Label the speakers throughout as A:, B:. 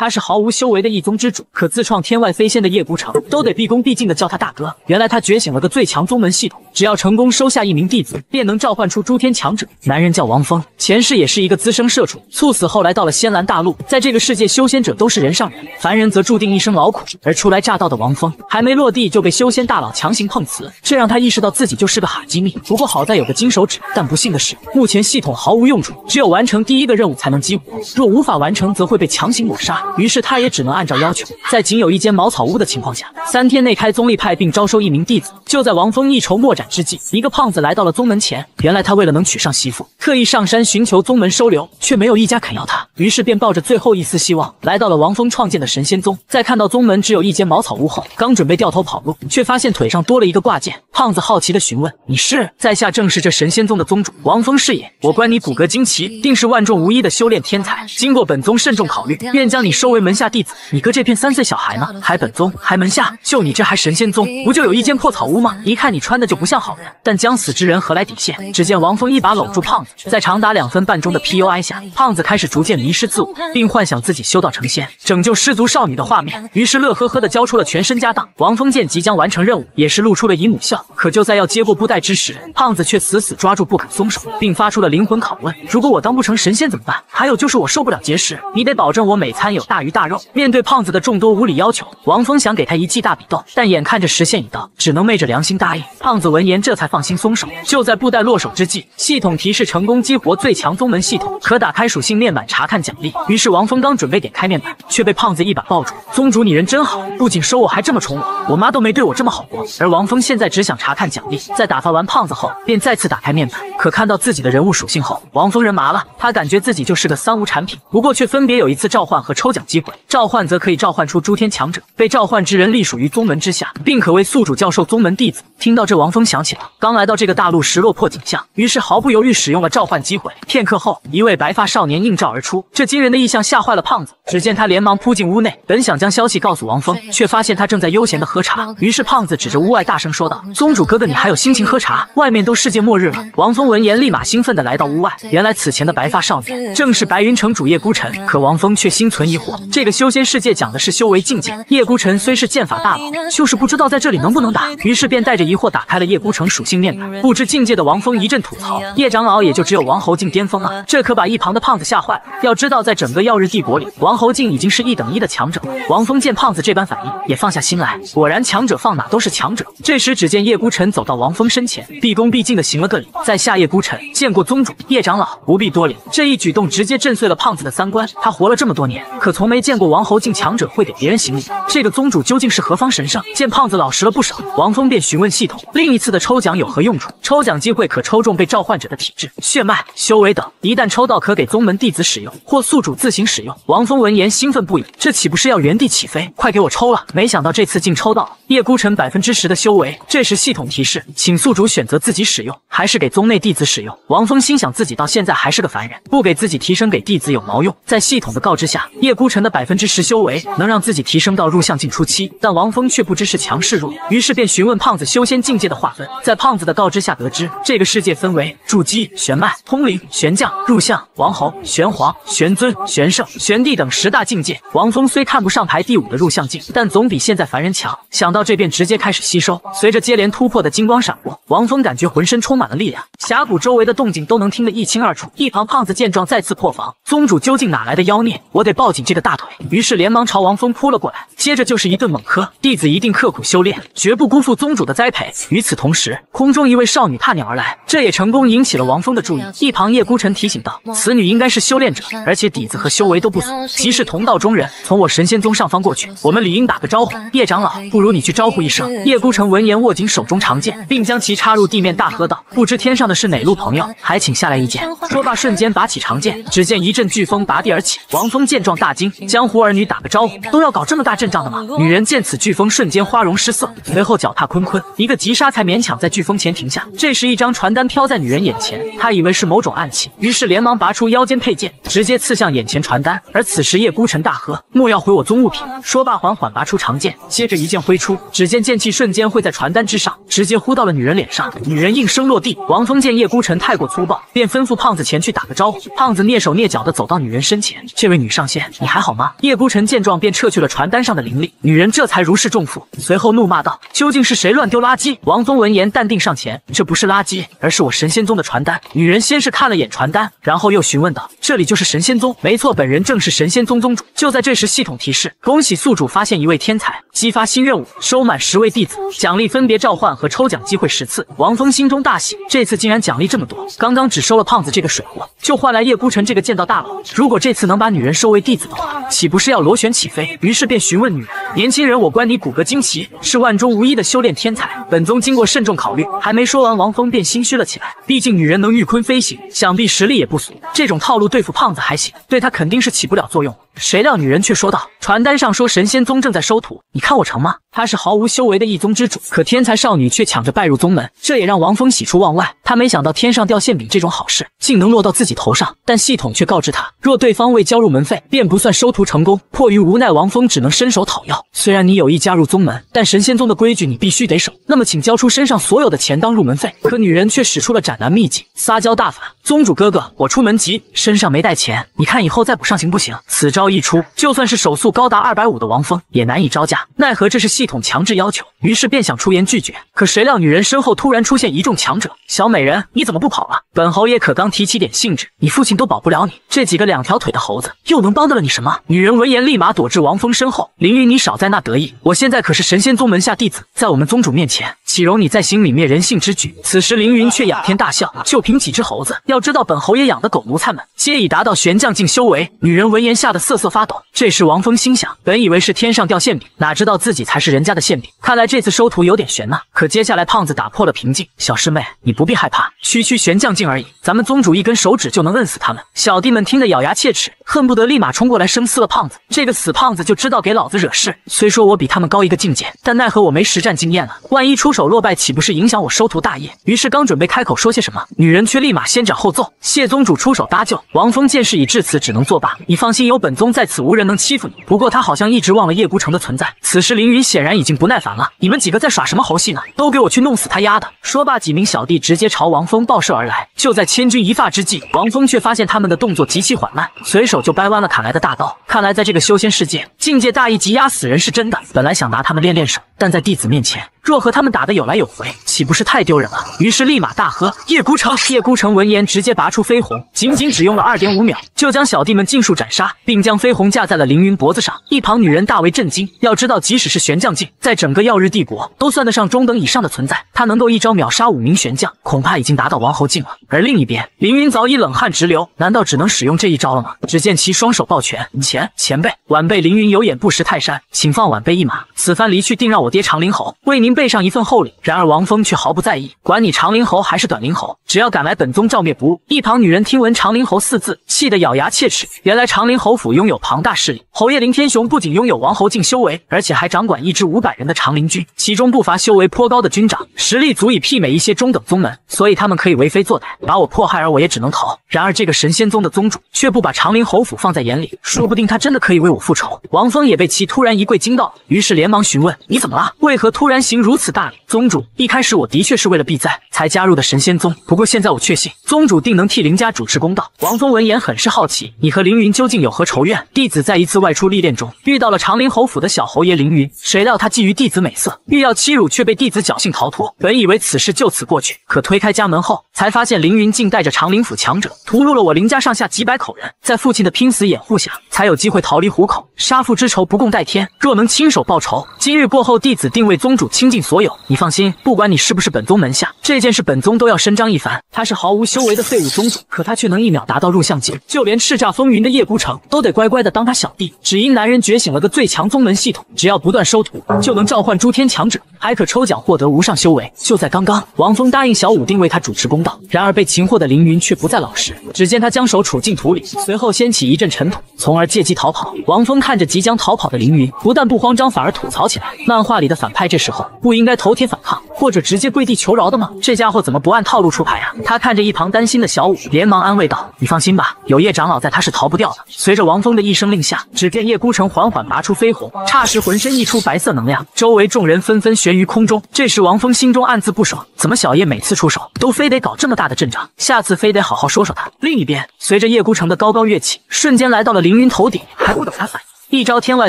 A: 他是毫无修为的一宗之主，可自创天外飞仙的叶孤城都得毕恭毕敬的叫他大哥。原来他觉醒了个最强宗门系统，只要成功收下一名弟子，便能召唤出诸天强者。男人叫王峰，前世也是一个资深社畜，猝死后来到了仙兰大陆。在这个世界，修仙者都是人上人，凡人则注定一生劳苦。而初来乍到的王峰还没落地就被修仙大佬强行碰瓷，这让他意识到自己就是个哈基米。不过好在有个金手指，但不幸的是，目前系统毫无用处，只有完成第一个任务才能激活，若无法完成，则会被强行抹杀。于是他也只能按照要求，在仅有一间茅草屋的情况下，三天内开宗立派并招收一名弟子。就在王峰一筹莫展之际，一个胖子来到了宗门前。原来他为了能娶上媳妇，特意上山寻求宗门收留，却没有一家肯要他。于是便抱着最后一丝希望，来到了王峰创建的神仙宗。在看到宗门只有一间茅草屋后，刚准备掉头跑路，却发现腿上多了一个挂件。胖子好奇的询问：“你是？”在下正是这神仙宗的宗主王峰是也。我观你骨骼惊奇，定是万众无一的修炼天才。经过本宗慎重考虑，愿将你收为门下弟子。你哥这片三岁小孩呢？还本宗，还门下？就你这还神仙宗？不就有一间破草屋吗？一看你穿的就不像好人。但将死之人何来底线？只见王峰一把搂住胖子，在长达两分半钟的 PUI 下，胖子开始逐渐迷失自我，并幻想自己修道成仙，拯救失足少女的画面。于是乐呵呵的交出了全身家当。王峰见即将完成任务，也是露出了姨母笑。可就在要接过布袋之时，胖子却死死抓住不肯松手，并发出了灵魂拷问：如果我当不成神仙怎么办？还有就是我受不了节食，你得保证我每餐有大鱼大肉。面对胖子的众多无理要求，王峰想给他一记大比斗，但眼看着时限已到，只能昧着良心答应。胖子闻言这才放心松手。就在布袋落手之际，系统提示成功激活最强宗门系统，可打开属性面板查看奖励。于是王峰刚准备点开面板，却被胖子一把抱住。宗主你人真好，不仅收我，还这么宠我，我妈都没对我这么好过。而王峰现在只想查看奖励，在打发完胖子后，便再次打开面板，可看到自己的人物属性后，王峰人麻了。他感觉自己就是个三无产品，不过却分别有一次召唤和抽奖机会。召唤则可以召唤出诸天强者，被召唤之人隶属于宗门之下，并可为宿主教授宗门弟子。听到这，王峰想起了刚来到这个大陆时落魄景象，于是毫不犹豫使用了召唤机会。片刻后，一位白发少年映照而出，这惊人的异象吓坏了胖子。只见他连忙扑进屋内，本想将消息告诉王峰，却发现他正在悠闲的喝茶。于是胖子指着屋外大声说道：“宗主哥哥，你还有心情喝茶？外面都世界末日了。”王峰闻言立马兴奋的来到屋外。原来此前的白发少年正是白云城主叶孤城。可王峰却心存疑，这个修仙世界讲的是修为境界，叶孤尘虽是剑法大佬，就是不知道在这里能不能打。于是便带着疑惑打开了叶孤城属性面板。不知境界的王峰一阵吐槽：“叶长老也就只有王侯境巅峰啊！”这可把一旁的胖子吓坏了。要知道，在整个耀日帝国里，王侯境已经是一等一的强者了。王峰见胖子这般反应，也放下心来。果然，强者放哪都是强者。这时，只见叶孤尘走到王峰身前，毕恭毕敬的行了个礼。在下叶孤尘见过宗主，叶长老不必多礼。这一举动直接震碎了胖子的三观。他活了这么多年，可从没见过王侯境强者会给别人行礼。这个宗主究竟是何方神圣？见胖子老实了不少，王峰便询问系统：另一次的抽奖有何用处？抽奖机会可抽中被召唤者的体质、血脉、修为等，一旦抽到，可给宗门弟子使用，或宿主自行使用。王峰闻言兴奋不已，这岂不是要原地起飞？快给我抽了！没想到这次竟抽到了叶孤尘百分之十的修为。这时系统提示，请宿主选择自己使用，还是给宗内弟子使用。王峰心想，自己到现在还是个凡人，不给自己提升给弟子有毛用？在系统的告知下，叶孤尘的百分之十修为能让自己提升到入相境初期，但王峰却不知是强是弱，于是便询问胖子修仙境界的划分。在胖子的告知下，得知这个世界分为筑基、玄脉、通灵、玄将、入相、王侯、玄皇、玄尊、玄圣、玄帝等十大境界。王峰虽看不上排第五的入相境，但总比现在凡人强。想到这，便直接开始吸收。随着接连突破的金光闪过，王峰感觉浑身充满了力量，峡谷周围的动静都能听得一清二楚。一旁胖子见状，再次破防：宗主究竟哪来的妖孽？我得报警这个大腿！于是连忙朝王峰扑了过来，接着就是一顿猛磕。弟子一定刻苦修炼，绝不辜负宗主的栽培。与此同时，空中一位少女踏鸟而来，这也成功引起了王峰的注意。一旁叶孤尘提醒道：“此女应该是修炼者，而且底子和修为都不俗，即是同道中人。从我神仙宗上方过去，我们理应打个招呼。叶长老，不如你去招呼一声。”叶孤城闻言，握紧手中长剑，并将其插入地面，大喝道：“不知天上的是哪路朋友，还请下来一见。”说罢，瞬间拔起长剑，只见一阵飓风拔地而起。王峰见状大惊：“江湖儿女打个招呼，都要搞这么大阵仗的吗？”女人见此飓风，瞬间花容失色，随后脚踏坤坤，一个急刹才勉强在飓风前停下。这时，一张传单飘在女人眼前，她以为是某种暗器，于是连忙拔出腰间佩剑，直接刺向眼前传单。而此时，叶孤尘大喝：“莫要毁我宗物品！”说罢，缓缓拔出长剑，接着一剑挥出，只见剑气瞬间会在传单之上，直接呼到了女人脸上，女人应声落地。王峰见叶孤尘太过粗暴，便吩咐胖子前去打个招呼。胖子蹑手蹑脚的走到女人身前：“这位女上仙，你还好吗？”叶孤城见状便撤去了传单上的灵力，女人这才如释重负，随后怒骂道：“究竟是谁乱丢垃圾？”王峰闻言淡定上前：“这不是垃圾，而是我神仙宗的传单。”女人先是看了眼传单，然后又询问道：“这里就是神仙宗？”“没错，本人正是神仙宗宗主。”就在这时，系统提示：“恭喜宿主发现一位天才，激发新任务，收满十位弟子，奖励分别召唤和抽奖机会十次。”王峰心中大喜，这次竟然奖励这么多！刚刚只收了胖子这个水货，就换来叶孤城这个剑道大佬。如果这次能把女人收为弟子的话，岂不是要螺旋起飞？于是便询问女人：“年轻人，我观你骨骼惊奇，是万中无一的修炼天才。本宗经过慎重考虑，还没说完，王峰便心虚了起来。毕竟女人能御鲲飞行，想必实力也不俗。这种套路对付胖子还行，对他肯定是起不了作用。谁料女人却说道：“传单上说神仙宗正在收徒，你看我成吗？”她是毫无修为的一宗之主，可天才少女却抢着拜入宗门，这也让王峰喜出望外。他没想到天上掉馅饼这种好事竟能落到自己头上，但系统却告知他，若对方未交入门费，便不算收徒成功。迫于无奈，王峰只能伸手讨要。虽然你有意加入宗门，但神仙宗的规矩你必须得守。那么，请交出身上所有的钱当入门费。可女人却使出了斩男秘籍——撒娇大法。宗主哥哥，我出门急，身上没带钱，你看以后再补上行不行？此招一出，就算是手速高达二百五的王峰也难以招架。奈何这是系统强制要求，于是便想出言拒绝。可谁料女人身后突然出现一众强者，小美人，你怎么不跑了？本侯爷可刚提起点兴致，你父亲都保不了你，这几个两条腿的猴子又能帮得了你什么？女人闻言立马躲至王峰身后。凌云，你少在那得意，我现在可是神仙宗门下弟子，在我们宗主面前，岂容你再行泯灭人性之举？此时凌云却仰天大笑，就凭几只猴子？要知道本侯爷养的狗奴才们皆已达到玄将境修为。女人闻言吓得瑟瑟发抖。这时王峰心想，本以为是天上掉馅饼，哪知道自己才是人家的馅饼。看来这次收徒有点悬呐。可接下来胖子打破了平静，小师妹，你不必害怕，区区玄将境而已，咱们宗主一根手指就能摁死他们。小弟们听得咬牙切齿，恨不得立马冲过来来生撕了胖子。这个死胖子就知道给老子惹事。虽说我比他们高一个境界，但奈何我没实战经验了，万一出手落败，岂不是影响我收徒大业？于是刚准备开口说些什么，女人却立马先斩后奏，谢宗主出手搭救。王峰见事已至此，只能作罢。你放心，有本宗在此，无人能欺负你。不过他好像一直忘了叶孤城的存在。此时凌云显然已经不耐烦了，你们几个在耍什么猴戏呢？都给我去弄死他丫的！说罢，几名小弟直接朝王峰爆射而来。就在千钧一发之际，王峰却发现他们的动作极其缓慢，随手就掰弯了砍来的大大刀。看来在这个修仙世界，境界大一级压死人是真的。本来想拿他们练练手，但在弟子面前。若和他们打得有来有回，岂不是太丢人了？于是立马大喝：“叶孤城！”叶孤城闻言，直接拔出飞鸿，仅仅只用了二点五秒，就将小弟们尽数斩杀，并将飞鸿架在了凌云脖子上。一旁女人大为震惊，要知道，即使是玄将境，在整个耀日帝国都算得上中等以上的存在，他能够一招秒杀五名玄将，恐怕已经达到王侯境了。而另一边，凌云早已冷汗直流，难道只能使用这一招了吗？只见其双手抱拳：“前前辈，晚辈凌云有眼不识泰山，请放晚辈一马。此番离去，定让我爹长林侯为您备上一份厚礼。”然而王峰却毫不在意，管你长灵侯还是短灵侯，只要敢来本宗照灭不误。一旁女人听闻长灵侯四字，气得咬牙切齿。原来长灵侯府拥有庞大势力，侯爷林天雄不仅拥有王侯境修为，而且还掌管一支五百人的长灵军，其中不乏修为颇高的军长，实力足以媲美一些中等宗门，所以他们可以为非作歹，把我迫害，而我也只能逃。然而这个神仙宗的宗主却不把长灵侯府放在眼里，说不定他真的可以为我复仇。王峰也被其突然一跪惊到，于是连忙询问：“你怎么了？为何突然行如此大礼？”宗主，一开始我的确是为了避灾才加入的神仙宗，不过现在我确信宗主定能替林家主持公道。王峰闻言很是好奇，你和凌云究竟有何仇怨？弟子在一次外出历练中遇到了长陵侯府的小侯爷凌云，谁料他觊觎弟子美色，欲要欺辱，却被弟子侥幸逃脱。本以为此事就此过去，可推开家门后，才发现凌云竟带着长陵府强者屠戮了我林家上下几百口人，在父亲的拼死掩护下，才有机会逃离虎口。杀父之仇不共戴天，若能亲手报仇，今日过后，弟子定为宗主亲倾尽所有。你放心，不管你是不是本宗门下，这件事本宗都要伸张一番。他是毫无修为的废物宗主，可他却能一秒达到入相境，就连叱咤风云的叶孤城都得乖乖的当他小弟。只因男人觉醒了个最强宗门系统，只要不断收徒，就能召唤诸天强者，还可抽奖获得无上修为。就在刚刚，王峰答应小五定为他主持公道，然而被擒获的凌云却不再老实。只见他将手杵进土里，随后掀起一阵尘土，从而借机逃跑。王峰看着即将逃跑的凌云，不但不慌张，反而吐槽起来：漫画里的反派这时候不应该头铁反抗，或者直接跪地求饶的吗？这家伙怎么不按套路出牌呀？他看着一旁担心的小五，连忙安慰道：“你放心吧，有叶长老在，他是逃不掉的。”随着王峰的一声令下，只见叶孤城缓缓拔出飞鸿，霎时浑身溢出白色能量，周围众人纷纷。悬于空中。这时王峰心中暗自不爽，怎么小叶每次出手都非得搞这么大的阵仗？下次非得好好说说他。另一边，随着叶孤城的高高跃起，瞬间来到了凌云头顶，还不等他反应。一招天外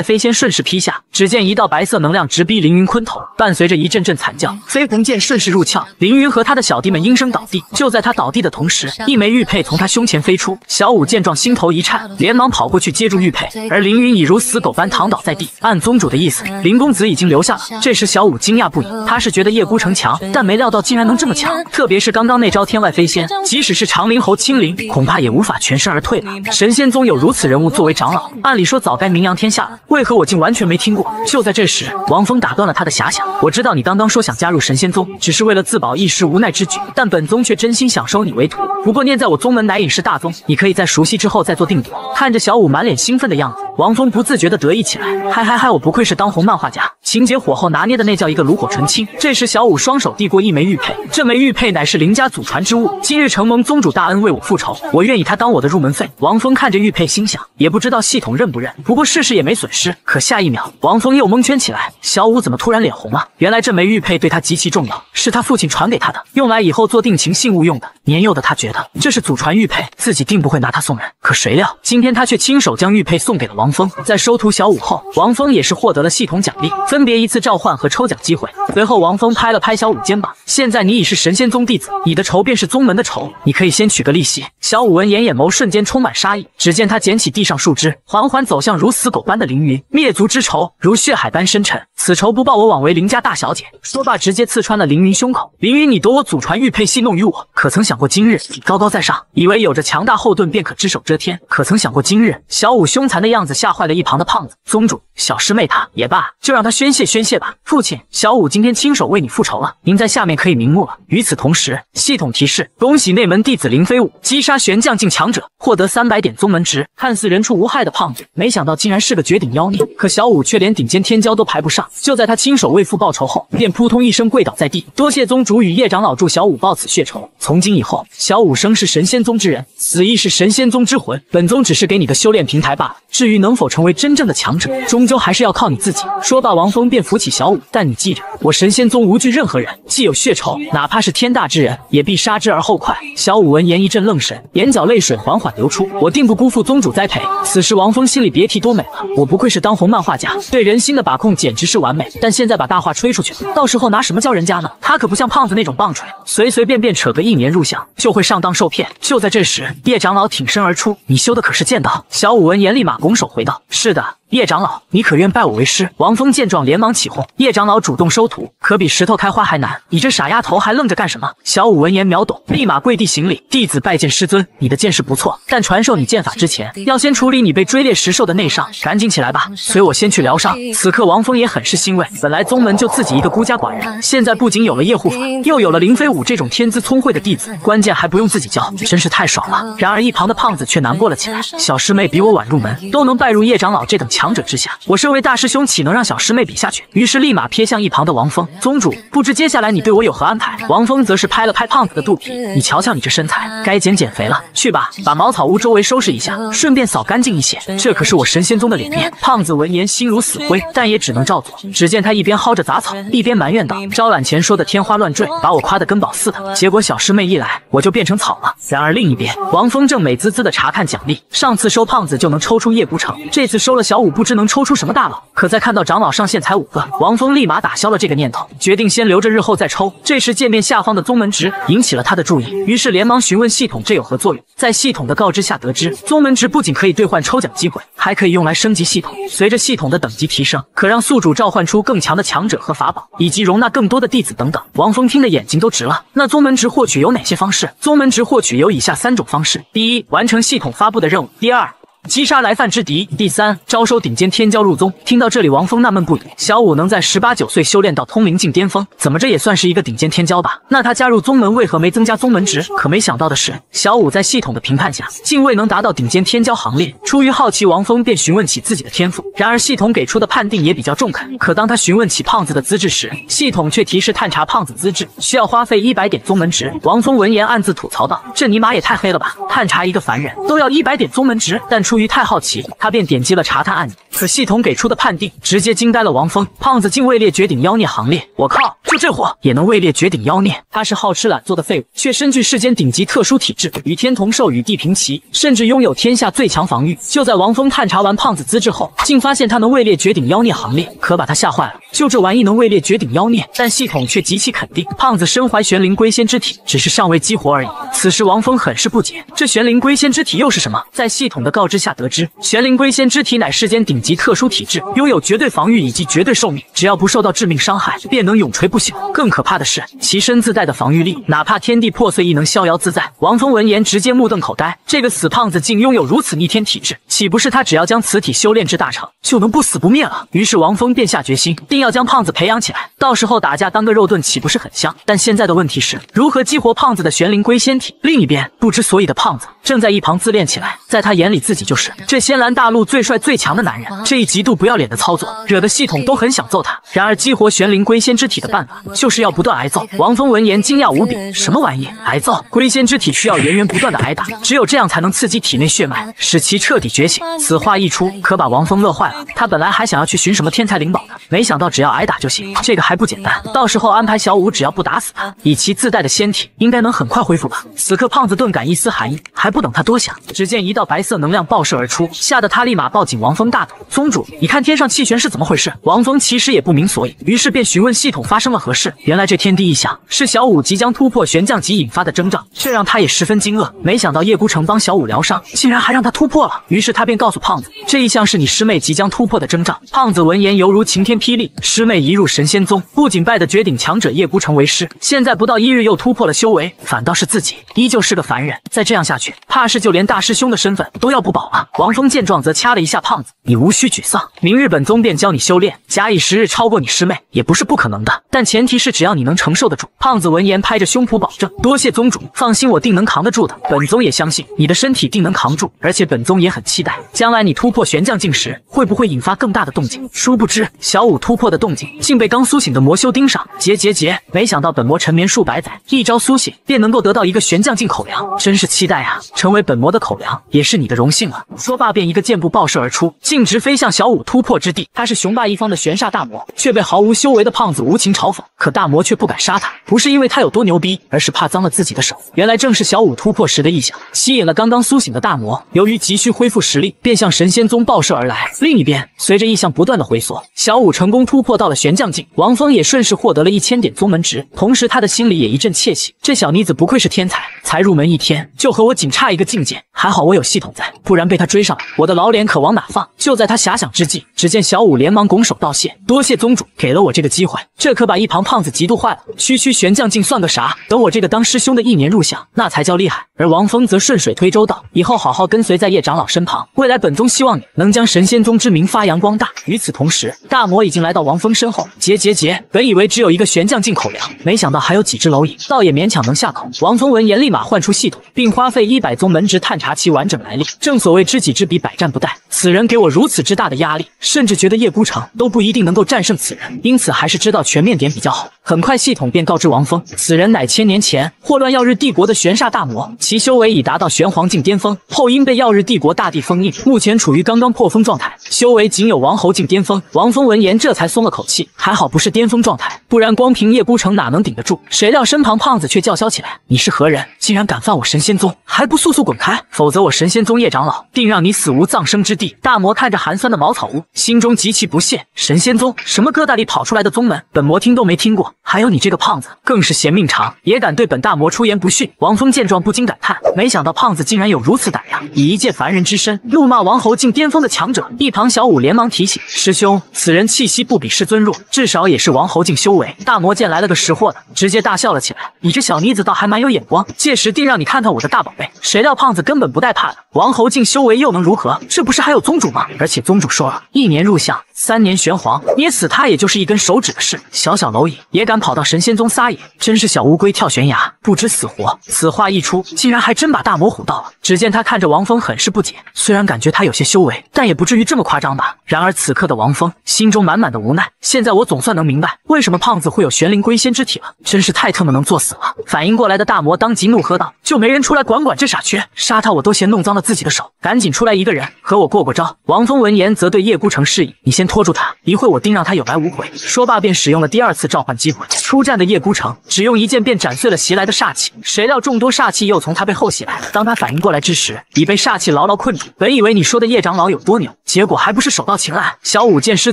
A: 飞仙顺势劈下，只见一道白色能量直逼凌云鲲头，伴随着一阵阵惨叫，飞鸿剑顺势入鞘，凌云和他的小弟们应声倒地。就在他倒地的同时，一枚玉佩从他胸前飞出，小五见状心头一颤，连忙跑过去接住玉佩，而凌云已如死狗般躺倒在地。按宗主的意思，林公子已经留下了。这时小五惊讶不已，他是觉得叶孤城强，但没料到竟然能这么强，特别是刚刚那招天外飞仙，即使是长灵侯青灵，恐怕也无法全身而退吧。神仙宗有如此人物作为长老，按理说早该名扬。天下了为何我竟完全没听过？就在这时，王峰打断了他的遐想。我知道你刚刚说想加入神仙宗，只是为了自保一时无奈之举，但本宗却真心想收你为徒。不过念在我宗门乃隐士大宗，你可以在熟悉之后再做定夺。看着小五满脸兴奋的样子，王峰不自觉的得意起来。嗨嗨嗨！我不愧是当红漫画家，情节火候拿捏的那叫一个炉火纯青。这时，小五双手递过一枚玉佩，这枚玉佩乃是林家祖传之物，今日承蒙宗主大恩为我复仇，我愿以他当我的入门费。王峰看着玉佩，心想，也不知道系统认不认。不过是是。也没损失，可下一秒，王峰又蒙圈起来。小五怎么突然脸红了？原来这枚玉佩对他极其重要，是他父亲传给他的，用来以后做定情信物用的。年幼的他觉得这是祖传玉佩，自己定不会拿它送人。可谁料今天他却亲手将玉佩送给了王峰。在收徒小五后，王峰也是获得了系统奖励，分别一次召唤和抽奖机会。随后，王峰拍了拍小五肩膀：“现在你已是神仙宗弟子，你的仇便是宗门的仇，你可以先取个利息。”小五闻言，眼眸瞬间充满杀意。只见他捡起地上树枝，缓缓走向如死狗。般的凌云灭族之仇如血海般深沉，此仇不报我枉为林家大小姐。说罢，直接刺穿了凌云胸口。凌云，你夺我祖传玉佩戏弄于我，可曾想过今日你高高在上，以为有着强大后盾便可只手遮天？可曾想过今日小五凶残的样子吓坏了一旁的胖子宗主小师妹？他也罢，就让他宣泄宣泄吧。父亲，小五今天亲手为你复仇了，您在下面可以瞑目了。与此同时，系统提示：恭喜内门弟子林飞武击杀玄将境强者，获得三百点宗门值。看似人畜无害的胖子，没想到竟然是。个绝顶妖孽，可小五却连顶尖天骄都排不上。就在他亲手为父报仇后，便扑通一声跪倒在地，多谢宗主与叶长老助小五报此血仇。从今以后，小五生是神仙宗之人，死亦是神仙宗之魂。本宗只是给你个修炼平台罢了。至于能否成为真正的强者，终究还是要靠你自己。说罢，王峰便扶起小五，但你记着，我神仙宗无惧任何人，既有血仇，哪怕是天大之人，也必杀之而后快。小五闻言一阵愣神，眼角泪水缓缓流出。我定不辜负宗主栽培。此时王峰心里别提多美。我不愧是当红漫画家，对人心的把控简直是完美。但现在把大话吹出去，到时候拿什么教人家呢？他可不像胖子那种棒槌，随随便便扯个一年入相就会上当受骗。就在这时，叶长老挺身而出：“你修的可是剑道？”小舞闻言立马拱手回道：“是的。”叶长老，你可愿拜我为师？王峰见状，连忙起哄。叶长老主动收徒，可比石头开花还难。你这傻丫头，还愣着干什么？小五闻言秒懂，立马跪地行礼：“弟子拜见师尊。你的剑势不错，但传授你剑法之前，要先处理你被追猎石兽的内伤。赶紧起来吧，随我先去疗伤。”此刻，王峰也很是欣慰。本来宗门就自己一个孤家寡人，现在不仅有了叶护法，又有了林飞武这种天资聪慧的弟子，关键还不用自己教，真是太爽了。然而一旁的胖子却难过了起来：“小师妹比我晚入门，都能拜入叶长老这等强强者之下，我。”身为大师兄岂能让小师妹比下去？于是立马瞥向一旁的王峰宗主，不知接下来你对我有何安排？王峰则是拍了拍胖子的肚皮，你瞧瞧你这身材，该减减肥了。去吧，把茅草屋周围收拾一下，顺便扫干净一些。这可是我神仙宗的脸面。胖子闻言心如死灰，但也只能照做。只见他一边薅着杂草，一边埋怨道：“招揽前说的天花乱坠，把我夸得跟宝似的，结果小师妹一来，我就变成草了。”然而另一边，王峰正美滋滋的查看奖励。上次收胖子就能抽出叶孤城，这次收了小五，不知能抽出什么。大佬，可在看到长老上线才五个，王峰立马打消了这个念头，决定先留着日后再抽。这时界面下方的宗门值引起了他的注意，于是连忙询问系统这有何作用。在系统的告知下得知，宗门值不仅可以兑换抽奖机会，还可以用来升级系统。随着系统的等级提升，可让宿主召唤出更强的强者和法宝，以及容纳更多的弟子等等。王峰听得眼睛都直了。那宗门值获取有哪些方式？宗门值获取有以下三种方式：第一，完成系统发布的任务；第二。击杀来犯之敌。第三，招收顶尖天骄入宗。听到这里，王峰纳闷不已。小五能在十八九岁修炼到通灵境巅峰，怎么这也算是一个顶尖天骄吧？那他加入宗门为何没增加宗门值？可没想到的是，小五在系统的评判下，竟未能达到顶尖天骄行列。出于好奇，王峰便询问起自己的天赋。然而系统给出的判定也比较中肯。可当他询问起胖子的资质时，系统却提示探查胖子资质需要花费一百点宗门值。王峰闻言暗自吐槽道：“这尼玛也太黑了吧！探查一个凡人都要一百点宗门值，但出出。”于太好奇，他便点击了查探按钮。可系统给出的判定直接惊呆了王峰，胖子竟位列绝顶妖孽行列！我靠，就这货也能位列绝顶妖孽？他是好吃懒做的废物，却身具世间顶级特殊体质，与天同寿，与地平齐，甚至拥有天下最强防御。就在王峰探查完胖子资质后，竟发现他能位列绝顶妖孽行列，可把他吓坏了。就这玩意能位列绝顶妖孽？但系统却极其肯定，胖子身怀玄灵龟仙之体，只是尚未激活而已。此时王峰很是不解，这玄灵龟仙之体又是什么？在系统的告知下得知，玄灵龟仙之体乃世间顶级特殊体质，拥有绝对防御以及绝对寿命，只要不受到致命伤害，便能永垂不朽更可怕的是，其身自带的防御力，哪怕天地破碎亦能逍遥自在。王峰闻言直接目瞪口呆，这个死胖子竟拥有如此逆天体质，岂不是他只要将此体修炼至大成，就能不死不灭了？于是王峰便下决心，定要将胖子培养起来，到时候打架当个肉盾，岂不是很香？但现在的问题是，如何激活胖子的玄灵龟仙体？另一边，不知所以的胖子正在一旁自恋起来，在他眼里，自己就是这仙兰大陆最帅最强的男人。这一极度不要脸的操作，惹得系统都很想揍他。然而，激活玄灵龟仙之体的办就是要不断挨揍。王峰闻言惊讶无比：什么玩意？挨揍？龟仙之体需要源源不断的挨打，只有这样才能刺激体内血脉，使其彻底觉醒。此话一出，可把王峰乐坏了。他本来还想要去寻什么天才灵宝呢，没想到只要挨打就行，这个还不简单？到时候安排小五，只要不打死他，以其自带的仙体，应该能很快恢复吧。此刻胖子顿感一丝寒意，还不等他多想，只见一道白色能量爆射而出，吓得他立马抱紧王峰大腿。宗主，你看天上气旋是怎么回事？王峰其实也不明所以，于是便询问系统发生了何事。原来这天地异象是小五即将突破玄降级引发的征兆，这让他也十分惊愕。没想到叶孤城帮小五疗伤，竟然还让他突破了。于是他便告诉胖子，这一项是你师妹即将突破的征兆。胖子闻言犹如晴天霹雳，师妹一入神仙宗，不仅拜的绝顶强者叶孤城为师，现在不到一日又突破了修为，反倒是自己依旧是个凡人。再这样下去，怕是就连大师兄的身份都要不保了。王峰见状，则掐了一下胖子：“你无需沮丧，明日本宗便教你修炼，假以时日超过你师妹也不是不可能的。但但前提是只要你能承受得住。”胖子闻言拍着胸脯保证：“多谢宗主，放心，我定能扛得住的。本宗也相信你的身体定能扛住，而且本宗也很期待将来你突破玄降境时，会不会引发更大的动静。”殊不知，小五突破的动静竟被刚苏醒的魔修盯上。结结结！没想到本魔沉眠数百载，一朝苏醒便能够得到一个玄降境口粮，真是期待啊！成为本魔的口粮，也是你的荣幸了。说罢，便一个箭步爆射而出，径直飞向小五突破之地。他是雄霸一方的玄煞大魔，却被毫无修为的胖子无情嘲可大魔却不敢杀他，不是因为他有多牛逼，而是怕脏了自己的手。原来正是小五突破时的异象，吸引了刚刚苏醒的大魔。由于急需恢复实力，便向神仙宗报射而来。另一边，随着异象不断的回缩，小五成功突破到了玄将境，王峰也顺势获得了一千点宗门值。同时，他的心里也一阵窃喜，这小妮子不愧是天才，才入门一天就和我仅差一个境界。还好我有系统在，不然被他追上来，我的老脸可往哪放？就在他遐想之际，只见小五连忙拱手道谢：“多谢宗主给了我这个机会。”这可把一旁胖子嫉妒坏了。区区玄将境算个啥？等我这个当师兄的一年入相，那才叫厉害。而王峰则顺水推舟道：“以后好好跟随在叶长老身旁，未来本宗希望你能将神仙宗之名发扬光大。”与此同时，大魔已经来到王峰身后。结结结！本以为只有一个玄将境口粮，没想到还有几只蝼蚁，倒也勉强能下口。王峰闻言，立马唤出系统，并花费一百宗门值探查其完整来历。正所谓知己知彼，百战不殆。此人给我如此之大的压力，甚至觉得叶孤城都不一定能够战胜此人，因此还是知道全面点比较好。很快，系统便告知王峰，此人乃千年前祸乱耀日帝国的玄煞大魔，其修为已达到玄黄境巅峰，后因被耀日帝国大帝封印，目前处于刚刚破封状态，修为仅有王侯境巅峰。王峰闻言，这才松了口气，还好不是巅峰状态，不然光凭叶孤城哪能顶得住？谁料身旁胖子却叫嚣起来：“你是何人？竟然敢犯我神仙宗？还不速速滚开！否则我神仙宗叶长老定让你死无葬身之地！”大魔看着寒酸的茅草屋，心中极其不屑：神仙宗什么疙瘩里跑出来的宗门？本魔听都都没听过。还有你这个胖子，更是嫌命长，也敢对本大魔出言不逊。王峰见状不禁感叹：没想到胖子竟然有如此胆量，以一介凡人之身怒骂王侯境巅峰的强者。一旁小五连忙提醒师兄：此人气息不比师尊弱，至少也是王侯境修为。大魔见来了个识货的，直接大笑了起来：你这小妮子倒还蛮有眼光，届时定让你看看我的大宝贝。谁料胖子根本不带怕的，王侯境修为又能如何？这不是还有宗主吗？而且宗主说了，一年入相三年玄黄，捏死他也就是一根手指的事。小小蝼蚁也敢跑到神仙宗撒野，真是小乌龟跳悬崖，不知死活。此话一出，竟然还真把大魔唬到了。只见他看着王峰，很是不解。虽然感觉他有些修为，但也不至于这么夸张吧。然而此刻的王峰心中满满的无奈。现在我总算能明白，为什么胖子会有玄灵龟仙之体了。真是太特么能作死了！反应过来的大魔当即怒喝道：“就没人出来管管这傻缺？杀他我都嫌弄脏了自己的手，赶紧出来一个人和我过过招。”王峰闻言则对叶孤城示意：“你先拖住他，一会我定让他有来无回。”说罢便使用了第二次召唤机会。出战的叶孤城只用一剑便斩碎了袭来的煞气，谁料众多煞气又从他背后袭来。当他反应过来之时，已被煞气牢牢困住。本以为你说的叶长老有多牛，结果还不是手到擒来。小舞见师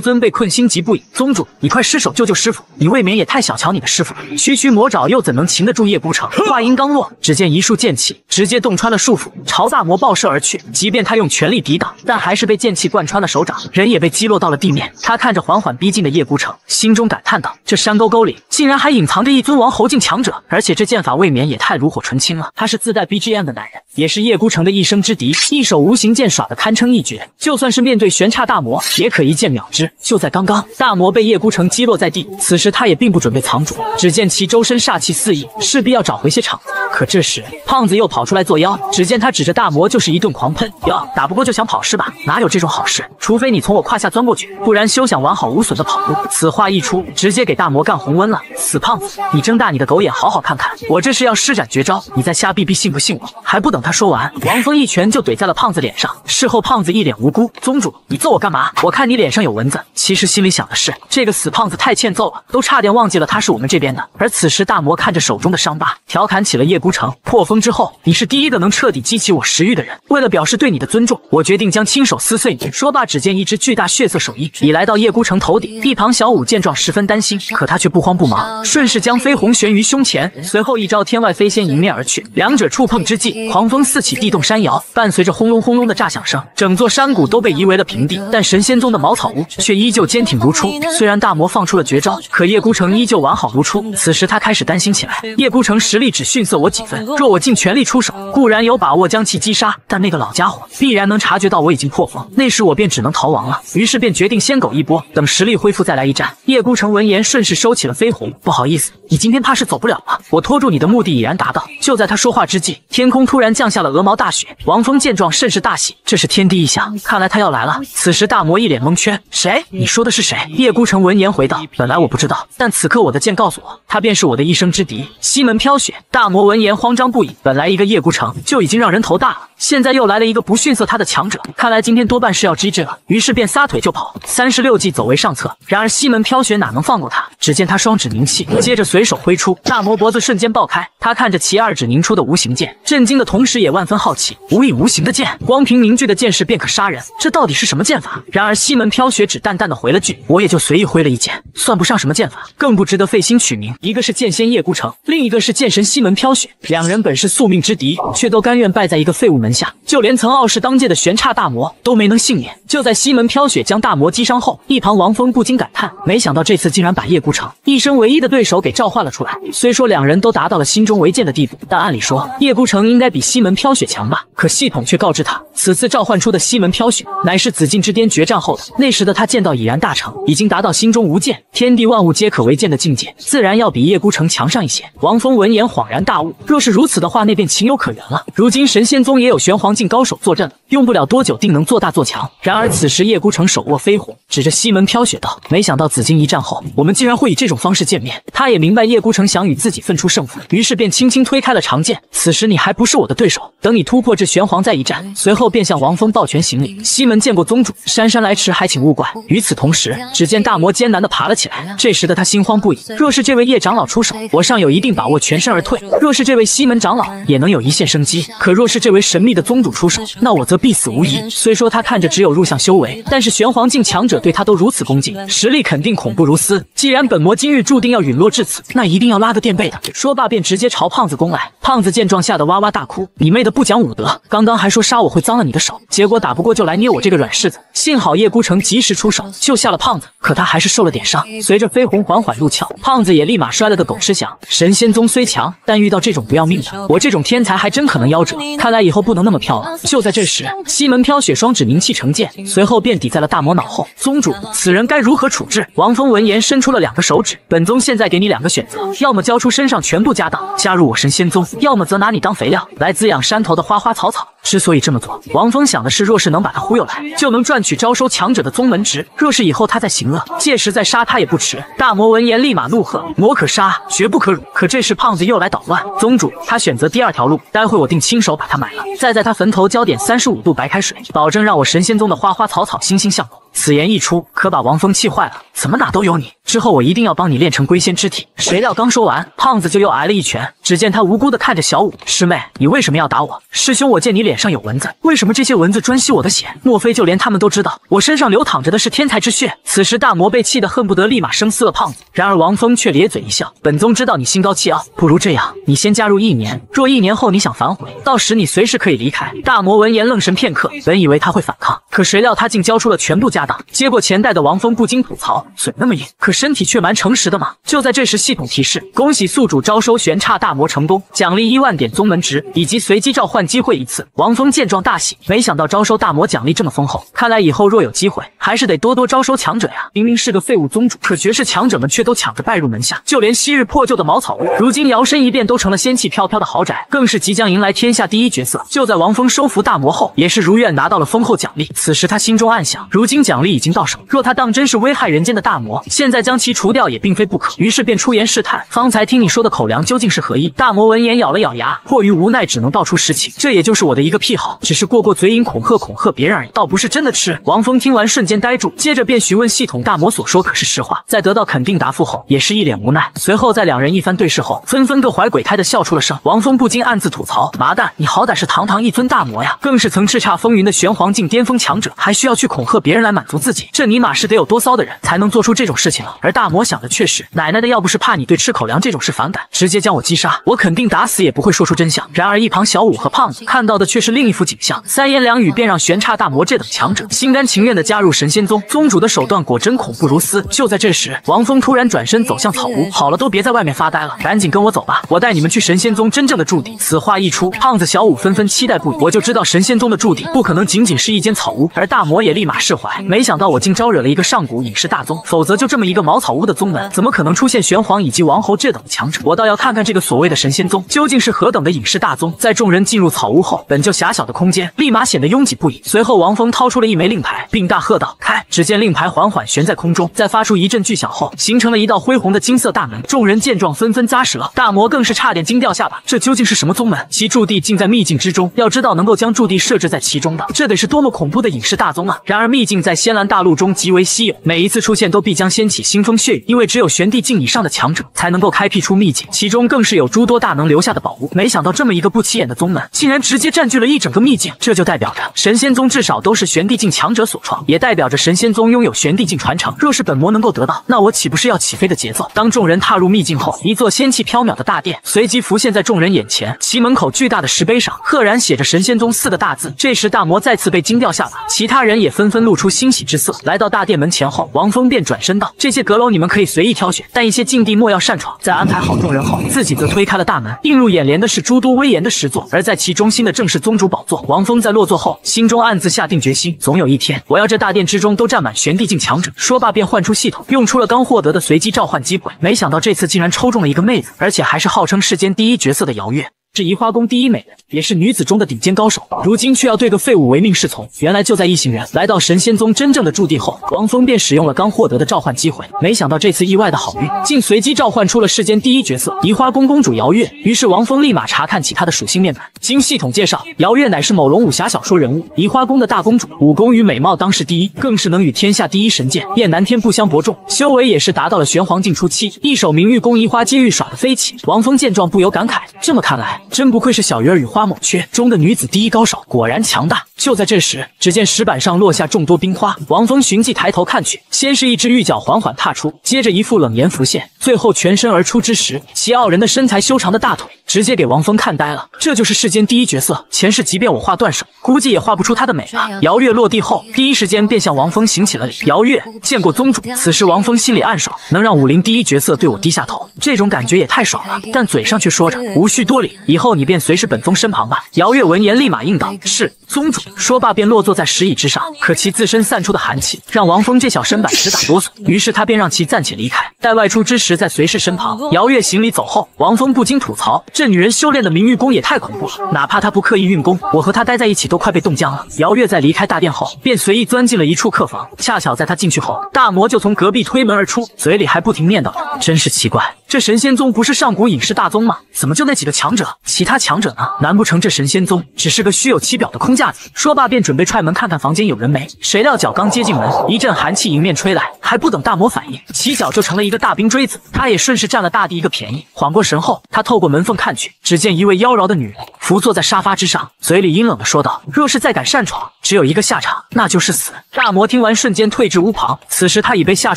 A: 尊被困，心急不已。宗主，你快失手救救师傅！你未免也太小瞧你的师傅了。区区魔爪又怎能擒得住叶孤城？话音刚落，只见一束剑气直接洞穿了束缚，朝大魔爆射而去。即便他用全力抵挡，但还是被剑气贯穿了手掌，人也被击落到了地面。他看着缓缓逼近的叶孤城，心中感叹道：“这山沟沟里竟然还隐藏着一尊王侯境强者，而且这剑法未免也太炉火纯青了。他是自带 BGM 的男人，也是叶孤城的一生之敌，一手无形剑耍的堪称一绝。就算是面对玄刹大魔，也可一剑秒之。就在刚刚，大魔被叶孤城击落在地，此时他也并不准备藏拙，只见其周身煞气四溢，势必要找回些场子。可这时，胖子又跑出来作妖，只见他指着大魔就是一顿狂喷。哟，打不过就想跑是吧？哪有这种好事？除非你从我胯下钻过去，不然休想完好无损的跑路。此话一出，直接给大魔干红温了。死胖子，你睁大你的狗眼，好好看看，我这是要施展绝招，你再瞎逼逼，信不信我？还不等他说完，王峰一拳就怼在了胖子脸上。事后胖子一脸无辜，宗主，你揍我干嘛？我看你脸上有蚊子。其实心里想的是，这个死胖子太欠揍了，都差点忘记了他是我们这边的。而此时大魔看着手中的伤疤，调侃起了叶孤城。破风之后，你是第一个能彻底激起我食欲的人。为了表示对你的尊重，我决定将亲手撕碎你。说罢，只见一只巨大血色手印已来到叶孤城头顶。一旁小舞见状十分担心，可他却不慌不忙，顺势将飞鸿悬于胸前，随后一招天外飞仙迎面而去。两者触碰之际，狂风四起，地动山摇，伴随着轰隆轰隆的炸响声，整座山谷都被夷为了平地。但神仙宗的茅草屋却依旧坚挺如初。虽然大魔放出了绝招，可叶孤城依旧完好如初。此时他开始担心起来，叶孤城实力只逊色我几分，若我尽全力出手，固然有把握将其击杀，但那个老家伙必然能察觉到我已经破风，那时我便只能逃亡了。于是便决定先苟一波，等实力恢复再来一战。叶孤城闻言，顺势收起了飞鸿。不好意思，你今天怕是走不了了。我拖住你的目的已然达到。就在他说话之际，天空突然降下了鹅毛大雪。王峰见状，甚是大喜，这是天地异象，看来他要来了。此时大魔一脸蒙圈，谁？你说的是谁？叶孤城闻言回道：本来我不知道，但此刻我的剑告诉我，他便是我的一生之敌——西门飘雪。大魔闻言慌张不已，本来一个叶孤城就已经让人头大了，现在又来了一个不逊色他的强者，看来今天多半是要 GG 了。于是便撒腿就跑，三十六计走为上策。然而西门飘雪哪能放过他？只见他双指凝气，接着随手挥出，大魔脖子瞬间爆开。他看着其二指凝出的无形剑，震惊的同时也万分好奇：无以无形的剑，光凭凝聚的剑势便可杀人，这到底是什么剑法？然而西门飘雪只淡淡的回了句：“我也就随意挥了一剑，算不上什么剑法，更不值得费心取名。一个是剑仙叶孤城，另一个是剑神西门飘雪，两人本是宿命之敌，却都甘愿败在一个废物门下。就连曾傲视当界的玄刹大魔都没能幸免。就在西门飘雪将大魔击伤后，一旁王峰不禁感叹：没想到这次竟然把叶孤城一生唯一的对手给召唤了出来。虽说两人都达到了心中为剑的地步，但按理说叶孤城应该比西门飘雪强吧？可系统却告知他，此次召唤出的西门飘雪乃是紫禁之巅决战后的。那时的他剑道已然大成，已经达到心中无剑，天地万物皆可为剑的境界，自然要比叶孤城强上一些。王峰闻言恍然大悟，若是如此的话，那便情有可原了。如今神仙宗也有玄黄境高手坐镇，用不了多久定能做大做强。然而此时叶孤城手握飞鸿，指着西门飘雪道：“没想到紫金一战后，我们竟然会以这种方式见面。”他也明白叶孤城想与自己分出胜负，于是便轻轻推开了长剑。此时你还不是我的对手，等你突破至玄黄再一战。随后便向王峰抱拳行礼：“西门见过宗主，姗姗来迟，还请勿怪。”与此同时，只见大魔艰难地爬了起来。这时的他心慌不已。若是这位叶长老出手，我尚有一定把握全身而退；若是这位西门长老，也能有一线生机。可若是这位神秘的宗主出手，那我则必死无疑。虽说他看着只有入相修为，但是玄黄境强者对他都如此恭敬，实力肯定恐怖如斯。既然本魔今日注定要陨落至此，那一定要拉个垫背的。说罢便直接朝胖子攻来。胖子见状吓得哇哇大哭：“你妹的不讲武德！刚刚还说杀我会脏了你的手，结果打不过就来捏我这个软柿子。”幸好叶孤城及时出手救下了胖子，可他还是受了点伤。随着飞鸿缓缓入鞘，胖子也立马摔了个狗吃翔。神仙宗虽强，但遇到这种不要命的，我这种天才还真可能夭折。看来以后不能那么漂亮。就在这时，西门飘雪双指凝气成剑，随后便抵在了大魔脑后。宗主，此人该如何处置？王峰闻言伸出了两个手指，本宗现在给你两个选择，要么交出身上全部家当，加入我神仙宗，要么则拿你当肥料，来滋养山头的花花草草。之所以这么做，王峰想的是，若是能把他忽悠来，就能赚取招收强者的宗门值；若是以后他再行恶，届时再杀他也不迟。大魔闻言立马怒喝：“魔可杀，绝不可辱！”可这时胖子又来捣乱，宗主，他选择第二条路，待会我定亲手把他埋了，再在他坟头浇点三十五度白开水，保证让我神仙宗的花花草草欣欣向荣。此言一出，可把王峰气坏了。怎么哪都有你？之后我一定要帮你练成龟仙之体。谁料刚说完，胖子就又挨了一拳。只见他无辜的看着小五师妹：“你为什么要打我？”师兄，我见你脸上有蚊子，为什么这些蚊子专吸我的血？莫非就连他们都知道我身上流淌着的是天才之血？此时大魔被气得恨不得立马生撕了胖子。然而王峰却咧嘴一笑：“本宗知道你心高气傲，不如这样，你先加入一年。若一年后你想反悔，到时你随时可以离开。”大魔闻言愣神片刻，本以为他会反抗，可谁料他竟交出了全部家当。接过钱袋的王峰不禁吐槽：“嘴那么硬，可身体却蛮诚实的嘛。”就在这时，系统提示：“恭喜宿主招收玄刹大魔成功，奖励一万点宗门值，以及随机召唤机会一次。”王峰见状大喜，没想到招收大魔奖励这么丰厚，看来以后若有机会，还是得多多招收强者呀。明明是个废物宗主，可绝世强者们却都抢着拜入门下，就连昔日破旧的茅草屋，如今摇身一变都成了仙气飘飘的豪宅，更是即将迎来天下第一角色。就在王峰收服大魔后，也是如愿拿到了丰厚奖励。此时他心中暗想，如今奖励已经到手。若他当真是危害人间的大魔，现在将其除掉也并非不可。于是便出言试探：“方才听你说的口粮究竟是何意？”大魔闻言咬了咬牙，迫于无奈只能道出实情。这也就是我的一个癖好，只是过过嘴瘾，恐吓恐吓别人而已，倒不是真的吃。王峰听完瞬间呆住，接着便询问系统：“大魔所说可是实话？”在得到肯定答复后，也是一脸无奈。随后在两人一番对视后，纷纷各怀鬼胎的笑出了声。王峰不禁暗自吐槽：“麻蛋，你好歹是堂堂一尊大魔呀，更是曾叱咤风云的玄黄境巅峰强者，还需要去恐吓别人来买满足自己？这尼玛是得有多骚的？”人才能做出这种事情了。而大魔想的却是，奶奶的，要不是怕你对吃口粮这种事反感，直接将我击杀，我肯定打死也不会说出真相。然而一旁小五和胖子看到的却是另一幅景象，三言两语便让玄刹大魔这等强者心甘情愿的加入神仙宗。宗主的手段果真恐怖如斯。就在这时，王峰突然转身走向草屋，好了，都别在外面发呆了，赶紧跟我走吧，我带你们去神仙宗真正的驻地。此话一出，胖子小五纷纷期待不已。我就知道神仙宗的驻地不可能仅仅是一间草屋，而大魔也立马释怀，没想到我竟招惹了一个上古隐。是大宗，否则就这么一个茅草屋的宗门，怎么可能出现玄黄以及王侯这等强者？我倒要看看这个所谓的神仙宗究竟是何等的隐世大宗。在众人进入草屋后，本就狭小的空间立马显得拥挤不已。随后，王峰掏出了一枚令牌，并大喝道：“开！”只见令牌缓缓悬在空中，在发出一阵巨响后，形成了一道恢宏的金色大门。众人见状，纷纷咂舌，大魔更是差点惊掉下巴。这究竟是什么宗门？其驻地竟在秘境之中。要知道，能够将驻地设置在其中的，这得是多么恐怖的隐世大宗啊！然而，秘境在仙兰大陆中极为稀有，每一次出现都必将掀起腥风血雨，因为只有玄帝境以上的强者才能够开辟出秘境，其中更是有诸多大能留下的宝物。没想到这么一个不起眼的宗门，竟然直接占据了一整个秘境，这就代表着神仙宗至少都是玄帝境强者所创，也代表着神仙宗拥有玄帝境传承。若是本魔能够得到，那我岂不是要起飞的节奏？当众人踏入秘境后，一座仙气飘渺的大殿随即浮现在众人眼前，其门口巨大的石碑上赫然写着神仙宗四个大字。这时大魔再次被惊掉下巴，其他人也纷纷露出心欣喜之色。来到大殿门前后，王峰便转身道：“这些阁楼你们可以随意挑选，但一些禁地莫要擅闯。”在安排好众人后，自己则推开了大门。映入眼帘的是诸多威严的石座，而在其中心的正是宗主宝座。王峰在落座后，心中暗自下定决心：总有一天，我要这大殿之中都站满玄帝境强者。说罢便唤出系统，用出了刚获得的随机召唤机会。没想到这次竟然抽中了一个妹子，而且还是号称世间第一角色的姚月。是移花宫第一美人，也是女子中的顶尖高手，如今却要对个废物唯命是从。原来就在一行人来到神仙宗真正的驻地后，王峰便使用了刚获得的召唤机会。没想到这次意外的好运，竟随机召唤出了世间第一角色移花宫公主姚月。于是王峰立马查看起她的属性面板，经系统介绍，姚月乃是某龙武侠小说人物，移花宫的大公主，武功与美貌当世第一，更是能与天下第一神剑燕南天不相伯仲。修为也是达到了玄黄境初期，一手明玉功移花接玉耍的飞起。王峰见状不由感慨，这么看来。真不愧是小鱼儿与花某缺中的女子第一高手，果然强大。就在这时，只见石板上落下众多冰花，王峰寻迹抬头看去，先是一只玉脚缓缓踏出，接着一副冷颜浮现，最后全身而出之时，其傲人的身材、修长的大腿，直接给王峰看呆了。这就是世间第一绝色，前世即便我画断手，估计也画不出她的美吧。姚月落地后，第一时间便向王峰行起了礼。姚月见过宗主。此时王峰心里暗爽，能让武林第一角色对我低下头，这种感觉也太爽了。但嘴上却说着无需多礼，以后你便随侍本宗身旁吧。姚月闻言立马应道：“是宗主。”说罢便落坐在石椅之上，可其自身散出的寒气让王峰这小身板直打哆嗦，于是他便让其暂且离开，待外出之时再随侍身旁。姚月行礼走后，王峰不禁吐槽：这女人修炼的明玉功也太恐怖了，哪怕她不刻意运功，我和她待在一起都快被冻僵了。姚月在离开大殿后，便随意钻进了一处客房，恰巧在她进去后，大魔就从隔壁推门而出，嘴里还不停念叨着：真是奇怪，这神仙宗不是上古隐世大宗吗？怎么就那几个强者？其他强者呢？难不成这神仙宗只是个虚有其表的空架子？说罢便准备踹门看看房间有人没，谁料脚刚接近门，一阵寒气迎面吹来，还不等大魔反应，起脚就成了一个大冰锥子。他也顺势占了大地一个便宜。缓过神后，他透过门缝看去，只见一位妖娆的女人伏坐在沙发之上，嘴里阴冷的说道：“若是再敢擅闯，只有一个下场，那就是死。”大魔听完，瞬间退至屋旁。此时他已被吓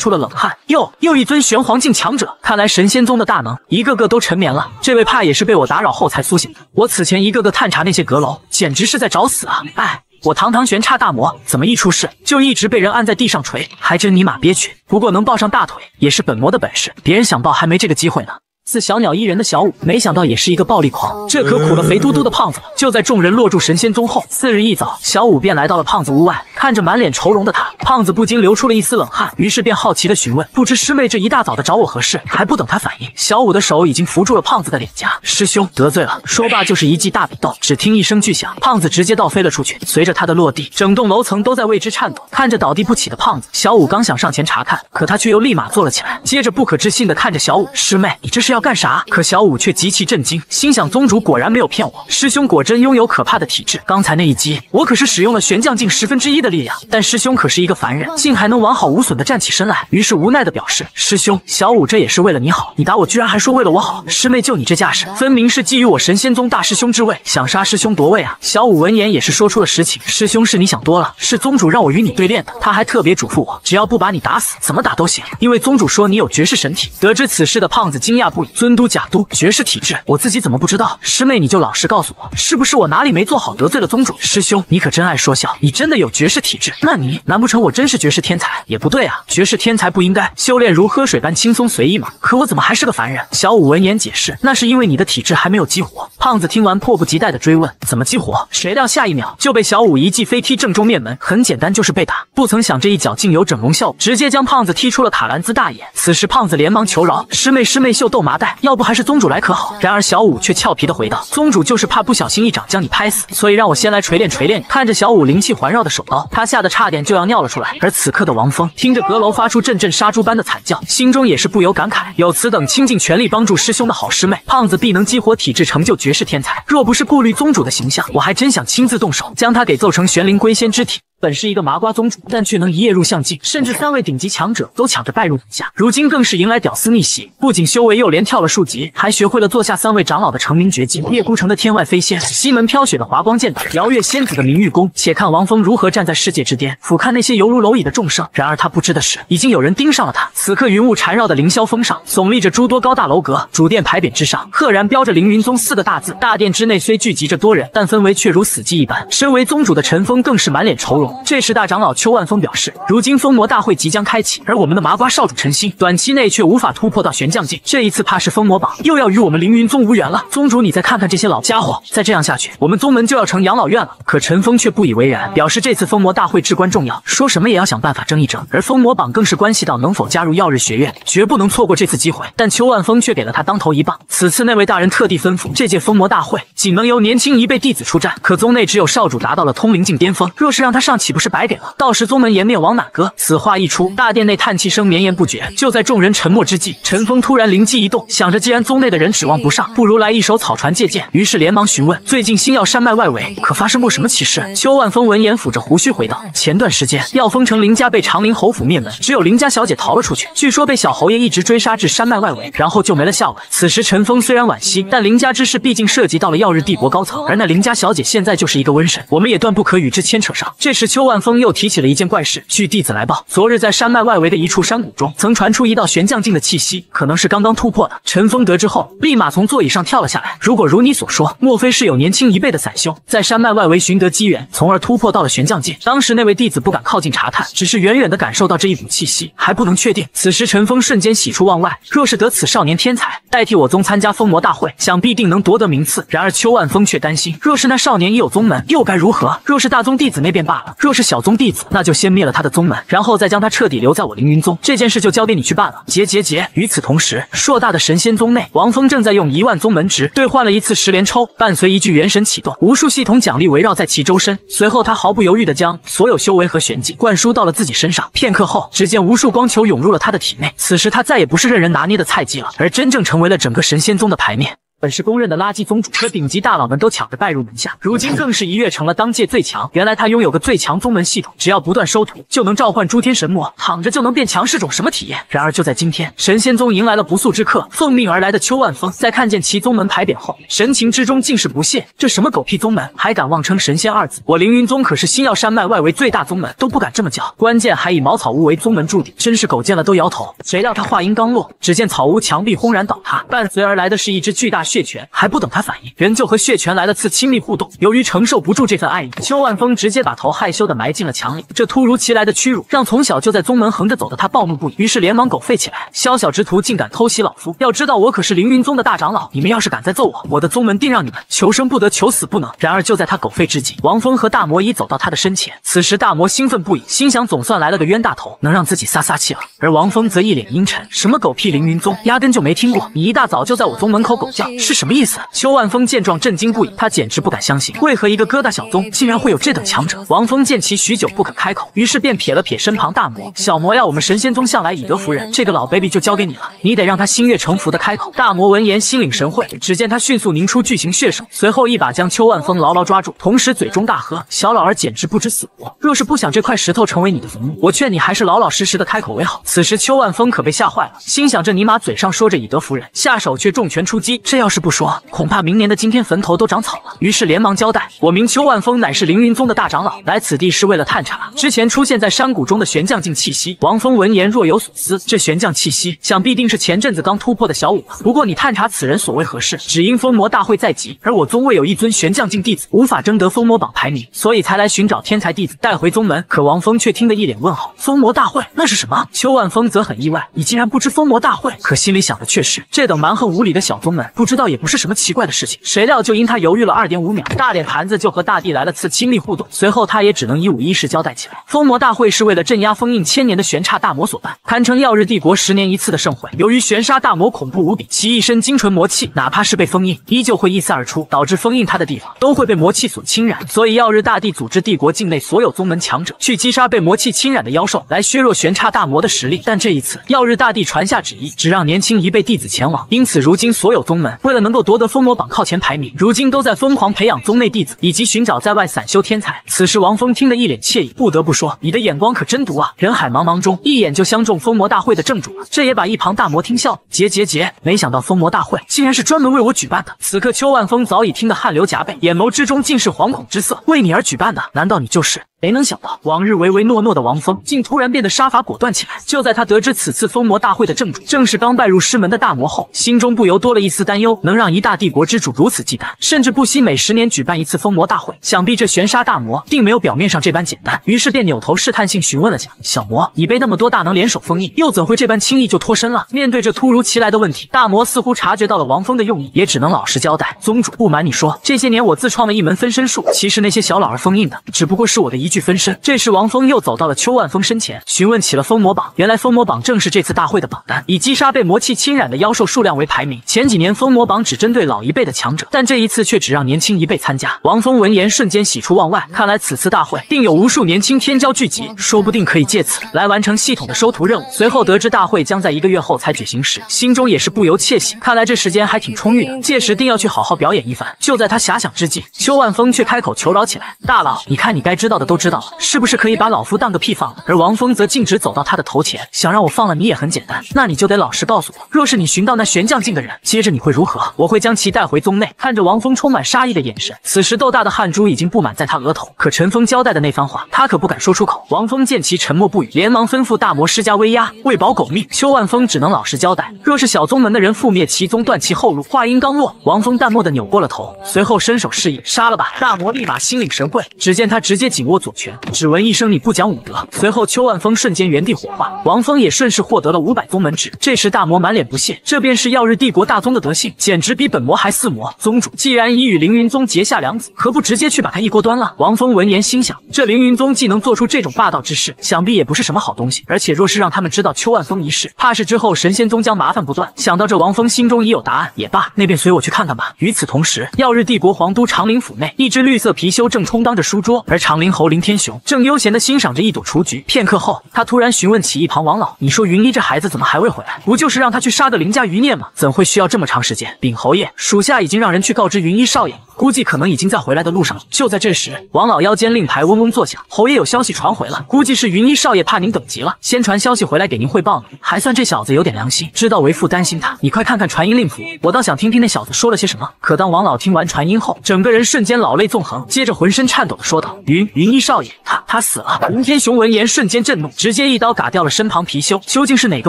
A: 出了冷汗。哟又一尊玄黄境强者，看来神仙宗的大能一个个都沉眠了。这位怕也是被我打扰后才苏醒的。我此前一个个探查那些阁楼，简直是在找死啊！哎，我堂堂玄刹大魔，怎么一出事就一直被人按在地上锤，还真尼玛憋屈。不过能抱上大腿，也是本魔的本事，别人想抱还没这个机会呢。似小鸟依人的小五，没想到也是一个暴力狂，这可苦了肥嘟嘟的胖子了。就在众人落住神仙宗后，次日一早，小五便来到了胖子屋外，看着满脸愁容的他，胖子不禁流出了一丝冷汗，于是便好奇的询问：“不知师妹这一大早的找我何事？”还不等他反应，小五的手已经扶住了胖子的脸颊。师兄得罪了。说罢就是一记大比斗，只听一声巨响，胖子直接倒飞了出去。随着他的落地，整栋楼层都在为之颤抖。看着倒地不起的胖子，小五刚想上前查看，可他却又立马坐了起来，接着不可置信的看着小五：“师妹，你这是要干啥？”可小五却极其震惊，心想：宗主果然没有骗我，师兄果真拥有可怕的体质。刚才那一击，我可是使用了玄将境十分之一的力量，但师兄可是一个凡人，竟还能完好无损的站起身来。于是无奈的表示：师兄，小五这也是为了你好，你打我居然还说为了我好，师妹就你这架势，分明是觊觎我神仙宗大师兄之位，想杀师兄夺位啊！小五闻言也是说出了实情：师兄是你想多了，是宗主让我与你对练的，他还特别嘱咐我，只要不把你打死，怎么打都行，因为宗主说你有绝世神体。得知此事的胖子惊讶不已，尊都假都绝世体质，我自己怎么不知道？师妹你就老实告诉我，是不是我哪里没做好得罪了宗主？师兄你可真爱说笑，你真的有绝世体质？那你难不成我真是绝世天才？也不对啊，绝世天才不应该修炼如喝水般轻松随意吗？可我怎么还是个凡人？小五闻言解释，那是因为你的体质还没有激活。胖子听完迫不及待的追问，怎么激活？谁料下一秒就被小五一记飞踢正中面门，很简单就是被打。不曾想这一脚竟有整容效果，直接将胖子踢出了卡兰兹大眼。此时胖子连忙求饶，师妹师妹秀逗麻袋，要不还是宗主来可好？然而小五却俏皮的回道，宗主就是怕不小心一掌将你拍死，所以让我先来锤炼锤炼你。看着小五灵气环绕的手刀，他吓得差点就要尿了出来。而此刻的王峰听着阁楼发出阵阵杀猪般的惨叫，心中也是不由感慨，有此等倾尽全力帮助师兄的好师妹，胖子必能激活体质，成就绝世天才。若不是顾虑宗主的形象，我还真想亲自动手将他给揍成玄灵龟仙之体。本是一个麻瓜宗主，但却能一夜入象境，甚至三位顶级强者都抢着拜入门下。如今更是迎来屌丝逆袭，不仅修为又连跳了数级，还学会了坐下三位长老的成名绝技——叶孤城的天外飞仙，西门飘雪的华光剑等，瑶月仙子的明玉功。且看王峰如何站在世界之巅，俯瞰那些犹如蝼蚁的众生。然而他不知的是，已经有人盯上了他。此刻云雾缠绕的凌霄峰上，耸立着诸多高大楼阁，主殿牌匾之上赫然标着“凌云宗”四个大字。大殿之内虽聚集着多人，但氛围却如死寂一般。身为宗主的陈峰更是满脸愁容。这时大长老。邱万峰表示，如今封魔大会即将开启，而我们的麻瓜少主陈星短期内却无法突破到玄将境，这一次怕是封魔榜又要与我们凌云宗无缘了。宗主，你再看看这些老家伙，再这样下去，我们宗门就要成养老院了。可陈峰却不以为然，表示这次封魔大会至关重要，说什么也要想办法争一争。而封魔榜更是关系到能否加入耀日学院，绝不能错过这次机会。但邱万峰却给了他当头一棒。此次那位大人特地吩咐，这届封魔大会仅能由年轻一辈弟子出战，可宗内只有少主达到了通灵境巅峰，若是让他上，岂不是白给了？到时宗门颜面往哪搁？此话一出，大殿内叹气声绵延不绝。就在众人沉默之际，陈峰突然灵机一动，想着既然宗内的人指望不上，不如来一手草船借箭。于是连忙询问：最近星耀山脉外围可发生过什么奇事？邱万峰闻言抚着胡须回道：前段时间耀峰城林家被长林侯府灭门，只有林家小姐逃了出去，据说被小侯爷一直追杀至山脉外围，然后就没了下文。此时陈陈峰虽然惋惜，但林家之事毕竟涉及到了耀日帝国高层，而那林家小姐现在就是一个瘟神，我们也断不可与之牵扯上。这时，邱万峰又提起了一件怪事。据弟子来报，昨日在山脉外围的一处山谷中，曾传出一道玄降境的气息，可能是刚刚突破的。陈峰得知后，立马从座椅上跳了下来。如果如你所说，莫非是有年轻一辈的散修在山脉外围寻得机缘，从而突破到了玄降境？当时那位弟子不敢靠近查探，只是远远的感受到这一股气息，还不能确定。此时，陈峰瞬间喜出望外，若是得此少年天才代替我宗参加封魔大会，想必定能夺得名次。然而邱万峰却担心，若是那少年已有宗门，又该如何？若是大宗弟子那便罢了，若是小宗弟子，那就先灭了他的宗门，然后再将他彻底留在我凌云宗。这件事就交给你去办了。结结结！与此同时，硕大的神仙宗内，王峰正在用一万宗门值兑换了一次十连抽，伴随一句元神启动，无数系统奖励围绕在其周身。随后，他毫不犹豫地将所有修为和玄技灌输到了自己身上。片刻后，只见无数光球涌入了他的体内。此时，他再也不是任人拿捏的菜鸡了，而真正成为了整个神仙宗的牌面。本是公认的垃圾宗主，可顶级大佬们都抢着拜入门下，如今更是一跃成了当届最强。原来他拥有个最强宗门系统，只要不断收徒，就能召唤诸天神魔，躺着就能变强，是种什么体验？然而就在今天，神仙宗迎来了不速之客，奉命而来的邱万峰，在看见其宗门牌匾后，神情之中竟是不屑。这什么狗屁宗门，还敢妄称神仙二字？我凌云宗可是星耀山脉外围最大宗门，都不敢这么叫。关键还以茅草屋为宗门驻地，真是狗见了都摇头。谁料他话音刚落，只见草屋墙壁轰然倒塌，伴随而来的是一只巨大。血泉还不等他反应，人就和血泉来了次亲密互动。由于承受不住这份爱意，邱万峰直接把头害羞的埋进了墙里。这突如其来的屈辱，让从小就在宗门横着走的他暴怒不已，于是连忙狗吠起来：“宵小之徒竟敢偷袭老夫！要知道我可是凌云宗的大长老，你们要是敢再揍我，我的宗门定让你们求生不得，求死不能！”然而就在他狗吠之际，王峰和大魔已走到他的身前。此时大魔兴奋不已，心想总算来了个冤大头，能让自己撒撒气了。而王峰则一脸阴沉：“什么狗屁凌云宗，压根就没听过！你一大早就在我宗门口狗叫，是什么意思？”邱万峰见状震惊不已，他简直不敢相信，为何一个疙瘩小宗竟然会有这等强者？王峰见其许久不肯开口，于是便瞥了瞥身旁大魔，小魔呀，我们神仙宗向来以德服人，这个老 baby 就交给你了，你得让他心悦诚服的开口。大魔闻言心领神会，只见他迅速凝出巨型血手，随后一把将邱万峰牢牢抓住，同时嘴中大喝：“小老儿简直不知死活，若是不想这块石头成为你的坟墓，我劝你还是老老实实的开口为好。”此时邱万峰可被吓坏了，心想这尼玛嘴上说着以德服人，下手却重拳出击，这要是是不说。恐怕明年的今天坟头都长草了。于是连忙交代：“我名邱万峰，乃是凌云宗的大长老，来此地是为了探查之前出现在山谷中的玄将境气息。”王峰闻言若有所思：“这玄将气息，想必定是前阵子刚突破的小五吧？不过你探查此人所为何事？只因封魔大会在即，而我宗未有一尊玄将境弟子，无法争得封魔榜排名，所以才来寻找天才弟子带回宗门。”可王峰却听得一脸问号：“封魔大会那是什么？”邱万峰则很意外：“你竟然不知封魔大会？”可心里想的却是：这等蛮横无理的小宗门，不知知道也不是什么奇怪的事情。谁料就因他犹豫了二点五秒，大脸盘子就和大地来了次亲密互动，随后他也只能一五一十交代起来。封魔大会是为了镇压封印千年的玄刹大魔所办，堪称耀日帝国十年一次的盛会。由于玄刹大魔恐怖无比，其一身精纯魔气，哪怕是被封印，依旧会一散而出，导致封印他的地方都会被魔气所侵染。所以耀日大帝组织帝国境内所有宗门强者去击杀被魔气侵染的妖兽，来削弱玄刹大魔的实力。但这一次，耀日大帝传下旨意，只让年轻一辈弟子前往。因此，如今所有宗门为了能够夺得封魔榜靠前排名，如今都在疯狂培养宗内弟子，以及寻找在外散修天才。此时，王峰听得一脸惬意，不得不说，你的眼光可真毒啊！人海茫茫中，一眼就相中封魔大会的正主了。这也把一旁大魔听笑了，结结结，没想到封魔大会竟然是专门为我举办的。此刻，邱万峰早已听得汗流浃背，眼眸之中尽是惶恐之色。为你而举办的，难道你就是？没能想到，往日唯唯诺诺的王峰，竟突然变得杀伐果断起来。就在他得知此次封魔大会的正主正是刚拜入师门的大魔后，心中不由多了一丝担忧。能让一大帝国之主如此忌惮，甚至不惜每十年举办一次封魔大会，想必这玄沙大魔定没有表面上这般简单。于是便扭头试探性询问了下：“小魔，你被那么多大能联手封印，又怎会这般轻易就脱身了？”面对这突如其来的问题，大魔似乎察觉到了王峰的用意，也只能老实交代：“宗主，不瞒你说，这些年我自创了一门分身术，其实那些小老儿封印的，只不过是我的一句具分身。”这时。王峰又走到了邱万峰身前，询问起了封魔榜。原来封魔榜正是这次大会的榜单，以击杀被魔气侵染的妖兽数量为排名。前几年封魔榜只针对老一辈的强者，但这一次却只让年轻一辈参加。王峰闻言瞬间喜出望外，看来此次大会定有无数年轻天骄聚集，说不定可以借此来完成系统的收徒任务。随后得知大会将在一个月后才举行时，心中也是不由窃喜。看来这时间还挺充裕的，届时定要去好好表演一番。就在他遐想之际，邱万峰却开口求饶起来：“大佬，你看你该知道的都知。”知道了，是不是可以把老夫当个屁放了？而王峰则径直走到他的头前，想让我放了你也很简单，那你就得老实告诉我，若是你寻到那玄将境的人，接着你会如何？我会将其带回宗内。看着王峰充满杀意的眼神，此时豆大的汗珠已经布满在他额头，可陈峰交代的那番话，他可不敢说出口。王峰见其沉默不语，连忙吩咐大魔施加威压，为保狗命，邱万峰只能老实交代。若是小宗门的人覆灭其宗，断其后路。话音刚落，王峰淡漠的扭过了头，随后伸手示意杀了吧。大魔立马心领神会，只见他直接紧握左拳，只闻一声你不讲武德。随后邱万峰瞬间原地火化，王峰也顺势获得了五百宗门纸。这时大魔满脸不屑，这便是耀日帝国大宗的德性，简直比本魔还似魔。宗主既然已与凌云宗结下梁子，何不直接去把他一锅端了？王峰闻言心想，这凌云宗既能做出这种霸道之事，想必也不是什么好东西。而且若是让他们知道邱万峰一事，怕是之后神仙宗将麻烦不断。想到这，王峰心中已有答案。也罢，那便随我去看看吧。与此同时，耀日帝国皇都长陵府内，一只绿色貔貅正充当着书桌，而长陵侯林天雄正悠闲地欣赏着一朵雏菊。片刻后，他突然询问起一旁王老：“你说云一这孩子怎么还未回来？不就是让他去杀个林家余孽吗？怎会需要这么长时间？”禀侯爷，属下已经让人去告知云一少爷。估计可能已经在回来的路上了。就在这时，王老腰间令牌嗡嗡作响，侯爷有消息传回了，估计是云一少爷怕您等急了，先传消息回来给您汇报呢。还算这小子有点良心，知道为父担心他。你快看看传音令符，我倒想听听那小子说了些什么。可当王老听完传音后，整个人瞬间老泪纵横，接着浑身颤抖地说道：“云云一少爷，他他死了。”林天雄闻言瞬间震怒，直接一刀嘎掉了身旁貔貅。究竟是哪个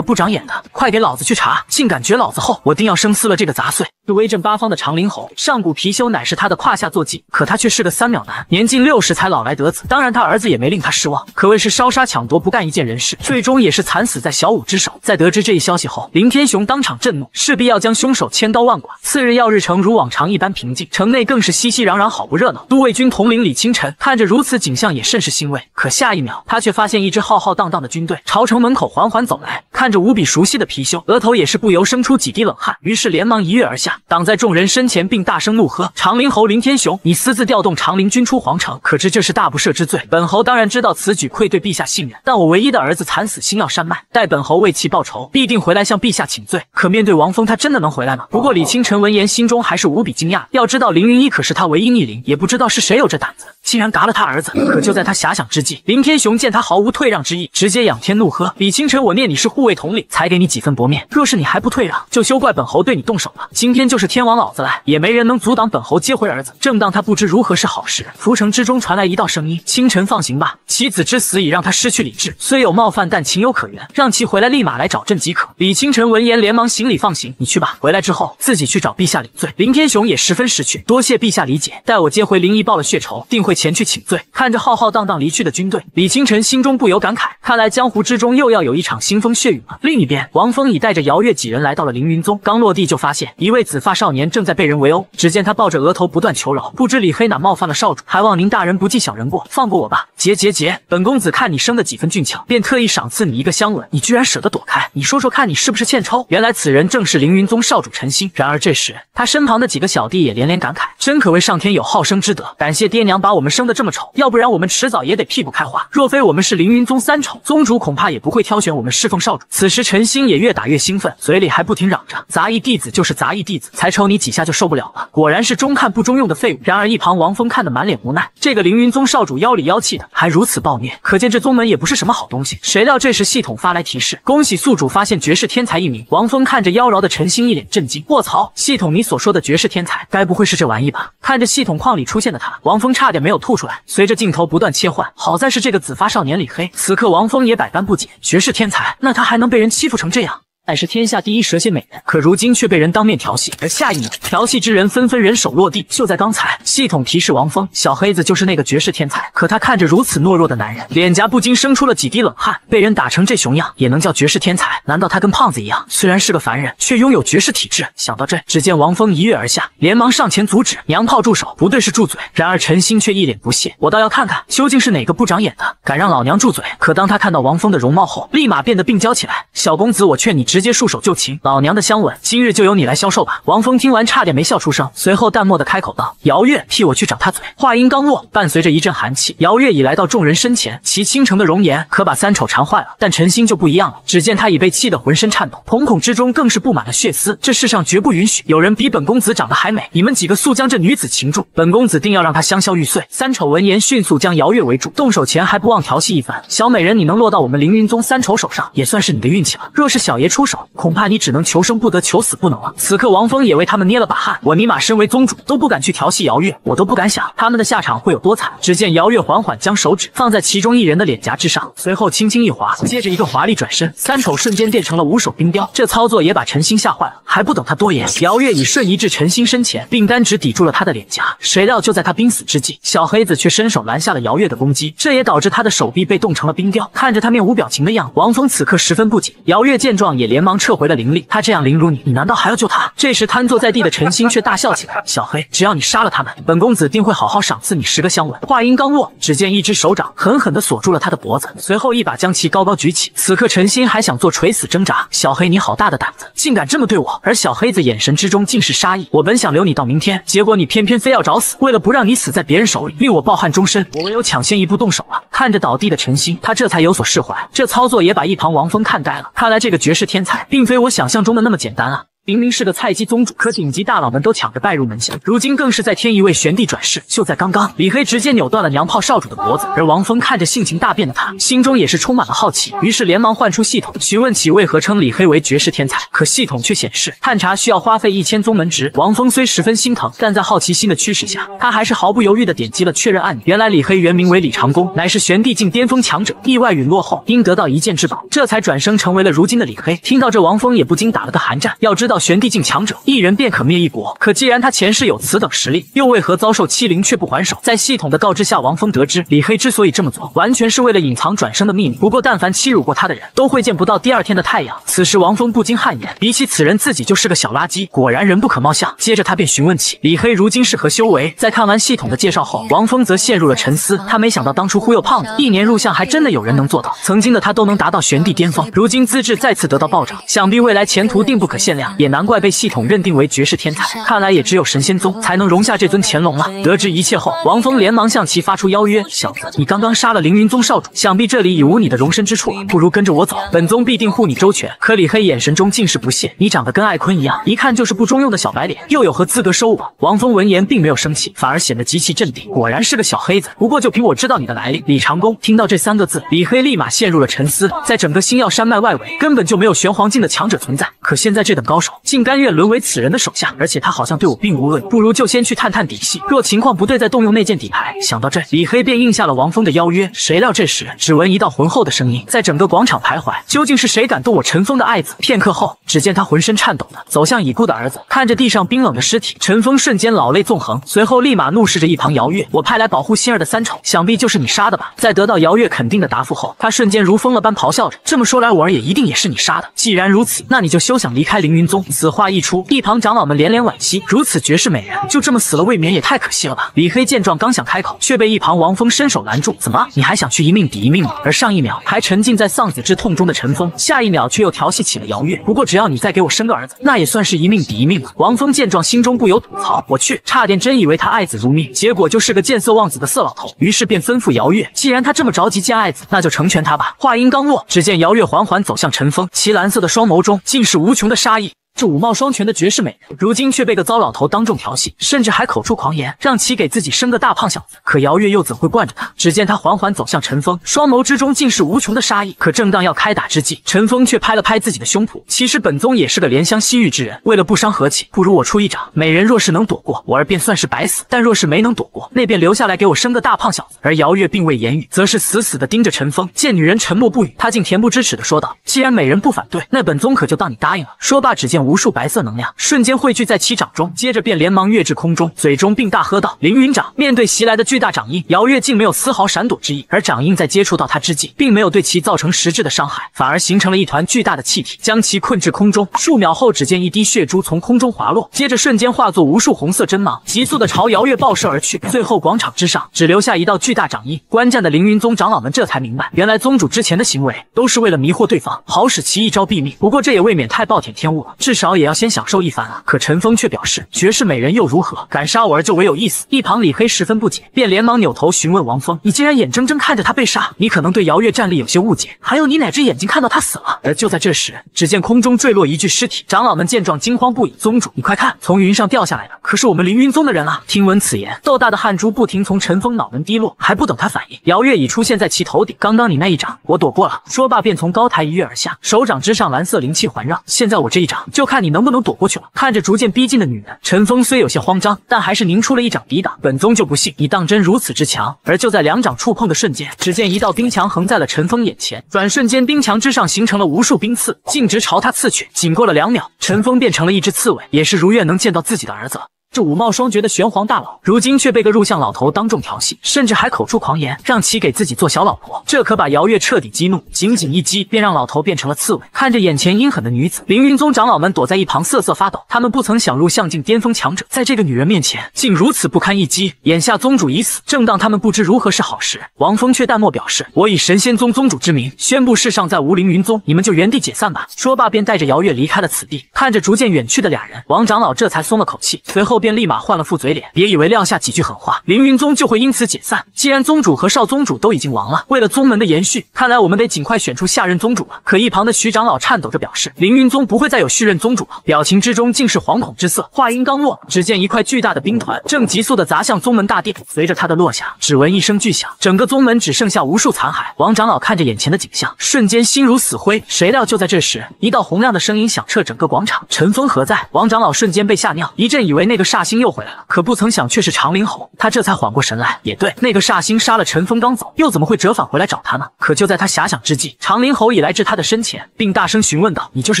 A: 不长眼的？快给老子去查！竟敢绝老子后，我定要生撕了这个杂碎！是威震八方的长林侯，上古貔貅乃是他的胯下坐骑。可他却是个三秒男，年近六十才老来得子。当然，他儿子也没令他失望，可谓是烧杀抢夺不干一件人事，最终也是惨死在小五之手。在得知这一消息后，林天雄当场震怒，势必要将凶手千刀万剐。次日，耀日城如往常一般平静，城内更是熙熙攘攘，好不热闹。都尉军统领李清晨看着如此景象，也甚是欣慰。可下一秒，他却发现一支浩浩荡荡的军队朝城门口缓缓走来，看着无比熟悉的貔貅，额头也是不由生出几滴冷汗，于是连忙一跃而下，挡在众人身前，并大声怒喝：“长陵侯林天雄，你！”私自调动长陵军出皇城，可知这是大不赦之罪。本侯当然知道此举愧对陛下信任，但我唯一的儿子惨死，星耀山脉，待本侯为其报仇，必定回来向陛下请罪。可面对王峰，他真的能回来吗？不过李清晨闻言，心中还是无比惊讶。要知道林云一可是他唯一逆鳞，也不知道是谁有这胆子，竟然嘎了他儿子。可就在他遐想之际，林天雄见他毫无退让之意，直接仰天怒喝：“李清晨，我念你是护卫统领，才给你几分薄面。若是你还不退让，就休怪本侯对你动手了。今天就是天王老子来，也没人能阻挡本侯接回儿子。”正当他。不知如何是好时，浮城之中传来一道声音：“清晨放行吧，其子之死已让他失去理智，虽有冒犯，但情有可原，让其回来，立马来找朕即可。”李清晨闻言，连忙行礼放行：“你去吧，回来之后自己去找陛下领罪。”林天雄也十分识趣，多谢陛下理解，待我接回林毅报了血仇，定会前去请罪。看着浩浩荡荡离去的军队，李清晨心中不由感慨：看来江湖之中又要有一场腥风血雨了。另一边，王峰已带着姚月几人来到了凌云宗，刚落地就发现一位子紫发少年正在被人围殴，只见他抱着额头不断求饶，不知。李黑哪冒犯了少主，还望您大人不计小人过，放过我吧！结结结，本公子看你生的几分俊俏，便特意赏赐你一个香吻，你居然舍得躲开？你说说看，你是不是欠抽？原来此人正是凌云宗少主陈星。然而这时，他身旁的几个小弟也连连感慨，真可谓上天有好生之德，感谢爹娘把我们生的这么丑，要不然我们迟早也得屁股开花。若非我们是凌云宗三丑，宗主恐怕也不会挑选我们侍奉少主。此时陈星也越打越兴奋，嘴里还不停嚷着：杂役弟子就是杂役弟子，才抽你几下就受不了了，果然是中看不中用的废物。然而一旁王峰看得满脸无奈，这个凌云宗少主妖里妖气的，还如此暴虐，可见这宗门也不是什么好东西。谁料这时系统发来提示，恭喜宿主发现绝世天才一名。王峰看着妖娆的陈星，一脸震惊。卧槽，系统你所说的绝世天才，该不会是这玩意吧？看着系统框里出现的他，王峰差点没有吐出来。随着镜头不断切换，好在是这个紫发少年李黑。此刻王峰也百般不解，绝世天才，那他还能被人欺负成这样？乃是天下第一蛇蝎美人，可如今却被人当面调戏，而下一秒，调戏之人纷纷人手落地。就在刚才，系统提示王峰，小黑子就是那个绝世天才。可他看着如此懦弱的男人，脸颊不禁生出了几滴冷汗。被人打成这熊样，也能叫绝世天才？难道他跟胖子一样，虽然是个凡人，却拥有绝世体质？想到这，只见王峰一跃而下，连忙上前阻止：“娘炮，住手！不对，是住嘴。”然而陈星却一脸不屑：“我倒要看看，究竟是哪个不长眼的，敢让老娘住嘴！”可当他看到王峰的容貌后，立马变得病娇起来：“小公子，我劝你直。”直接束手就擒。老娘的香吻，今日就由你来销售吧。王峰听完差点没笑出声，随后淡漠的开口道：“姚月，替我去找他嘴。”话音刚落，伴随着一阵寒气，姚月已来到众人身前，其倾城的容颜可把三丑馋坏了。但陈星就不一样了，只见他已被气得浑身颤抖，瞳孔之中更是布满了血丝。这世上绝不允许有人比本公子长得还美！你们几个速将这女子擒住，本公子定要让她香消玉碎。三丑闻言，迅速将姚月围住，动手前还不忘调戏一番。小美人，你能落到我们凌云宗三丑手上，也算是你的运气了。若是小爷出手，恐怕你只能求生不得，求死不能了。此刻，王峰也为他们捏了把汗。我尼玛身为宗主，都不敢去调戏姚月，我都不敢想他们的下场会有多惨。只见姚月缓缓将手指放在其中一人的脸颊之上，随后轻轻一划，接着一个华丽转身，三丑瞬间变成了五手冰雕。这操作也把陈星吓坏了。还不等他多言，姚月已瞬移至陈星身前，并单指抵住了他的脸颊。谁料就在他濒死之际，小黑子却伸手拦下了姚月的攻击，这也导致他的手臂被冻成了冰雕。看着他面无表情的样子，王峰此刻十分不解。姚月见状也连连忙撤回了灵力。他这样凌辱你，你难道还要救他？这时瘫坐在地的陈星却大笑起来：“小黑，只要你杀了他们，本公子定会好好赏赐你十个香吻。”话音刚落，只见一只手掌狠狠地锁住了他的脖子，随后一把将其高高举起。此刻陈星还想做垂死挣扎。小黑，你好大的胆子，竟敢这么对我！而小黑子眼神之中尽是杀意。我本想留你到明天，结果你偏偏非要找死。为了不让你死在别人手里，令我抱憾终身，我唯有抢先一步动手了。看着倒地的陈星，他这才有所释怀。这操作也把一旁王峰看呆了。看来这个绝世天并非我想象中的那么简单啊。明明是个菜鸡宗主，可顶级大佬们都抢着拜入门下，如今更是在添一位玄帝转世。就在刚刚，李黑直接扭断了娘炮少主的脖子，而王峰看着性情大变的他，心中也是充满了好奇，于是连忙唤出系统，询问起为何称李黑为绝世天才。可系统却显示，探查需要花费一千宗门值。王峰虽十分心疼，但在好奇心的驱使下，他还是毫不犹豫的点击了确认按钮。原来李黑原名为李长恭，乃是玄帝境巅峰强者，意外陨落后，因得到一件之宝，这才转生成为了如今的李黑。听到这，王峰也不禁打了个寒战。要知道，玄帝境强者。一人便可灭一国，可既然他前世有此等实力，又为何遭受欺凌却不还手？在系统的告知下，王峰得知李黑之所以这么做，完全是为了隐藏转生的秘密。不过，但凡欺辱过他的人，都会见不到第二天的太阳。此时，王峰不禁汗颜，比起此人，自己就是个小垃圾。果然，人不可貌相。接着，他便询问起李黑如今是何修为。在看完系统的介绍后，王峰则陷入了沉思。他没想到，当初忽悠胖子一年入相，还真的有人能做到。曾经的他都能达到玄帝巅峰，如今资质再次得到暴涨，想必未来前途定不可限量。也难怪被系统认定为绝世天才，看来也只有神仙宗才能容下这尊乾隆了。得知一切后，王峰连忙向其发出邀约：“小子，你刚刚杀了凌云宗少主，想必这里已无你的容身之处了，不如跟着我走，本宗必定护你周全。”可李黑眼神中尽是不屑：“你长得跟艾坤一样，一看就是不中用的小白脸，又有何资格收我？”王峰闻言并没有生气，反而显得极其镇定。果然是个小黑子，不过就凭我知道你的来历，李长恭。听到这三个字，李黑立马陷入了沉思。在整个星耀山脉外围，根本就没有玄黄境的强者存在，可现在这等高手竟甘愿沦为此人的手下，而且他好像对我并无恶意，不如就先去探探底细，若情况不对，再动用那件底牌。想到这，李黑便应下了王峰的邀约。谁料这时，只闻一道浑厚的声音在整个广场徘徊，究竟是谁敢动我陈峰的爱子？片刻后，只见他浑身颤抖的走向已故的儿子，看着地上冰冷的尸体，陈峰瞬间老泪纵横，随后立马怒视着一旁姚月：“我派来保护心儿的三丑，想必就是你杀的吧？”在得到姚月肯定的答复后，他瞬间如疯了般咆哮着：“这么说来，我儿也一定也是你杀的。既然如此，那你就休想离开凌云宗。”此话一出，一旁长老们连连惋惜，如此绝世美人就这么死了，未免也太可惜了吧？李黑见状，刚想开口，却被一旁王峰伸手拦住：“怎么，你还想去一命抵一命吗？”而上一秒还沉浸在丧子之痛中的陈峰，下一秒却又调戏起了姚月。不过只要你再给我生个儿子，那也算是一命抵一命了。王峰见状，心中不由吐槽：“我去，差点真以为他爱子如命，结果就是个见色忘子的色老头。”于是便吩咐姚月：“既然他这么着急见爱子，那就成全他吧。”话音刚落，只见姚月缓缓走向陈峰，其蓝色的双眸中尽是无穷的杀意。这五貌双全的绝世美人，如今却被个糟老头当众调戏，甚至还口出狂言，让其给自己生个大胖小子。可姚月又怎会惯着他？只见他缓缓走向陈峰，双眸之中尽是无穷的杀意。可正当要开打之际，陈峰却拍了拍自己的胸脯：“其实本宗也是个怜香惜玉之人，为了不伤和气，不如我出一掌。美人若是能躲过，我儿便算是白死；但若是没能躲过，那便留下来给我生个大胖小子。”而姚月并未言语，则是死死地盯着陈峰。见女人沉默不语，他竟恬不知耻地说道：“既然美人不反对，那本宗可就当你答应了。”说罢，只见无数白色能量瞬间汇聚在其掌中，接着便连忙跃至空中，嘴中并大喝道：“凌云掌！”面对袭来的巨大掌印，姚月竟没有丝毫闪躲之意，而掌印在接触到他之际，并没有对其造成实质的伤害，反而形成了一团巨大的气体，将其困至空中。数秒后，只见一滴血珠从空中滑落，接着瞬间化作无数红色针芒，急速的朝姚月爆射而去。最后，广场之上只留下一道巨大掌印。观战的凌云宗长老们这才明白，原来宗主之前的行为都是为了迷惑对方，好使其一招毙命。不过这也未免太暴殄天物了，至少也要先享受一番啊！可陈峰却表示，绝世美人又如何，敢杀我儿就唯有一死。一旁李黑十分不解，便连忙扭头询问王峰：“你竟然眼睁睁看着他被杀？你可能对姚月战力有些误解，还有你哪只眼睛看到他死了？”而就在这时，只见空中坠落一具尸体，长老们见状惊慌不已：“宗主，你快看，从云上掉下来的可是我们凌云宗的人啊！”听闻此言，豆大的汗珠不停从陈峰脑门滴落，还不等他反应，姚月已出现在其头顶。刚刚你那一掌，我躲过了。说罢，便从高台一跃而下，手掌之上蓝色灵气环绕。现在我这一掌，就看你能不能躲过去了。看着逐渐逼近的女人，陈峰虽有些慌张，但还是凝出了一掌抵挡。本宗就不信你当真如此之强。而就在两掌触碰的瞬间，只见一道冰墙横在了陈峰眼前，转瞬间，冰墙之上形成了无数冰刺，径直朝他刺去。仅过了两秒，陈峰变成了一只刺猬，也是如愿能见到自己的儿子了。这武貌双绝的玄黄大佬，如今却被个入相老头当众调戏，甚至还口出狂言，让其给自己做小老婆，这可把姚月彻底激怒，仅仅一击便让老头变成了刺猬。看着眼前阴狠的女子，凌云宗长老们躲在一旁瑟瑟发抖，他们不曾想入相境巅峰强者，在这个女人面前竟如此不堪一击。眼下宗主已死，正当他们不知如何是好时，王峰却淡漠表示：“我以神仙宗宗主之名宣布，世上再无凌云宗，你们就原地解散吧。”说罢便带着姚月离开了此地。看着逐渐远去的俩人，王长老这才松了口气，随后便。便立马换了副嘴脸，别以为撂下几句狠话，凌云宗就会因此解散。既然宗主和少宗主都已经亡了，为了宗门的延续，看来我们得尽快选出下任宗主了。可一旁的徐长老颤抖着表示，凌云宗不会再有续任宗主了，表情之中尽是惶恐之色。话音刚落，只见一块巨大的冰团正急速的砸向宗门大殿。随着它的落下，只闻一声巨响，整个宗门只剩下无数残骸。王长老看着眼前的景象，瞬间心如死灰。谁料就在这时，一道洪亮的声音响彻整个广场：“陈峰何在？”王长老瞬间被吓尿，一阵以为那个煞星又回来了，可不曾想却是长灵猴。他这才缓过神来，也对，那个煞星杀了陈峰刚走，又怎么会折返回来找他呢？可就在他遐想之际，长灵猴已来至他的身前，并大声询问道：“你就是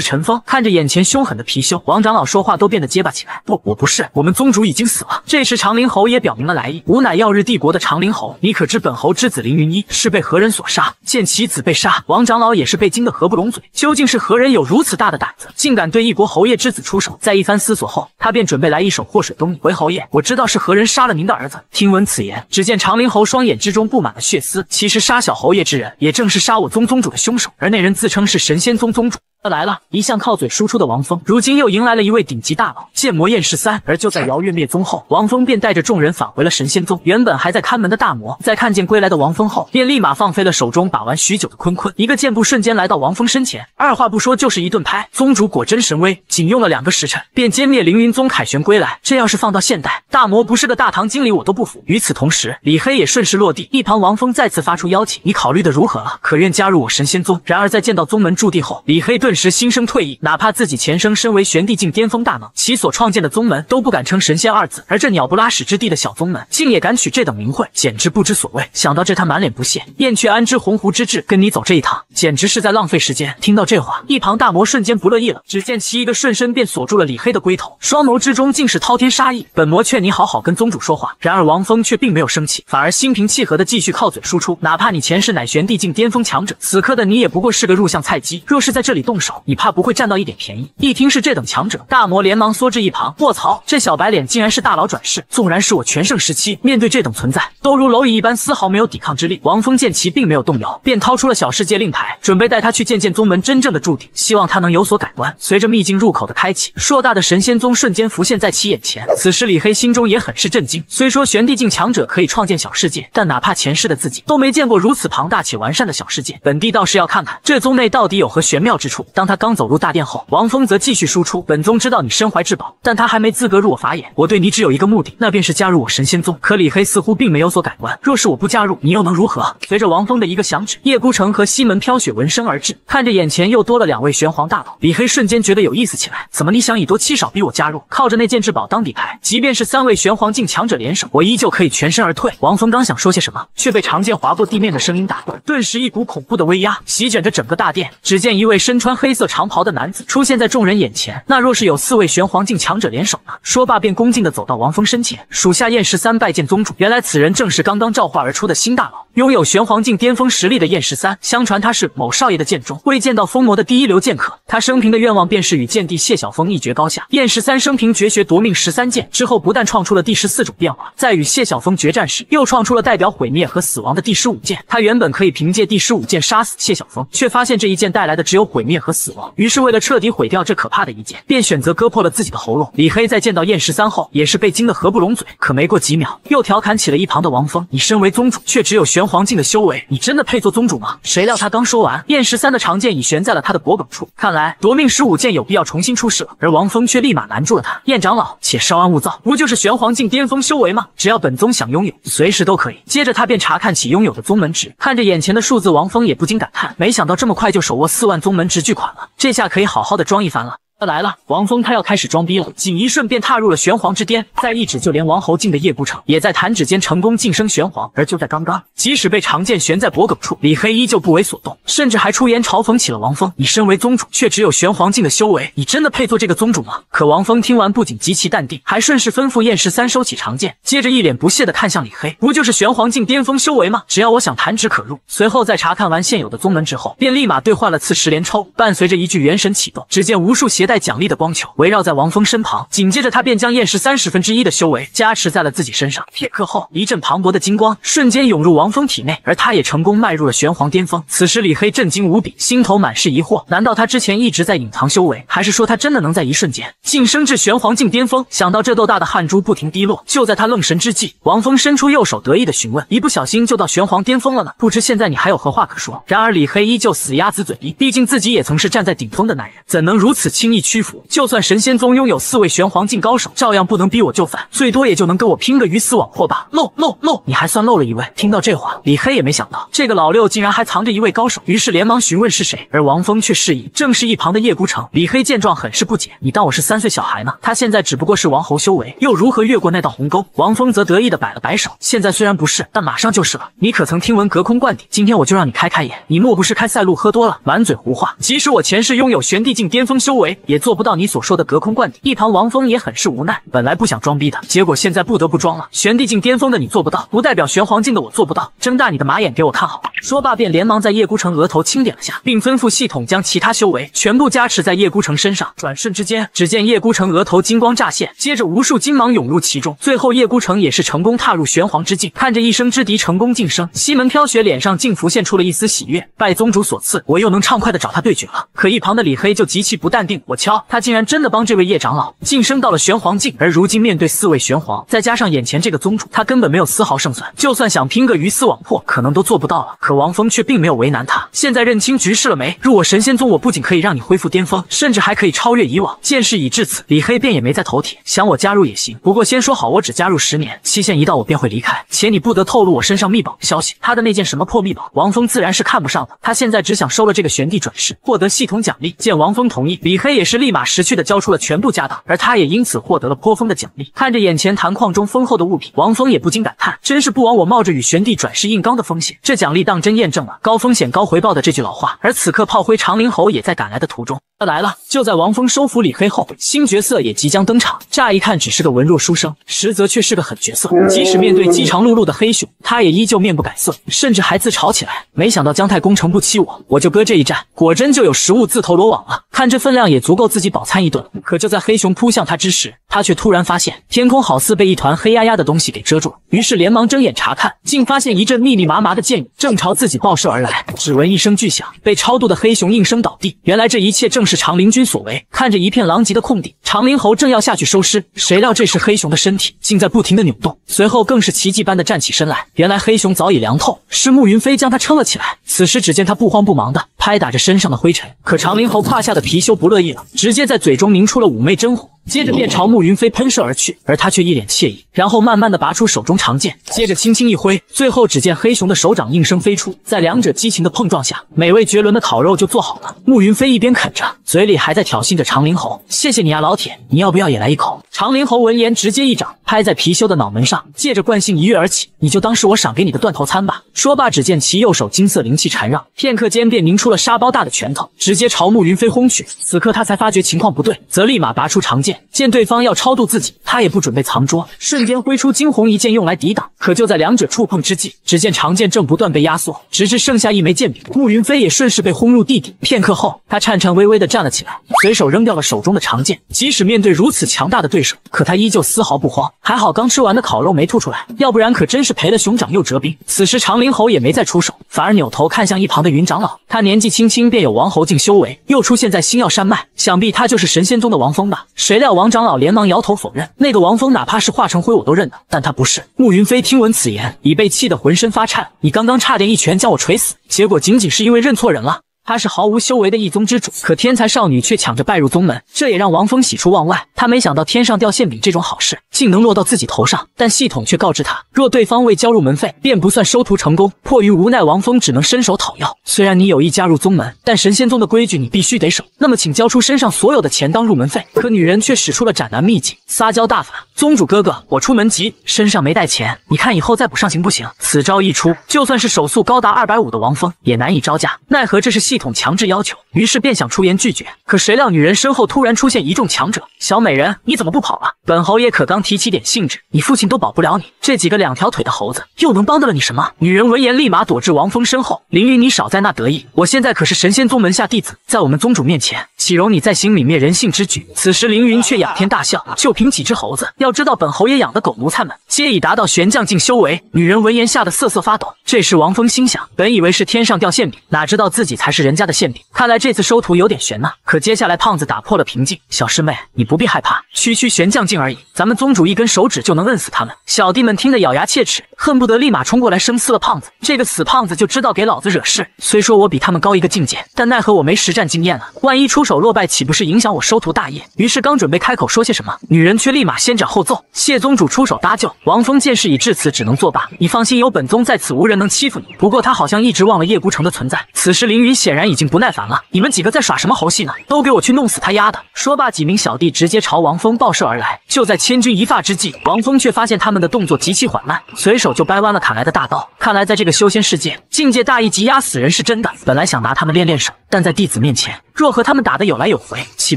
A: 陈峰？”看着眼前凶狠的貔貅，王长老说话都变得结巴起来：“不，我不是，我们宗主已经死了。”这时长灵猴也表明了来意：“吾乃耀日帝国的长灵猴，你可知本侯之子凌云一是被何人所杀？”见其子被杀，王长老也是被惊得合不拢嘴，究竟是何人有如此大的胆子，竟敢对一国侯爷之子出手？在一番思索后，他便准备来一手祸水东引。回侯爷。我知道是何人杀了您的儿子。听闻此言，只见长林侯双眼之中布满了血丝。其实杀小侯爷之人，也正是杀我宗宗主的凶手。而那人自称是神仙宗宗主。来了，一向靠嘴输出的王峰，如今又迎来了一位顶级大佬——剑魔燕十三。而就在姚月灭宗后，王峰便带着众人返回了神仙宗。原本还在看门的大魔，在看见归来的王峰后，便立马放飞了手中把玩许久的坤坤，一个箭步瞬间来到王峰身前，二话不说就是一顿拍。宗主果真神威，仅用了两个时辰，便歼灭凌云宗凯旋归来。这要是放到现代，大魔不是个大堂经理我都不服。与此同时，李黑也顺势落地。一旁王峰再次发出邀请：“你考虑的如何了？可愿加入我神仙宗？”然而在见到宗门驻地后，李黑顿时心生退意。哪怕自己前生身为玄帝境巅峰大能，其所创建的宗门都不敢称神仙二字，而这鸟不拉屎之地的小宗门，竟也敢取这等名讳，简直不知所谓。想到这，他满脸不屑。燕雀安知鸿鹄之志，跟你走这一趟，简直是在浪费时间。听到这话，一旁大魔瞬间不乐意了。只见其一个瞬身便锁住了李黑的龟头，双眸之中尽是滔天杀意。本魔劝你好好跟宗主说话。然而王峰却并没有生气，反而心平气和的继续靠嘴输出。哪怕你前世乃玄帝境巅峰强者，此刻的你也不过是个入相菜鸡。若是在这里动手，你怕不会占到一点便宜？一听是这等强者，大魔连忙缩至一旁。卧槽，这小白脸竟然是大佬转世！纵然是我全盛时期，面对这等存在，都如蝼蚁一般，丝毫没有抵抗之力。王峰见其并没有动摇，便掏出了小世界令牌，准备带他去见见宗门真正的驻地，希望他能有所改观。随着秘境入口的开启，硕大的神仙宗瞬间浮现在其眼前。此时李黑心中也很是震惊。虽说玄帝境强者可以创建小世界，但哪怕前世的自己都没见过如此庞大且完善的小世界。本帝倒是要看看这宗内到底有何玄妙之处。当他刚走入大殿后，王峰则继续输出：本宗知道你身怀至宝，但他还没资格入我法眼。我对你只有一个目的，那便是加入我神仙宗。可李黑似乎并没有所改观。若是我不加入，你又能如何？随着王峰的一个响指，叶孤城和西门飘雪闻声而至。看着眼前又多了两位玄黄大佬，李黑瞬间觉得有意思起来。怎么你想以多欺少逼我加入？靠着那件至宝当底牌，即便是三位玄黄境强者联手，我依旧可以全身而退。王峰刚想说些什么，却被长剑划过地面的声音打断，顿时一股恐怖的威压席卷着整个大殿。只见一位身穿黑色长袍的男子出现在众人眼前。那若是有四位玄黄境强者联手呢？说罢便恭敬地走到王峰身前，属下燕十三拜见宗主。原来此人正是刚刚召唤而出的新大佬，拥有玄黄境巅峰实力的燕十三。相传他是某少爷的剑中，未见到封魔的第一流剑客。他生平的愿望便是与剑帝谢晓峰一决高下。燕十三生平绝学夺命十三剑之后，不但创出了第十四种变化，在与谢晓峰决战时，又创出了代表毁灭和死亡的第十五剑。他原本可以凭借第十五剑杀死谢晓峰，却发现这一剑带来的只有毁灭和死亡。于是为了彻底毁掉这可怕的一剑，便选择割破了自己的喉咙。李黑在见到燕十三后，也是被惊得合不拢嘴。可没过几秒，又调侃起了一旁的王峰：“你身为宗主，却只有玄黄境的修为，你真的配做宗主吗？”谁料他刚说完，燕十三的长剑已悬在了他的脖颈处。看来夺命十五剑有必要重新出世了。而王峰却立马拦住了他：“燕长老，且稍安勿躁，不就是玄黄境巅峰修为吗？只要本宗想拥有，随时都可以。”接着他便查看起拥有的宗门值，看着眼前的数字，王峰也不禁感叹：没想到这么快就手握四万宗门值巨款了，这下可以好好的装一番了。他来了，王峰他要开始装逼了。仅一瞬便踏入了玄黄之巅，再一指就连王侯境的叶孤城也在弹指间成功晋升玄黄。而就在刚刚，即使被长剑悬在脖颈处，李黑依旧不为所动，甚至还出言嘲讽起了王峰：“你身为宗主，却只有玄黄境的修为，你真的配做这个宗主吗？”可王峰听完不仅极其淡定，还顺势吩咐燕十三收起长剑，接着一脸不屑地看向李黑：“不就是玄黄境巅峰修为吗？只要我想弹指可入。”随后在查看完现有的宗门之后，便立马兑换了次十连抽，伴随着一句元神启动，只见无数邪带奖励的光球。围绕在王峰身旁，紧接着他便将验十三十分之一的修为加持在了自己身上。片刻后，一阵磅礴的金光瞬间涌入王峰体内，而他也成功迈入了玄黄巅峰。此时李黑震惊无比，心头满是疑惑：难道他之前一直在隐藏修为，还是说他真的能在一瞬间晋升至玄黄境巅峰？想到这，豆大的汗珠不停滴落。就在他愣神之际，王峰伸出右手，得意的询问：一不小心就到玄黄巅峰了呢？不知现在你还有何话可说？然而李黑依旧死鸭子嘴硬，毕竟自己也曾是站在顶峰的男人，怎能如此轻易屈服？就算神仙宗拥有四位玄黄境高手，照样不能逼我就范，最多也就能跟我拼个鱼死网破吧。漏漏漏，你还算漏了一位。听到这话，李黑也没想到这个老六竟然还藏着一位高手，于是连忙询问是谁。而王峰却示意，正是一旁的叶孤城。李黑见状很是不解，你当我是三岁小孩呢？他现在只不过是王侯修为，又如何越过那道鸿沟？王峰则得意的摆了摆手，现在虽然不是，但马上就是了。你可曾听闻隔空灌顶？今天我就让你开开眼，你莫不是开塞露喝多了，满嘴胡话？即使我前世拥有玄帝境巅峰修为，也做不到你所说的隔空灌顶。一旁王峰也很是无奈，本来不想装逼的，结果现在不得不装了。玄帝境巅峰的你做不到，不代表玄黄境的我做不到。睁大你的马眼给我看好！说罢便连忙在叶孤城额头轻点了下，并吩咐系统将其他修为全部加持在叶孤城身上。转瞬之间，只见叶孤城额头金光乍现，接着无数金芒涌入其中，最后叶孤城也是成功踏入玄黄之境。看着一生之敌成功晋升，西门飘雪脸上竟浮现出了一丝喜悦。拜宗主所赐，我又能畅快的找他对决了。可一旁的李黑就极其不淡定，我敲，他竟然真的帮这位叶长老晋升到了玄黄境，而如今面对四位玄黄，再加上眼前这个宗主，他根本没有丝毫胜算。就算想拼个鱼死网破，可能都做不到了。可王峰却并没有为难他，现在认清局势了没？入我神仙宗，我不仅可以让你恢复巅峰，甚至还可以超越以往。见事已至此，李黑便也没再头铁，想我加入也行，不过先说好，我只加入十年，期限一到我便会离开，且你不得透露我身上秘宝消息。他的那件什么破秘宝，王峰自然是看不上的。他现在只想收了这个玄帝转世，获得系统奖励。见王峰同意，李黑也是立马识趣的交出了全部家当，而他也因此获得了颇丰的奖励。看着眼前坛矿中丰厚的物品，王峰也不禁感叹：真是不枉我冒着与玄帝转世硬刚的风险，这奖励当真验证了高风险高回报的这句老话。而此刻，炮灰长林侯也在赶来的途中。他来了！就在王峰收服李黑后，新角色也即将登场。乍一看只是个文弱书生，实则却是个狠角色。即使面对饥肠辘辘的黑熊，他也依旧面不改色，甚至还自嘲起来。没想到姜太公诚不欺我，我就搁这一战，果真就有食物自投罗网了。看这分量，也足够自己饱餐一顿。可就在黑熊扑向他之时，他却突然发现天空好似被一团黑压压的东西给遮住了。于是连忙睁眼查看，竟发现一阵密密麻麻的箭雨正朝自己爆射而来。只闻一声巨响，被超度的黑熊应声倒地。原来这一切正是长灵君所为。看着一片狼藉的空地，长灵猴正要下去收尸，谁料这时黑熊的身体竟在不停的扭动，随后更是奇迹般的站起身来。原来黑熊早已凉透，是慕云飞将他撑了起来。此时只见他不慌不忙的拍打着身上的灰尘，可长灵猴胯下的貔貅不乐意直接在嘴中凝出了妩媚真火。接着便朝慕云飞喷射而去，而他却一脸惬意，然后慢慢的拔出手中长剑，接着轻轻一挥，最后只见黑熊的手掌应声飞出，在两者激情的碰撞下，美味绝伦的烤肉就做好了。慕云飞一边啃着，嘴里还在挑衅着长灵猴：“谢谢你啊，老铁，你要不要也来一口？”长林猴闻言，直接一掌拍在貔貅的脑门上，借着惯性一跃而起。你就当是我赏给你的断头餐吧。说罢，只见其右手金色灵气缠绕，片刻间便凝出了沙包大的拳头，直接朝慕云飞轰去。此刻他才发觉情况不对，则立马拔出长剑。见对方要超度自己，他也不准备藏拙，瞬间挥出惊鸿一剑用来抵挡。可就在两者触碰之际，只见长剑正不断被压缩，直至剩下一枚剑柄。慕云飞也顺势被轰入地底。片刻后，他颤颤巍巍地站了起来，随手扔掉了手中的长剑。即使面对如此强大的对手，可他依旧丝毫不慌。还好刚吃完的烤肉没吐出来，要不然可真是赔了熊掌又折兵。此时长林侯也没再出手，反而扭头看向一旁的云长老。他年纪轻轻便有王侯境修为，又出现在星耀山脉，想必他就是神仙宗的王峰吧？谁料王长老连忙摇头否认，那个王峰哪怕是化成灰我都认得，但他不是。慕云飞听闻此言，已被气得浑身发颤。你刚刚差点一拳将我锤死，结果仅仅是因为认错人了。他是毫无修为的一宗之主，可天才少女却抢着拜入宗门，这也让王峰喜出望外。他没想到天上掉馅饼这种好事竟能落到自己头上，但系统却告知他，若对方未交入门费，便不算收徒成功。迫于无奈，王峰只能伸手讨要。虽然你有意加入宗门，但神仙宗的规矩你必须得守。那么，请交出身上所有的钱当入门费。可女人却使出了斩男秘籍，撒娇大法。宗主哥哥，我出门急，身上没带钱，你看以后再补上行不行？此招一出，就算是手速高达二百五的王峰也难以招架。奈何这是系。系统强制要求，于是便想出言拒绝，可谁料女人身后突然出现一众强者。小美人，你怎么不跑了？本侯爷可刚提起点兴致，你父亲都保不了你，这几个两条腿的猴子又能帮得了你什么？女人闻言立马躲至王峰身后。凌云，你少在那得意，我现在可是神仙宗门下弟子，在我们宗主面前，岂容你再行泯灭人性之举？此时凌云却仰天大笑，就凭几只猴子？要知道本侯爷养的狗奴才们皆已达到玄将境修为。女人闻言吓得瑟瑟发抖。这时王峰心想，本以为是天上掉馅饼，哪知道自己才是。人家的馅饼，看来这次收徒有点悬呐。可接下来，胖子打破了平静。小师妹，你不必害怕，区区玄将境而已，咱们宗主一根手指就能摁死他们。小弟们听得咬牙切齿，恨不得立马冲过来生撕了胖子。这个死胖子就知道给老子惹事。虽说我比他们高一个境界，但奈何我没实战经验啊，万一出手落败，岂不是影响我收徒大业？于是刚准备开口说些什么，女人却立马先斩后奏：谢宗主出手搭救。王峰见事已至此，只能作罢。你放心，有本宗在此，无人能欺负你。不过他好像一直忘了叶孤城的存在。此时凌云显。然已经不耐烦了，你们几个在耍什么猴戏呢？都给我去弄死他丫的！说罢，几名小弟直接朝王峰爆射而来。就在千钧一发之际，王峰却发现他们的动作极其缓慢，随手就掰弯了砍来的大刀。看来在这个修仙世界，境界大一级压死人是真的。本来想拿他们练练手，但在弟子面前，若和他们打得有来有回，岂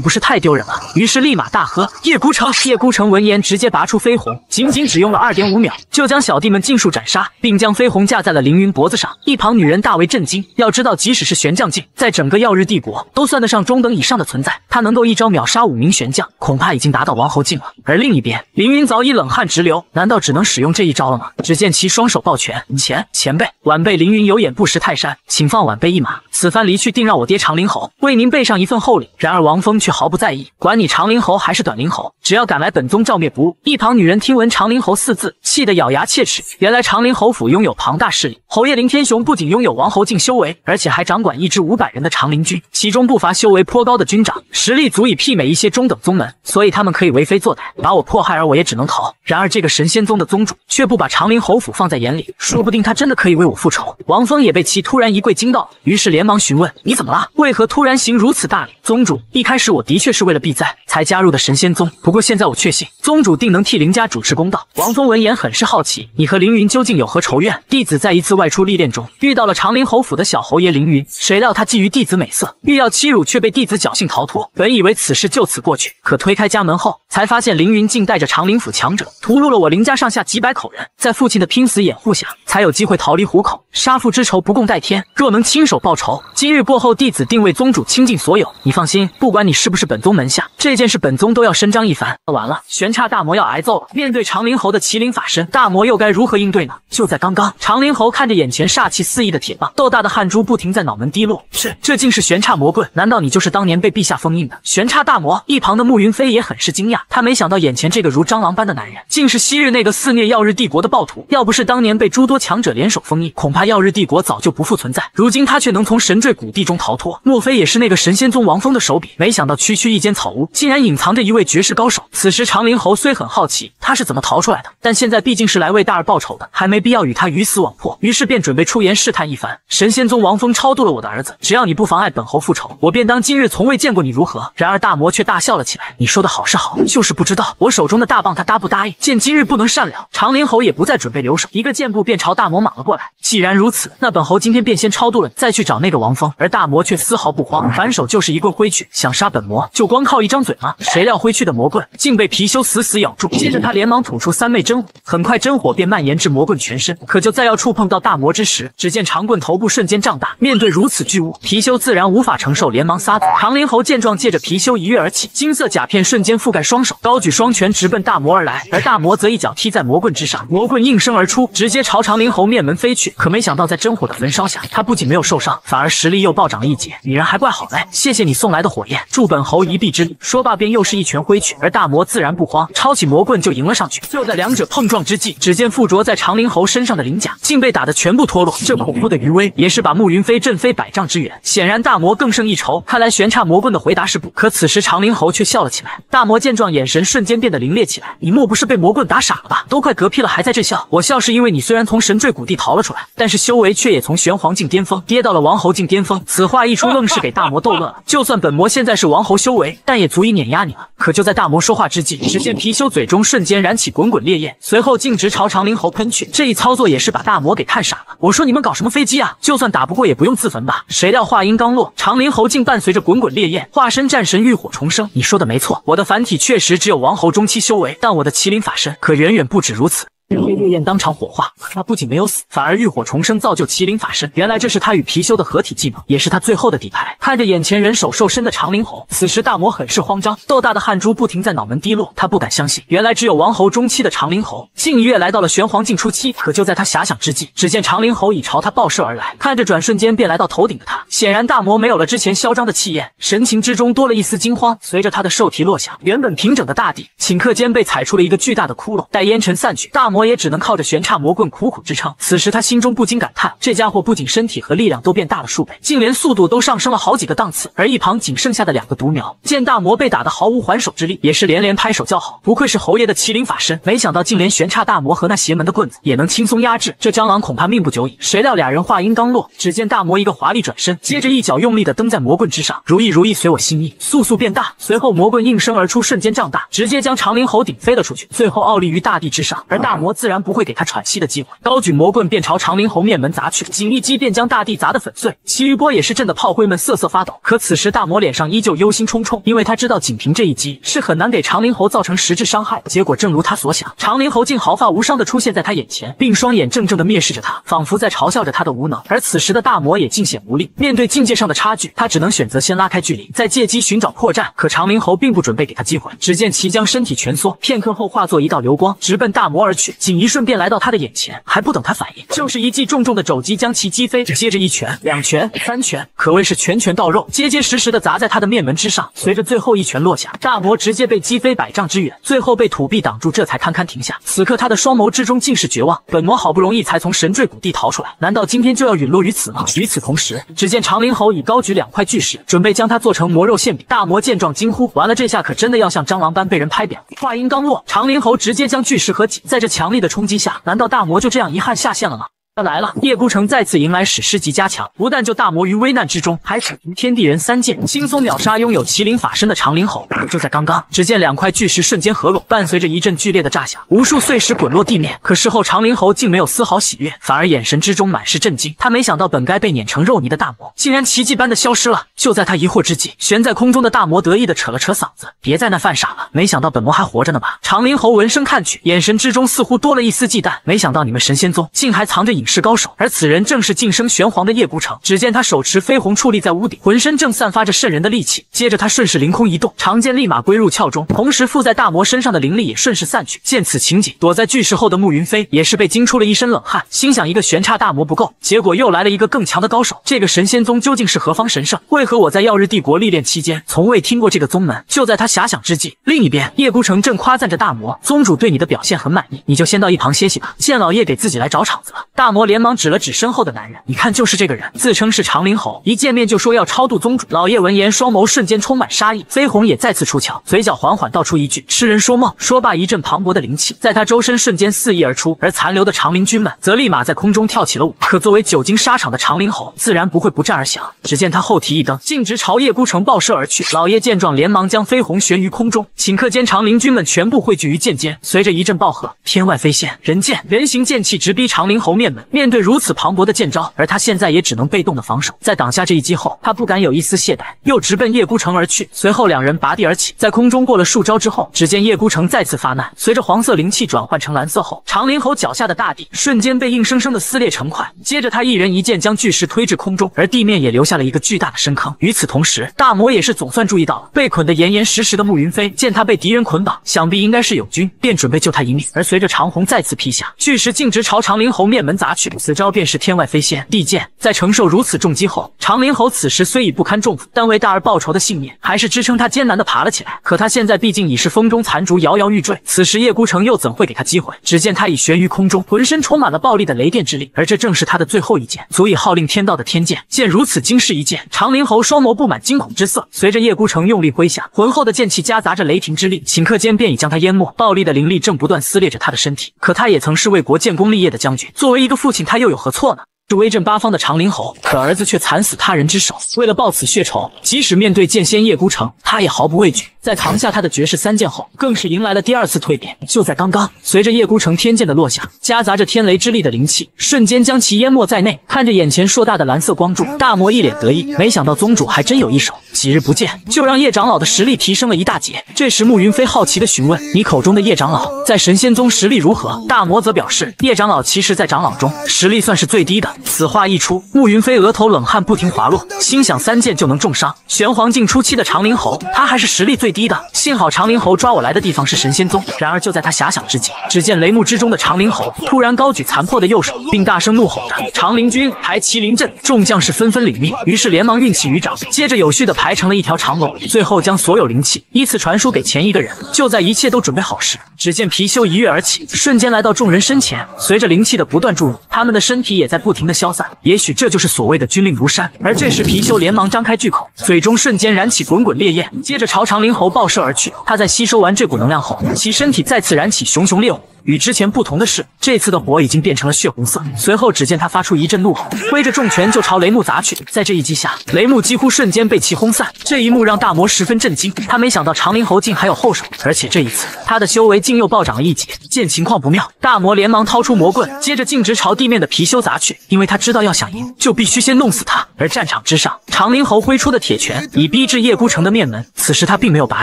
A: 不是太丢人了？于是立马大喝：“叶孤城！”叶孤城闻言，直接拔出飞鸿，仅仅只用了二点五秒，就将小弟们尽数斩杀，并将飞鸿架在了凌云脖子上。一旁女人大为震惊，要知道，即使是玄将境。在整个耀日帝国都算得上中等以上的存在，他能够一招秒杀五名玄将，恐怕已经达到王侯境了。而另一边，凌云早已冷汗直流，难道只能使用这一招了吗？只见其双手抱拳，前前辈、晚辈凌云有眼不识泰山，请放晚辈一马。此番离去，定让我我爹长林侯为您备上一份厚礼。然而王峰却毫不在意，管你长林侯还是短林侯，只要敢来本宗，照灭不误。一旁女人听闻长林侯四字，气得咬牙切齿。原来长林侯府拥有庞大势力，侯爷林天雄不仅拥有王侯境修为，而且还掌管一支。五百人的长林军，其中不乏修为颇高的军长，实力足以媲美一些中等宗门，所以他们可以为非作歹，把我迫害，而我也只能逃。然而这个神仙宗的宗主却不把长林侯府放在眼里，说不定他真的可以为我复仇。王峰也被其突然一跪惊到，于是连忙询问：“你怎么了？为何突然行如此大礼？”宗主，一开始我的确是为了避灾才加入的神仙宗，不过现在我确信宗主定能替林家主持公道。王峰闻言很是好奇：“你和凌云究竟有何仇怨？”弟子在一次外出历练中遇到了长林侯府的小侯爷凌云，谁料。他觊觎弟子美色，欲要欺辱，却被弟子侥幸逃脱。本以为此事就此过去，可推开家门后，才发现凌云竟带着长林府强者屠戮了我林家上下几百口人。在父亲的拼死掩护下，才有机会逃离虎口。杀父之仇不共戴天，若能亲手报仇，今日过后，弟子定为宗主倾尽所有。你放心，不管你是不是本宗门下，这件事本宗都要伸张一番。完了，玄刹大魔要挨揍了。面对长灵猴的麒麟法身，大魔又该如何应对呢？就在刚刚，长灵猴看着眼前煞气四溢的铁棒，豆大的汗珠不停在脑门滴落。是，这竟是玄刹魔棍？难道你就是当年被陛下封印的玄刹大魔？一旁的慕云飞也很是惊讶，他没想到眼前这个如蟑螂般的男人，竟是昔日那个肆虐耀日帝国的暴徒。要不是当年被诸多强者联手封印，恐怕耀日帝国早就不复存在。如今他却能从神坠古地中逃。逃脱。莫非也是那个神仙宗王峰的手笔？没想到区区一间草屋，竟然隐藏着一位绝世高手。此时长林侯虽很好奇他是怎么逃出来的，但现在毕竟是来为大儿报仇的，还没必要与他鱼死网破。于是便准备出言试探一番。神仙宗王峰超度了我的儿子，只要你不妨碍本侯复仇，我便当今日从未见过你如何？然而大魔却大笑了起来：“你说的好是好，就是不知道我手中的大棒他答不答应？见今日不能善了。”长林侯也不再准备留手，一个箭步便朝大魔莽了过来。既然如此，那本侯今天便先超度了你，再去找那个王峰。而大魔却丝毫不慌，反手就是一棍挥去，想杀本魔就光靠一张嘴吗？谁料挥去的魔棍竟被貔貅死死咬住，接着他连忙吐出三昧真火，很快真火便蔓延至魔棍全身。可就在要触碰到大魔之时，只见长棍头部瞬间胀大，面对如此巨物，貔貅自然无法承受，连忙撒嘴。长林侯见状，借着貔貅一跃而起，金色甲片瞬间覆盖双手，高举双拳直奔大魔而来。而大魔则一脚踢在魔棍之上，魔棍应声而出，直接朝长林侯面门飞去。可没想到，在真火的焚烧下，他不仅没有受伤，反而实力又暴涨了一劫。女人还怪好嘞，谢谢你送来的火焰，助本侯一臂之力。说罢，便又是一拳挥去，而大魔自然不慌，抄起魔棍就迎了上去。就在两者碰撞之际，只见附着在长林侯身上的鳞甲竟被打得全部脱落。这恐怖的余威，也是把慕云飞震飞百丈之远。显然大魔更胜一筹。看来玄刹魔棍的回答是不。可此时长林侯却笑了起来。大魔见状，眼神瞬间变得凌冽起来。你莫不是被魔棍打傻了吧？都快嗝屁了，还在这笑？我笑是因为你虽然从神坠谷地逃了出来，但是修为却也从玄黄境巅峰跌到了王侯境巅峰。此话话一出，愣是给大魔逗乐了。就算本魔现在是王侯修为，但也足以碾压你了。可就在大魔说话之际，只见貔貅嘴中瞬间燃起滚滚烈焰，随后径直朝长林猴喷去。这一操作也是把大魔给看傻了。我说你们搞什么飞机啊？就算打不过，也不用自焚吧？谁料话音刚落，长林猴竟伴随着滚滚烈焰，化身战神浴火重生。你说的没错，我的凡体确实只有王侯中期修为，但我的麒麟法身可远远不止如此。被烈焰当场火化，他不仅没有死，反而浴火重生，造就麒麟法身。原来这是他与貔貅的合体技能，也是他最后的底牌。看着眼前人手瘦身的长林侯，此时大魔很是慌张，豆大的汗珠不停在脑门滴落。他不敢相信，原来只有王侯中期的长林侯，竟一跃来到了玄黄境初期。可就在他遐想之际，只见长林侯已朝他爆射而来，看着转瞬间便来到头顶的他。显然大魔没有了之前嚣张的气焰，神情之中多了一丝惊慌。随着他的兽蹄落下，原本平整的大地，顷刻间被踩出了一个巨大的窟窿。待烟尘散去，大魔我也只能靠着玄。差魔棍苦苦支撑，此时他心中不禁感叹：这家伙不仅身体和力量都变大了数倍，竟连速度都上升了好几个档次。而一旁仅剩下的两个独苗，见大魔被打得毫无还手之力，也是连连拍手叫好。不愧是侯爷的麒麟法身，没想到竟连玄刹大魔和那邪门的棍子也能轻松压制，这蟑螂恐怕命不久矣。谁料俩人话音刚落，只见大魔一个华丽转身，接着一脚用力的蹬在魔棍之上，如意如意，随我心意，速速变大。随后魔棍应声而出，瞬间胀大，直接将长灵猴顶飞了出去，最后傲立于大地之上。而大魔自然不会给他喘息的机会，高举魔棍便朝长林侯面门砸去，仅一击便将大地砸得粉碎。其余波也是震得炮灰们瑟瑟发抖。可此时大魔脸上依旧忧心忡忡，因为他知道仅凭这一击是很难给长林侯造成实质伤害。结果正如他所想，长林侯竟毫发无伤的出现在他眼前，并双眼怔怔的蔑视着他，仿佛在嘲笑着他的无能。而此时的大魔也尽显无力，面对境界上的差距，他只能选择先拉开距离，再借机寻找破绽。可长林侯并不准备给他机会，只见其将身体蜷缩，片刻后化作一道流光，直奔大魔而去，仅一瞬便来到他的眼前，还不等他反应，就是一记重重的肘击将其击飞，接着一拳、两拳、三拳，可谓是拳拳到肉，结结实实的砸在他的面门之上。随着最后一拳落下，大魔直接被击飞百丈之远，最后被土壁挡住，这才堪堪停下。此刻他的双眸之中尽是绝望，本魔好不容易才从神坠谷地逃出来，难道今天就要陨落于此吗？与此同时，只见长林侯已高举两块巨石，准备将它做成魔肉馅饼。大魔见状惊呼：完了，这下可真的要像蟑螂般被人拍扁了。话音刚落，长林侯直接将巨石合紧，在这强力的冲击下，难道大魔就这样遗憾下线了吗？来了，叶孤城再次迎来史诗级加强，不但救大魔于危难之中，还使天地人三剑轻松秒杀拥有麒麟法身的长林侯。就在刚刚，只见两块巨石瞬间合拢，伴随着一阵剧烈的炸响，无数碎石滚落地面。可事后长林侯竟没有丝毫喜悦，反而眼神之中满是震惊。他没想到本该被碾成肉泥的大魔，竟然奇迹般的消失了。就在他疑惑之际，悬在空中的大魔得意的扯了扯嗓子：“别在那犯傻了，没想到本魔还活着呢吧？”长林侯闻声看去，眼神之中似乎多了一丝忌惮。没想到你们神仙宗竟还藏着隐世高手，而此。人正是晋升玄黄的叶孤城。只见他手持飞鸿矗立在屋顶，浑身正散发着渗人的戾气。接着他顺势凌空一动，长剑立马归入鞘中，同时附在大魔身上的灵力也顺势散去。见此情景，躲在巨石后的慕云飞也是被惊出了一身冷汗，心想一个玄刹大魔不够，结果又来了一个更强的高手。这个神仙宗究竟是何方神圣？为何我在耀日帝国历练期间从未听过这个宗门？就在他遐想之际，另一边叶孤城正夸赞着大魔宗主对你的表现很满意，你就先到一旁歇息吧。见老叶给自己来找场子了，大大魔连忙指了指身后的男人，你看，就是这个人，自称是长灵猴，一见面就说要超度宗主。老叶闻言，双眸瞬间充满杀意。飞鸿也再次出鞘，嘴角缓缓道出一句：“痴人说梦。”说罢，一阵磅礴的灵气在他周身瞬间肆意而出，而残留的长灵军们则立马在空中跳起了舞。可作为久经沙场的长灵猴，自然不会不战而降。只见他后蹄一蹬，径直朝叶孤城爆射而去。老叶见状，连忙将飞鸿悬于空中，顷刻间，长灵军们全部汇聚于剑尖，随着一阵暴喝，天外飞仙，人剑，人形剑气直逼长灵猴面门。面对如此磅礴的剑招，而他现在也只能被动的防守。在挡下这一击后，他不敢有一丝懈怠，又直奔叶孤城而去。随后两人拔地而起，在空中过了数招之后，只见叶孤城再次发难，随着黄色灵气转换成蓝色后，长灵猴脚下的大地瞬间被硬生生的撕裂成块。接着他一人一剑将巨石推至空中，而地面也留下了一个巨大的深坑。与此同时，大魔也是总算注意到了被捆得严严实实的慕云飞，见他被敌人捆绑，想必应该是友军，便准备救他一命。而随着长虹再次劈下，巨石径直朝长灵猴面门砸去，此招便是天外飞仙地剑。在承受如此重击后，长灵猴此时虽已不堪重负，但为大儿报仇的信念还是支撑他艰难的爬了起来。可他现在毕竟已是风中残烛，摇摇欲坠。此时叶孤城又怎会给他机会？只见他已悬于空中，浑身充满了暴力的雷电之力，而这正是他的最后一剑，足以号令天道的天剑。见如此惊世一剑，长灵猴双眸布满惊恐之色。随着叶孤城用力挥下，浑厚的剑气夹杂着雷霆之力，顷刻间便已将他淹没。暴力的灵力正不断撕裂着他的身体。可他也曾是为国建功立业的将军，作为一个父亲，他又有何错呢？是威震八方的长灵侯，可儿子却惨死他人之手。为了报此血仇，即使面对剑仙叶孤城，他也毫不畏惧。在扛下他的绝世三剑后，更是迎来了第二次蜕变。就在刚刚，随着叶孤城天剑的落下，夹杂着天雷之力的灵气瞬间将其淹没在内。看着眼前硕大的蓝色光柱，大魔一脸得意。没想到宗主还真有一手，几日不见，就让叶长老的实力提升了一大截。这时，慕云飞好奇的询问：“你口中的叶长老，在神仙宗实力如何？”大魔则表示：“叶长老其实，在长老中实力算是最低的。”此话一出，慕云飞额头冷汗不停滑落，心想三剑就能重伤玄黄境初期的长灵猴，他还是实力最低的。幸好长灵猴抓我来的地方是神仙宗。然而就在他遐想之际，只见雷幕之中的长灵猴突然高举残破的右手，并大声怒吼着：“长灵军排麒麟阵！”众将士纷纷领命，于是连忙运起鱼掌，接着有序的排成了一条长龙，最后将所有灵气依次传输给前一个人。就在一切都准备好时，只见貔貅一跃而起，瞬间来到众人身前。随着灵气的不断注入，他们的身体也在不停消散。也许这就是所谓的军令如山。而这时，貔貅连忙张开巨口，嘴中瞬间燃起滚滚烈焰，接着朝长灵猴爆射而去。他在吸收完这股能量后，其身体再次燃起熊熊烈火。与之前不同的是，这次的火已经变成了血红色。随后，只见他发出一阵怒吼，挥着重拳就朝雷木砸去。在这一击下，雷木几乎瞬间被其轰散。这一幕让大魔十分震惊，他没想到长灵猴竟还有后手，而且这一次他的修为竟又暴涨了一截。见情况不妙，大魔连忙掏出魔棍，接着径直朝地面的貔貅砸去。因为他知道，要想赢，就必须先弄死他。而战场之上，长灵猴挥出的铁拳已逼至叶孤城的面门。此时他并没有拔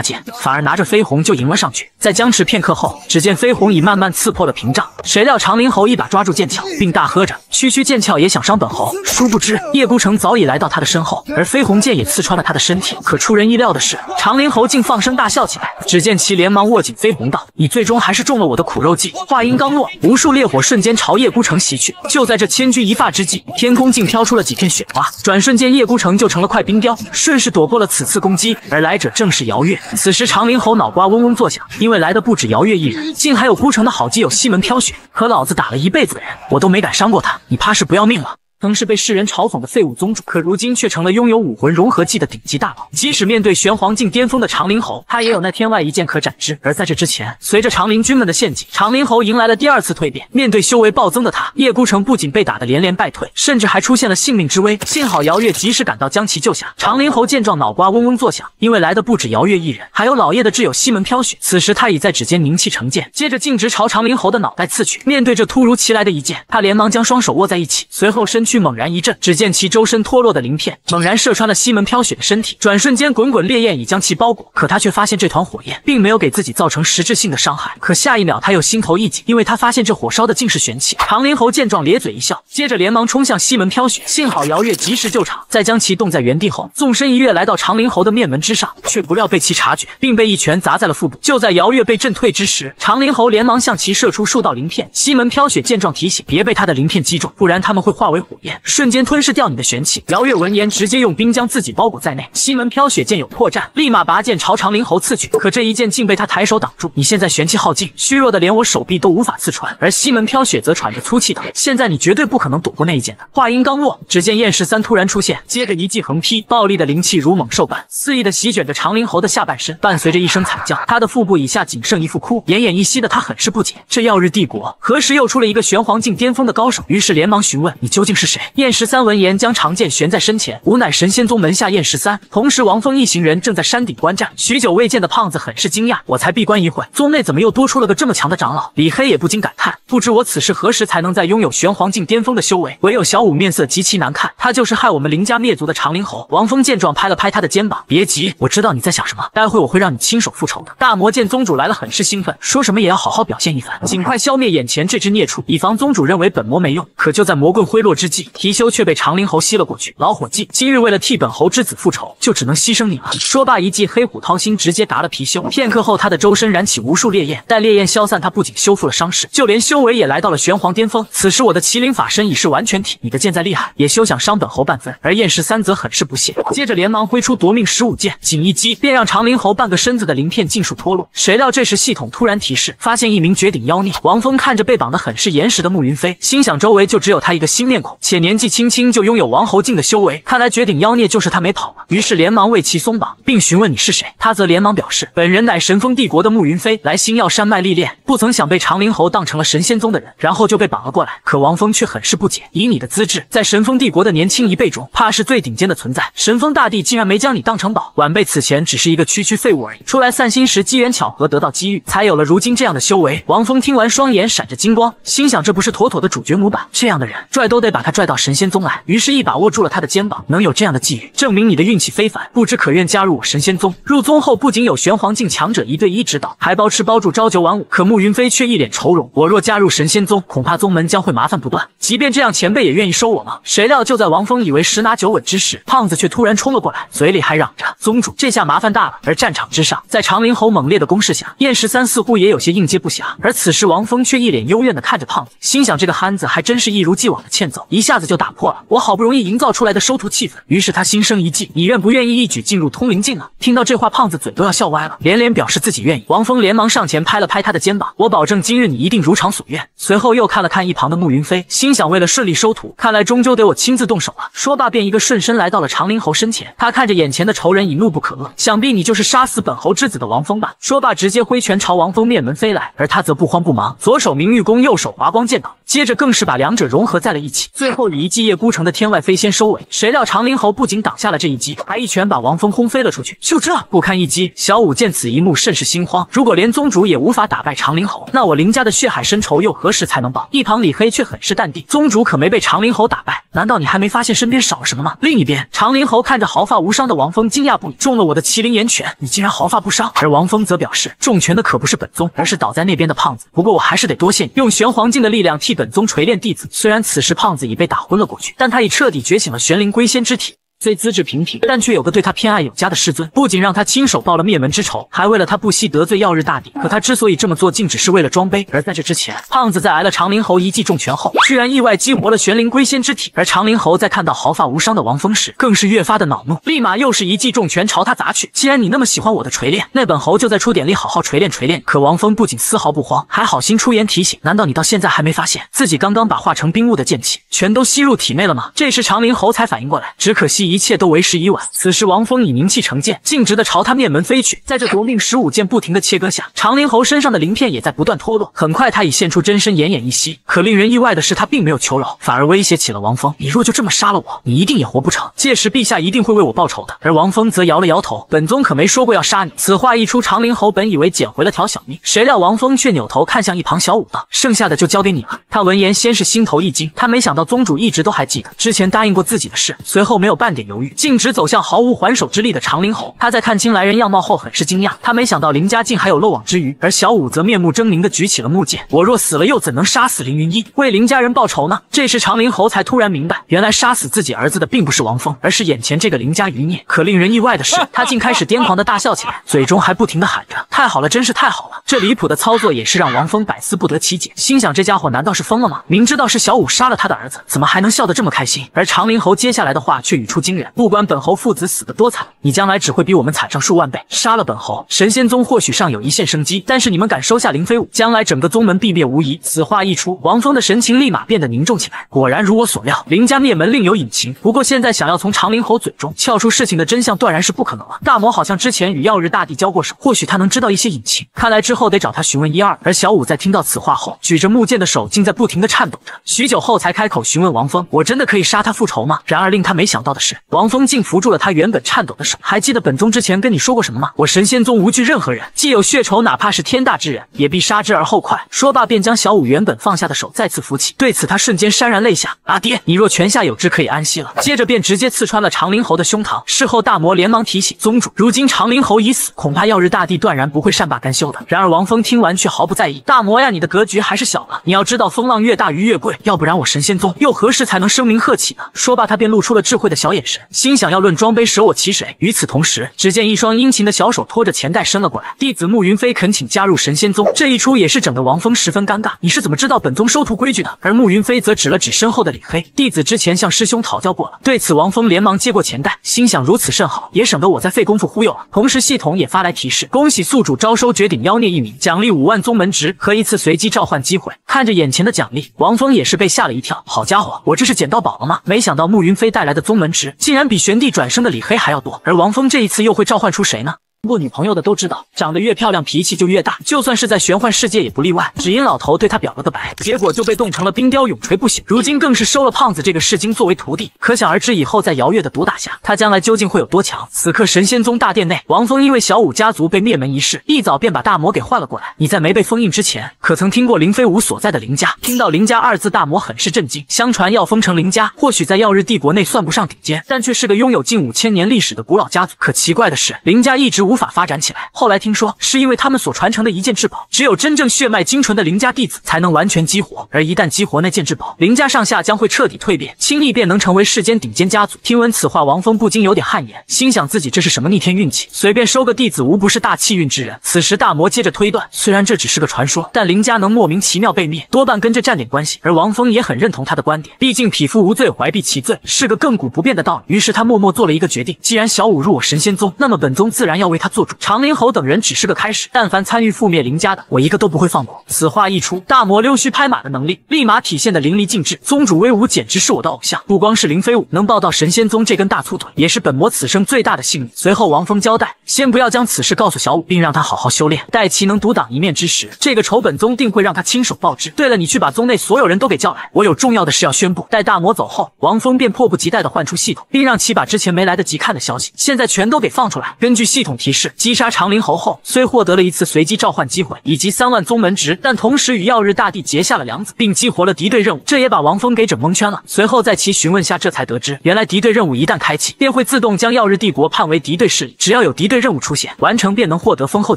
A: 剑，反而拿着飞鸿就迎了上去。在僵持片刻后，只见飞鸿已慢慢刺破了屏障。谁料长灵猴一把抓住剑鞘，并大喝着：“区区剑鞘也想伤本侯！”殊不知叶孤城早已来到他的身后，而飞鸿剑也刺穿了他的身体。可出人意料的是，长灵猴竟放声大笑起来。只见其连忙握紧飞鸿道：“你最终还是中了我的苦肉计。”话音刚落，无数烈火瞬间朝叶孤城袭去。就在这千钧一发之际，天空竟飘出了几片雪花，转瞬间叶孤城就成了块冰雕，顺势躲过了此次攻击。而来者正是姚月。此时长林猴脑瓜嗡嗡作响，因为来的不止姚月一人，竟还有孤城的好基友西门飘雪。和老子打了一辈子的人，我都没敢伤过他，你怕是不要命了？曾是被世人嘲讽的废物宗主，可如今却成了拥有武魂融合技的顶级大佬。即使面对玄黄境巅峰的长灵猴，他也有那天外一剑可斩之。而在这之前，随着长灵军们的陷阱，长灵猴迎来了第二次蜕变。面对修为暴增的他，叶孤城不仅被打得连连败退，甚至还出现了性命之危。幸好姚月及时赶到，将其救下。长灵猴见状，脑瓜嗡嗡作响，因为来的不止姚月一人，还有老叶的挚友西门飘雪。此时他已在指尖凝气成剑，接着径直朝长灵猴的脑袋刺去。面对这突如其来的一剑，他连忙将双手握在一起，随后身躯猛然一震，只见其周身脱落的鳞片猛然射穿了西门飘雪的身体，转瞬间滚滚烈焰已将其包裹。可他却发现这团火焰并没有给自己造成实质性的伤害。可下一秒他又心头一紧，因为他发现这火烧的竟是玄气。长灵猴见状咧嘴一笑，接着连忙冲向西门飘雪。幸好姚月及时救场，在将其冻在原地后，纵身一跃来到长灵猴的面门之上，却不料被其察觉，并被一拳砸在了腹部。就在姚月被震退之时，长灵猴连忙向其射出数道鳞片。西门飘雪见状提醒，别被他的鳞片击中，不然他们会化为火焰，瞬间吞噬掉你的玄气。姚月闻言，直接用冰将自己包裹在内。西门飘雪见有破绽，立马拔剑朝长灵猴刺去，可这一剑竟被他抬手挡住。你现在玄气耗尽，虚弱的连我手臂都无法刺穿，而西门飘雪则喘着粗气道：“现在你绝对不可能躲过那一剑的。”话音刚落，只见燕十三突然出现，接着一记横劈，暴力的灵气如猛兽般肆意的席卷着长灵猴的下半身，伴随着一声惨叫，他的腹部以下仅剩一副窟，奄奄一息的他很是不解，这耀日帝国何时又出了一个玄黄境巅峰的高手？于是连忙询问：“你究竟是谁？”燕十三闻言，将长剑悬在身前，吾乃神仙宗门下燕十三。同时，王峰一行人正在山顶观战，许久未见的胖子很是惊讶：“我才闭关一会，宗内怎么又多出了个这么强的长老？”李黑也不禁感叹：“不知我此时何时才能再拥有玄黄境巅峰的修为？”唯有小五面色极其难看，他就是害我们林家灭族的长灵猴。王峰见状，拍了拍他的肩膀：“别急，我知道你在想什么，待会我会让你亲手复仇的。”大魔见宗主来了，很是兴奋，说什么也要好好表现一番，尽快消灭眼前这只孽畜，以防宗主认为本魔没用。可就在魔棍挥落之际，貔貅却被长灵猴吸了过去。老伙计，今日为了替本猴之子复仇，就只能牺牲你了。说罢，一记黑虎掏心直接打了貔貅。片刻后，他的周身燃起无数烈焰，待烈焰消散，他不仅修复了伤势，就连修为也来到了玄黄巅峰。此时我的麒麟法身已是完全体，你的剑再厉害，也休想伤本猴半分。而燕十三则很是不屑，接着连忙挥出夺命十五剑，仅一击便让长灵猴半个身子的鳞片尽数脱落。谁料这时系统突然提示，发现一名绝顶妖孽。王峰看着被绑得很是严实的慕云飞，心想周围就只有他一个新面孔，且年纪轻轻就拥有王侯境的修为，看来绝顶妖孽就是他没跑了。于是连忙为其松绑，并询问你是谁。他则连忙表示，本人乃神风帝国的慕云飞，来星耀山脉历练，不曾想被长灵侯当成了神仙宗的人，然后就被绑了过来。可王峰却很是不解，以你的资质，在神风帝国的年轻一辈中，怕是最顶尖的存在。神风大帝竟然没将你当成宝，晚辈此前只是一个区区废物而已。出来散心时，机缘巧合得到机遇，才有了如今这样的修为。王峰听完，双眼闪着金光，心想这不是妥妥的主角模板？这样的人拽都得把他拽到神仙宗来。于是，一把握住了他的肩膀，能有这样的际遇，证明你的运气非凡。不知可愿加入我神仙宗？入宗后，不仅有玄黄境强者一对一指导，还包吃包住，朝九晚五。可慕云飞却一脸愁容，我若加入神仙宗，恐怕宗门将会麻烦不断。即便这样，前辈也愿意收我吗？谁料就在王峰以为十拿九稳之时，胖子却突然冲了过来，嘴里还嚷着：“宗主，这下麻烦大了。”而战场之上，在长灵侯猛烈的攻势下，燕十三似乎也有些应接不暇。而此时，王峰却一脸幽怨的看着胖子，心想这个憨子还真是一如既往的欠揍，一一下子就打破了我好不容易营造出来的收徒气氛。于是他心生一计：“你愿不愿意一举进入通灵境啊？”听到这话，胖子嘴都要笑歪了，连连表示自己愿意。王峰连忙上前拍了拍他的肩膀：“我保证今日你一定如偿所愿。”随后又看了看一旁的慕云飞，心想为了顺利收徒，看来终究得我亲自动手了。说罢，便一个瞬身来到了长灵猴身前。他看着眼前的仇人，已怒不可遏，想必你就是杀死本侯之子的王峰吧？说罢，直接挥拳朝王峰面门飞来，而他则不慌不忙，左手明玉弓，右手华光剑挡，接着更是把两者融合在了一起，最后后以一记夜孤城的天外飞仙收尾。谁料长灵猴不仅挡下了这一击，还一拳把王峰轰飞了出去。就这不堪一击，小五见此一幕，甚是心慌。如果连宗主也无法打败长灵猴，那我林家的血海深仇又何时才能报？一旁李黑却很是淡定，宗主可没被长灵猴打败，难道你还没发现身边少了什么吗？另一边，长灵猴看着毫发无伤的王峰，惊讶不已。中了我的麒麟岩拳，你竟然毫发不伤。而王峰则表示，中拳的可不是本宗，而是倒在那边的胖子。不过我还是得多谢你，用玄黄镜的力量替本宗锤炼弟子。虽然此时胖子已被打昏了过去，但他已彻底觉醒了玄灵龟仙之体。虽资质平平，但却有个对他偏爱有加的师尊，不仅让他亲手报了灭门之仇，还为了他不惜得罪耀日大帝。可他之所以这么做，竟只是为了装杯。而在这之前，胖子在挨了长灵猴一记重拳后，居然意外激活了玄灵龟仙之体。而长灵猴在看到毫发无伤的王峰时，更是越发的恼怒，立马又是一记重拳朝他砸去。既然你那么喜欢我的锤炼，那本猴就再出点力，好好锤炼锤炼。可王峰不仅丝毫不慌，还好心出言提醒：难道你到现在还没发现自己刚刚把化成冰雾的剑气全都吸入体内了吗？这时长灵猴才反应过来，只可惜一切都为时已晚。此时，王峰已凝气成剑，径直的朝他面门飞去。在这夺命十五剑不停的切割下，长灵猴身上的鳞片也在不断脱落。很快，他已现出真身，奄奄一息。可令人意外的是，他并没有求饶，反而威胁起了王峰：“你若就这么杀了我，你一定也活不成。届时，陛下一定会为我报仇的。”而王峰则摇了摇头：“本宗可没说过要杀你。”此话一出，长灵猴本以为捡回了条小命，谁料王峰却扭头看向一旁小五道：“剩下的就交给你了。”他闻言先是心头一惊，他没想到宗主一直都还记得之前答应过自己的事，随后没有半点。点犹豫，径直走向毫无还手之力的长林侯。他在看清来人样貌后，很是惊讶，他没想到林家竟还有漏网之鱼。而小五则面目狰狞地举起了木剑，我若死了，又怎能杀死凌云一，为林家人报仇呢？这时长林侯才突然明白，原来杀死自己儿子的并不是王峰，而是眼前这个林家余孽。可令人意外的是，他竟开始癫狂的大笑起来，嘴中还不停地喊着：“太好了，真是太好了！”这离谱的操作也是让王峰百思不得其解，心想这家伙难道是疯了吗？明知道是小五杀了他的儿子，怎么还能笑得这么开心？而长林侯接下来的话却语出惊人：“不管本侯父子死得多惨，你将来只会比我们惨上数万倍。杀了本侯，神仙宗或许尚有一线生机，但是你们敢收下林飞武，将来整个宗门必灭无疑。”此话一出，王峰的神情立马变得凝重起来。果然如我所料，林家灭门另有隐情。不过现在想要从长林侯嘴中撬出事情的真相，断然是不可能了。大魔好像之前与耀日大帝交过手，或许他能知道一些隐情。看来之后得找他询问一二。而小五在听到此话后，举着木剑的手竟在不停的颤抖着，许久后才开口询问王峰：“我真的可以杀他复仇吗？”然而令他没想到的是，王峰竟扶住了他原本颤抖的手。还记得本宗之前跟你说过什么吗？我神仙宗无惧任何人，既有血仇，哪怕是天大之人，也必杀之而后快。说罢便将小五原本放下的手再次扶起。对此他瞬间潸然泪下：“阿爹，你若泉下有知，可以安息了。”接着便直接刺穿了长林侯的胸膛。事后大魔连忙提醒宗主：“如今长林侯已死，恐怕耀日大帝断然不会善罢甘休的。”然而王峰听完却毫不在意：“大魔呀，你的格局还是小了。你要知道，风浪越大鱼越贵，要不然我神仙宗又何时才能声名鹤起呢？”说罢，他便露出了智慧的小眼神，心想要论装杯，舍我其谁？与此同时，只见一双殷勤的小手托着钱袋伸了过来，弟子慕云飞恳请加入神仙宗。这一出也是整得王峰十分尴尬。你是怎么知道本宗收徒规矩的？而慕云飞则指了指身后的李黑，弟子之前向师兄讨教过了。对此，王峰连忙接过钱袋，心想如此甚好，也省得我再费功夫忽悠了。同时，系统也发来提示，恭喜宿主招收绝顶妖孽一名，奖励五万宗门值和一次随机召唤机会。看着眼前的奖励，王峰也是被吓了一跳。好家伙，我这是捡到宝了吗？没想到慕云飞带来的宗门值竟然比玄帝转生的李黑还要多。而王峰这一次又会召唤出谁呢？过女朋友的都知道，长得越漂亮，脾气就越大，就算是在玄幻世界也不例外。只因老头对他表了个白，结果就被冻成了冰雕，永垂不朽。如今更是收了胖子这个世精作为徒弟，可想而知，以后在姚月的毒打下，他将来究竟会有多强？此刻神仙宗大殿内，王峰因为小五家族被灭门一事，一早便把大魔给换了过来。你在没被封印之前，可曾听过林飞武所在的林家？听到林家二字，大魔很是震惊。相传要封城林家，或许在耀日帝国内算不上顶尖，但却是个拥有近五千年历史的古老家族。可奇怪的是，林家一直无法发展起来。后来听说，是因为他们所传承的一件至宝，只有真正血脉精纯的林家弟子才能完全激活。而一旦激活那件至宝，林家上下将会彻底蜕变，轻易便能成为世间顶尖家族。听闻此话，王峰不禁有点汗颜，心想自己这是。什么逆天运气？随便收个弟子，无不是。大气运之人。此时大魔接着推断，虽然这只是。个传说，但林家能莫名其妙被灭，多半跟这沾点关系。而王峰也很认同他的观点，毕竟匹夫无罪，怀璧其罪，是。个亘古不变的道理。于是。他默默做了一个决定，既然小五入我神仙宗，那么本宗自然要为他做主。长林侯等人只是个开始，但凡参与覆灭林家的，我一个都不会放过。此话一出，大魔溜须拍马的能力立马体现的淋漓尽致，宗主威武简直是我的偶像。不光是林飞武能抱到神仙宗这根大粗腿，也是本魔此生最大的幸运。随后王峰交代，先不要将此事告诉小五，并让他好好修炼，待其能独挡一面之时，这个仇本宗定会让他亲手报之。对了，你去把宗内所有人都给叫来，我有重要的事要宣布。待大魔走后，王峰便迫不及待地唤出系统，并让其把之前没来得及看的消息，现在全都给放出来。根据系统提示，击杀长林侯后，虽获得了一次随机召唤机会以及三万宗门值，但同时与耀日大帝结下了梁子，并激活了敌对任务，这也把王峰给整蒙圈了。随后在其询问下，这才得知，原来敌对任务一旦开启，便会自动将耀日帝国判为敌对势力。只要有敌对任务出现，完成便能获得丰厚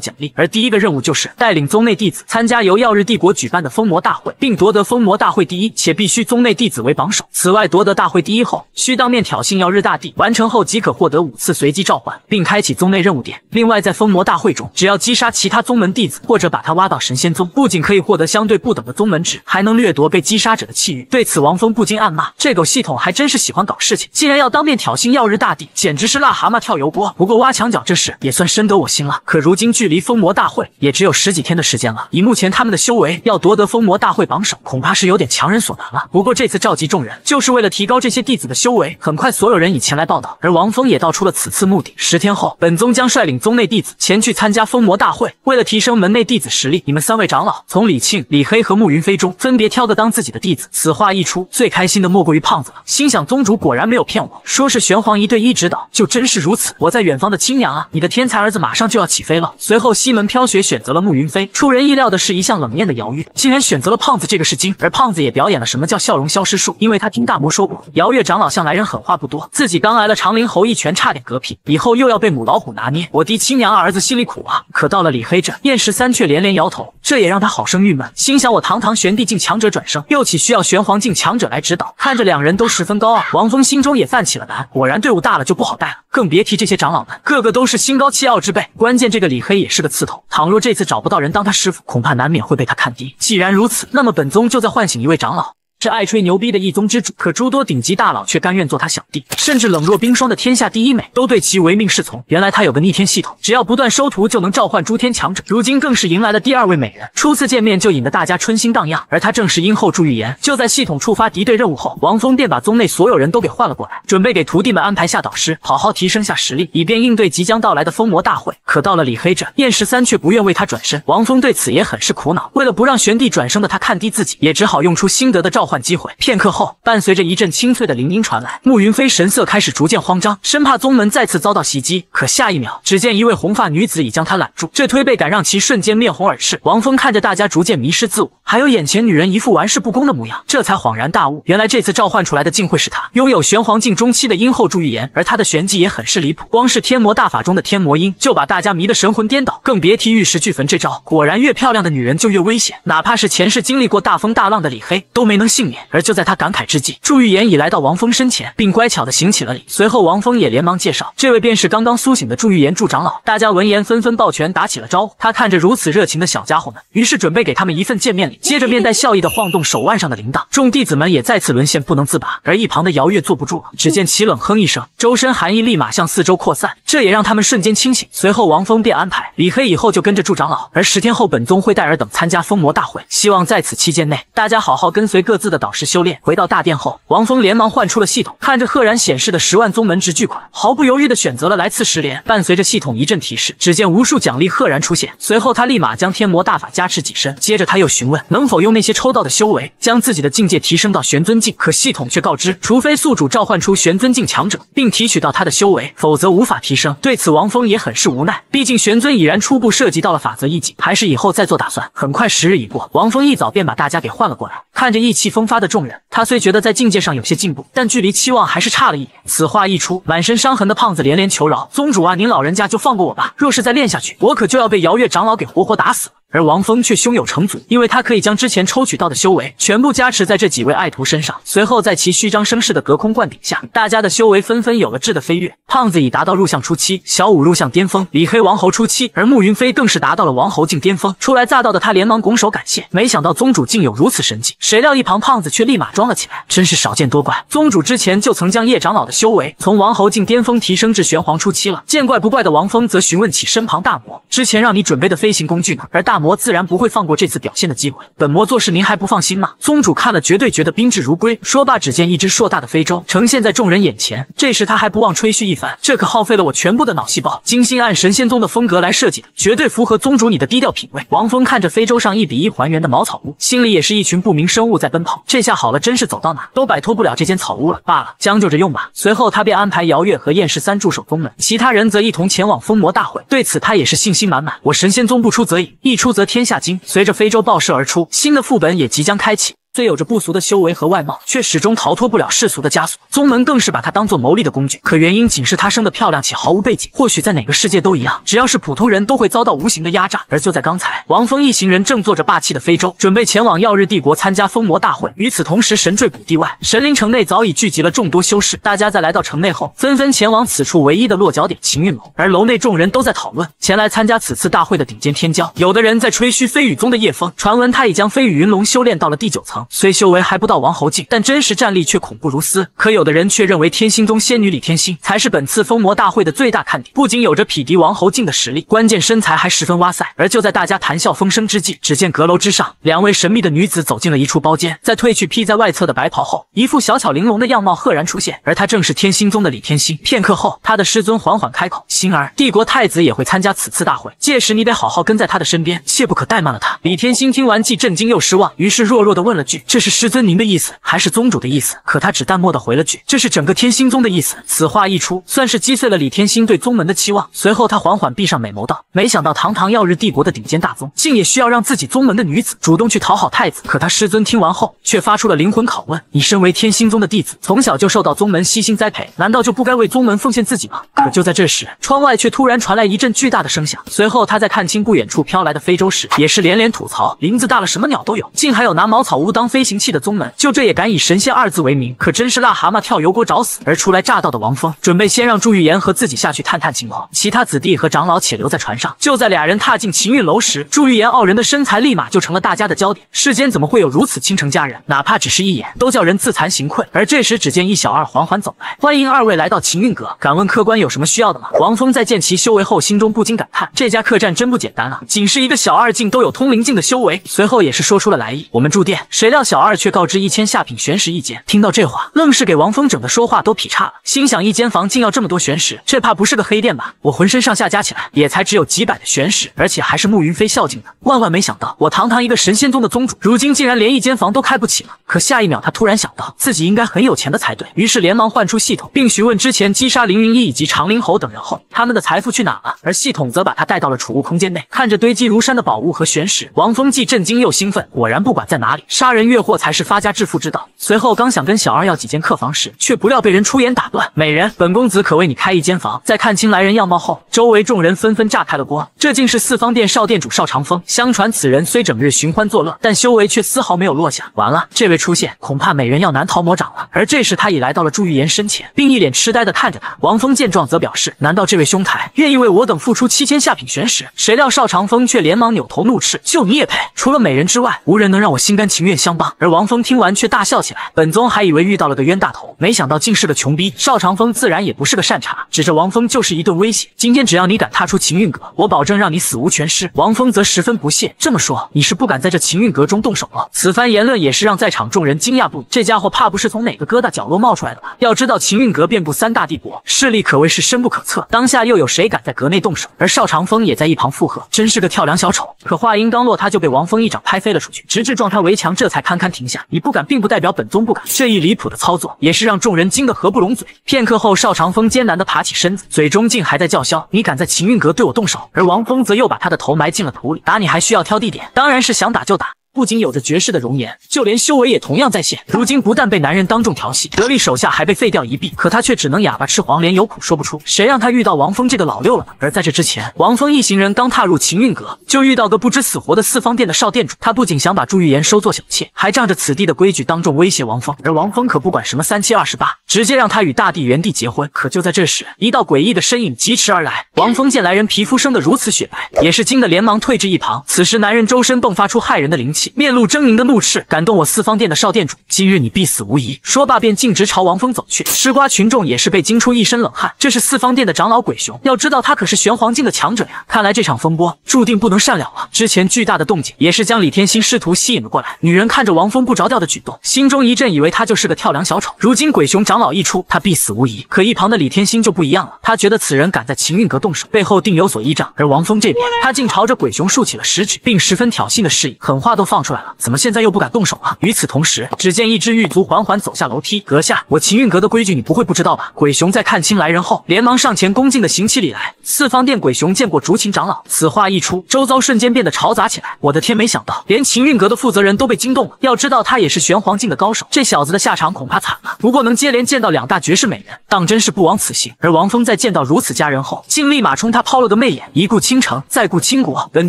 A: 奖励。而第一个任务就是带领宗内弟子参加由耀日帝国举办的封魔大会，并夺得封魔大会第一，且必须宗内弟子为榜首。此外，夺得大会第一后，需当面挑衅耀日大帝，完成后即可获得五次随机召唤，并开启宗内任务点。另外，在封魔大会中，只要击杀其他宗门弟子，或者把他挖到神仙宗，不仅可以获得相对不等的宗门值，还能掠夺被击杀者的气运。对此，王峰不禁暗骂：这狗系统还真是喜欢搞事情，竟然要当面挑衅耀日大帝，简直是癞蛤蟆跳油锅。不过挖墙脚这事也算深得我心了。可如今距离封魔大会也只有十几天的时间了，以目前他们的修为，要夺得封魔大会榜首，恐怕是有点强人所难了。不过这次召集众人，就是为了提高这些弟子的修为。很快，所有人已前来报道，而王峰也道出了此次目的。十天后，本宗将率领。领宗内弟子前去参加封魔大会。为了提升门内弟子实力，你们三位长老从李庆、李黑和慕云飞中分别挑个当自己的弟子。此话一出，最开心的莫过于胖子了，心想宗主果然没有骗我，说是玄黄一对一指导，就真是如此。我在远方的亲娘啊，你的天才儿子马上就要起飞了。随后西门飘雪选择了慕云飞，出人意料的是，一向冷艳的姚月竟然选择了胖子这个是金，而胖子也表演了什么叫笑容消失术，因为他听大魔说过，姚月长老向来人狠话不多，自己刚挨了长林侯一拳，差点嗝屁，以后又要被母老虎拿捏，我嫡亲娘儿子心里苦啊。可到了李黑这，燕十三却连连摇头，这也让他好生郁闷，心想我堂堂玄帝境强者转生，又岂需要玄黄境强者来指导？看着两人都十分高傲，王峰心中也泛起了难，果然队伍大了就不好带了，更别提这些长老们，个个都是心高气傲之辈。关键这个李黑也是个刺头，倘若这次找不到人当他师傅，恐怕难免会被他看低。既然如此，那么本宗就再唤醒一位长老。是爱吹牛逼的一宗之主，可诸多顶级大佬却甘愿做他小弟，甚至冷若冰霜的天下第一美都对其唯命是从。原来他有个逆天系统，只要不断收徒就能召唤诸天强者。如今更是迎来了第二位美人，初次见面就引得大家春心荡漾。而他正是殷后祝预言。就在系统触发敌对任务后，王峰便把宗内所有人都给换了过来，准备给徒弟们安排下导师，好好提升下实力，以便应对即将到来的封魔大会。可到了李黑这，燕十三却不愿为他转身。王峰对此也很是苦恼。为了不让玄帝转生的他看低自己，也只好用出心得的召唤机会。片刻。后，伴随着一阵清脆的铃音传来，慕云飞神色开始逐渐慌张，生怕宗门再次遭到袭击。可下一秒，只见一位红发女子已将他揽住，这推背感让其瞬间面红耳赤。王峰看着大家逐渐迷失自我，还有眼前女人一副玩世不恭的模样，这才恍然大悟，原来这次召唤出来的竟会是他。拥有玄黄境中期的阴后祝预言，而他的玄技也很是离谱，光是天魔大法中的天魔音就把大家迷得神魂颠倒，更别提玉石俱焚这招。果然，越漂亮的女人就越危险，哪怕是前世经历过大风大浪的李黑都没能幸免。而就在他感慨之际，祝玉言已来到王峰身前，并乖巧的行起了礼。随后，王峰也连忙介绍，这位便是刚刚苏醒的祝玉言祝长老。大家闻言纷纷抱拳打起了招呼。他看着如此热情的小家伙们，于是准备给他们一份见面礼。接着面带笑意的晃动手腕上的铃铛，众弟子们也再次沦陷不能自拔。而一旁的姚月坐不住了，只见其冷哼一声，周身寒意立马向四周扩散，这也让他们瞬间清醒。随后，王峰便安排李黑以后就跟着祝长老，而十天后本宗会带尔等参加封魔大会，希望在此期间内，大家好好跟随各自的导师修炼。回到大殿。后，王峰连忙换出了系统，看着赫然显示的十万宗门值巨款，毫不犹豫的选择了来次十连。伴随着系统一阵提示，只见无数奖励赫然出现。随后他立马将天魔大法加持己身，接着他又询问能否用那些抽到的修为将自己的境界提升到玄尊境。可系统却告知，除非宿主召唤出玄尊境强者，并提取到他的修为，否则无法提升。对此，王峰也很是无奈，毕竟玄尊已然初步涉及到了法则一级，还是以后再做打算。很快时日已过，王峰一早便把大家给换了过来。看着意气风发的众人，他虽觉得在境界上有些进步，但距离期望还是差了一点。此话一出，满身伤痕的胖子连连求饶：“宗主啊，您老人家就放过我吧！若是再练下去，我可就要被姚月长老给活活打死了。”而王峰却胸有成竹，因为他可以将之前抽取到的修为全部加持在这几位爱徒身上。随后，在其虚张声势的隔空灌顶下，大家的修为纷纷有了质的飞跃。胖子已达到入相初期，小五入相巅峰，李黑王侯初期，而慕云飞更是达到了王侯境巅峰。初来乍到的他连忙拱手感谢，没想到宗主竟有如此神迹。谁料一旁胖子却立马装了起来，真是少见多怪。宗主之前就曾将叶长老的修为从王侯境巅峰提升至玄黄初期了。见怪不怪的王峰则询问起身旁大魔：“之前让你准备的飞行工具呢？”而大魔自然不会放。过这次表现的机会，本魔做事您还不放心吗？宗主看了绝对觉得宾至如归。说罢，只见一只硕大的非洲呈现在众人眼前。这时他还不忘吹嘘一番：“这可耗费了我全部的脑细胞，精心按神仙宗的风格来设计的，绝对符合宗主你的低调品味。”王峰看着非洲上一比一还原的茅草屋，心里也是一群不明生物在奔跑。这下好了，真是走到哪都摆脱不了这间草屋了。罢了，将就着用吧。随后他便安排姚月和燕十三驻守宗门，其他人则一同前往封魔大会。对此他也是信心满满。我神仙宗不出则已，一出则天下惊。随着非洲爆射而出，新的副本也即将开启。虽有着不俗的修为和外貌，却始终逃脱不了世俗的枷锁。宗门更是把他当做谋利的工具。可原因仅是他生得漂亮且毫无背景。或许在哪个世界都一样，只要是普通人都会遭到无形的压榨。而就在刚才，王峰一行人正坐着霸气的飞舟，准备前往耀日帝国参加封魔大会。与此同时，神坠谷地外，神灵城内早已聚集了众多修士。大家在来到城内后，纷纷前往此处唯一的落脚点晴韵楼。而楼内众人都在讨论前来参加此次大会的顶尖天骄。有的人在吹嘘飞羽宗的叶枫，传闻他已将飞羽云龙修炼到了第九层。虽修为还不到王侯境，但真实战力却恐怖如斯。可有的人却认为天心宗仙女李天心才是本次封魔大会的最大看点，不仅有着匹敌王侯境的实力，关键身材还十分哇塞。而就在大家谈笑风生之际，只见阁楼之上，两位神秘的女子走进了一处包间，在褪去披在外侧的白袍后，一副小巧玲珑的样貌赫然出现，而她正是天心宗的李天心。片刻后，他的师尊缓缓开口：“心儿，帝国太子也会参加此次大会，届时你得好好跟在他的身边，切不可怠慢了他。”李天心听完，既震惊又失望，于是弱弱的问了句：“这是师尊您的意思，还是宗主的意思？”可他只淡漠的回了句：“这是整个天心宗的意思。”此话一出，算是击碎了李天心对宗门的期望。随后，他缓缓闭上美眸道：“没想到堂堂耀日帝国的顶尖大宗，竟也需要让自己宗门的女子主动去讨好太子。”可他师尊听完后，却发出了灵魂拷问：“你身为天心宗的弟子，从小就受到宗门悉心栽培，难道就不该为宗门奉献自己吗？”可就在这时，窗外却突然传来一阵巨大的声响。随后，他在看清不远处飘来的非洲时，也是连连吐槽：“林子大了，什么鸟都有，竟还有拿茅草屋当飞行器的宗门，就这也敢以神仙二字为名，可真是癞蛤蟆跳油锅找死。”而初来乍到的王峰，准备先让祝玉言和自己下去探探情况，其他子弟和长老且留在船上。就在俩人踏进秦韵楼时，祝玉言傲人的身材立马就成了大家的焦点。世间怎么会有如此倾城佳人？哪怕只是一眼，都叫人自惭形愧。而这时，只见一小二缓缓走来，欢迎二位来到秦韵阁，敢问客官有什么需要的吗？王峰在见其修为后，心中不禁感叹：这家客栈真不简单啊！仅是一个小二境都有通灵境的修为。随后也是说出了来意：我们住店。谁料小二却告知一千下品玄石一间。听到这话，愣是给王峰整的说话都劈叉了，心想一间房竟要这么多玄石，这怕不是个黑店吧？我浑身上下加起来也才只有几百的玄石，而且还是慕云飞孝敬的。万万没想到，我堂堂一个神仙宗的宗主，如今竟然连一间房都开不起了。可下一秒，他突然想到自己应该很有钱的才对，于是连忙唤出系统，并询问之前击杀凌云一以及长林侯等人后，他们的财富去哪了？而系统则把他带到了储物空间内，看着堆积如山的宝物和玄石，王峰既震惊又兴奋。果然，不管在哪里，杀人越货才是发家致富之道。随后，刚想跟小二要几间客房时，却不料被人出言打断：“美人，本公子可为你开一间房。”在看清来人样貌后，周围众人纷纷炸开了锅。这竟是四方店少店主邵长风。相传此人虽整日寻欢作乐，但修为却丝毫没有落下。完了，这位出现，恐怕美人要难逃魔掌了。而这时，他已来到了祝玉言身前，并一脸痴呆的看着他。王峰见状，则表示：“难道这位兄台愿意为我等付出七千下品玄石？”谁料邵长风却连忙扭头怒斥：“就你也配？除了美人之外，无人能让我心甘情愿相帮。”而王峰听完却大笑起来。本宗还以为遇到了个冤大头，没想到竟是个穷逼。邵长风自然也不是个善茬，指着王峰就是一顿威胁：“今天只要你敢踏出秦韵阁，我保证让你死无全尸。”王峰则十分不屑：“这么说，你是不敢在这秦韵阁中动手了？”此番言论也是让在场众人惊讶不已。这家伙怕不是从哪个疙瘩角落冒出来的吧？要知道秦韵阁遍布三大帝国，势力可谓是深不可测。当下又有谁敢在阁内动手？而邵长风也在一旁附和：“真是个跳梁小丑。”可话音刚落，他就被王峰一掌拍飞了出去，直至撞他围墙，这才堪堪停下。你不敢，并不代表本宗不敢。这一离谱的操作，也是让众人惊得合不拢嘴。片刻后，邵长风艰难地爬起身子，嘴中竟还在叫嚣：“你敢在秦韵阁对我动手？”而王峰则又把他的头埋进了土里。打你还需要挑地点，当然是想打就打。不仅有着绝世的容颜，就连修为也同样在线。如今不但被男人当众调戏，得力手下还被废掉一臂，可他却只能哑巴吃黄连，有苦说不出。谁让他遇到王峰这个老六了呢？而在这之前，王峰一行人刚踏入秦韵阁，就遇到个不知死活的四方殿的少店主。他不仅想把祝玉言收作小妾，还仗着此地的规矩当众威胁王峰。而王峰可不管什么三七二十八，直接让他与大帝原地结婚。可就在这时，一道诡异的身影疾驰而来。王峰见来人皮肤生得如此雪白，也是惊得连忙退至一旁。此时，男人周身迸发出骇人的灵气，面露狰狞的怒斥，敢动我四方殿的少殿主，今日你必死无疑。说罢便径直朝王峰走去。吃瓜群众也是被惊出一身冷汗。这是四方殿的长老鬼雄，要知道他可是玄黄境的强者呀。看来这场风波注定不能善了了。之前巨大的动静也是将李天心师徒吸引了过来。女人看着王峰不着调的举动，心中一阵，以为他就是个跳梁小丑。如今鬼雄长老一出，他必死无疑。可一旁的李天心就不一样了，他觉得此人敢在秦韵阁动手，背后定有所依仗。而王峰这边，他竟朝着鬼雄竖起了食指，并十分挑衅的示意，狠话都放出来了。怎么现在又不敢动手了？与此同时，只见一只狱卒缓缓走下楼梯。阁下，我秦韵阁的规矩你不会不知道吧？鬼雄在看清来人后，连忙上前恭敬的行起礼来。四方殿鬼雄见过竹琴长老，此话一出，周遭瞬间变得嘈杂起来。我的天，没想到连秦韵阁的负责人都被惊动了。要知道他也是玄黄境的高手，这小子的下场恐怕惨了。不过能接连见到两大绝世美人，当真是不枉此行。而王峰在见到如此佳人后，竟立马冲他抛了个媚眼。一顾倾城，再顾倾国，本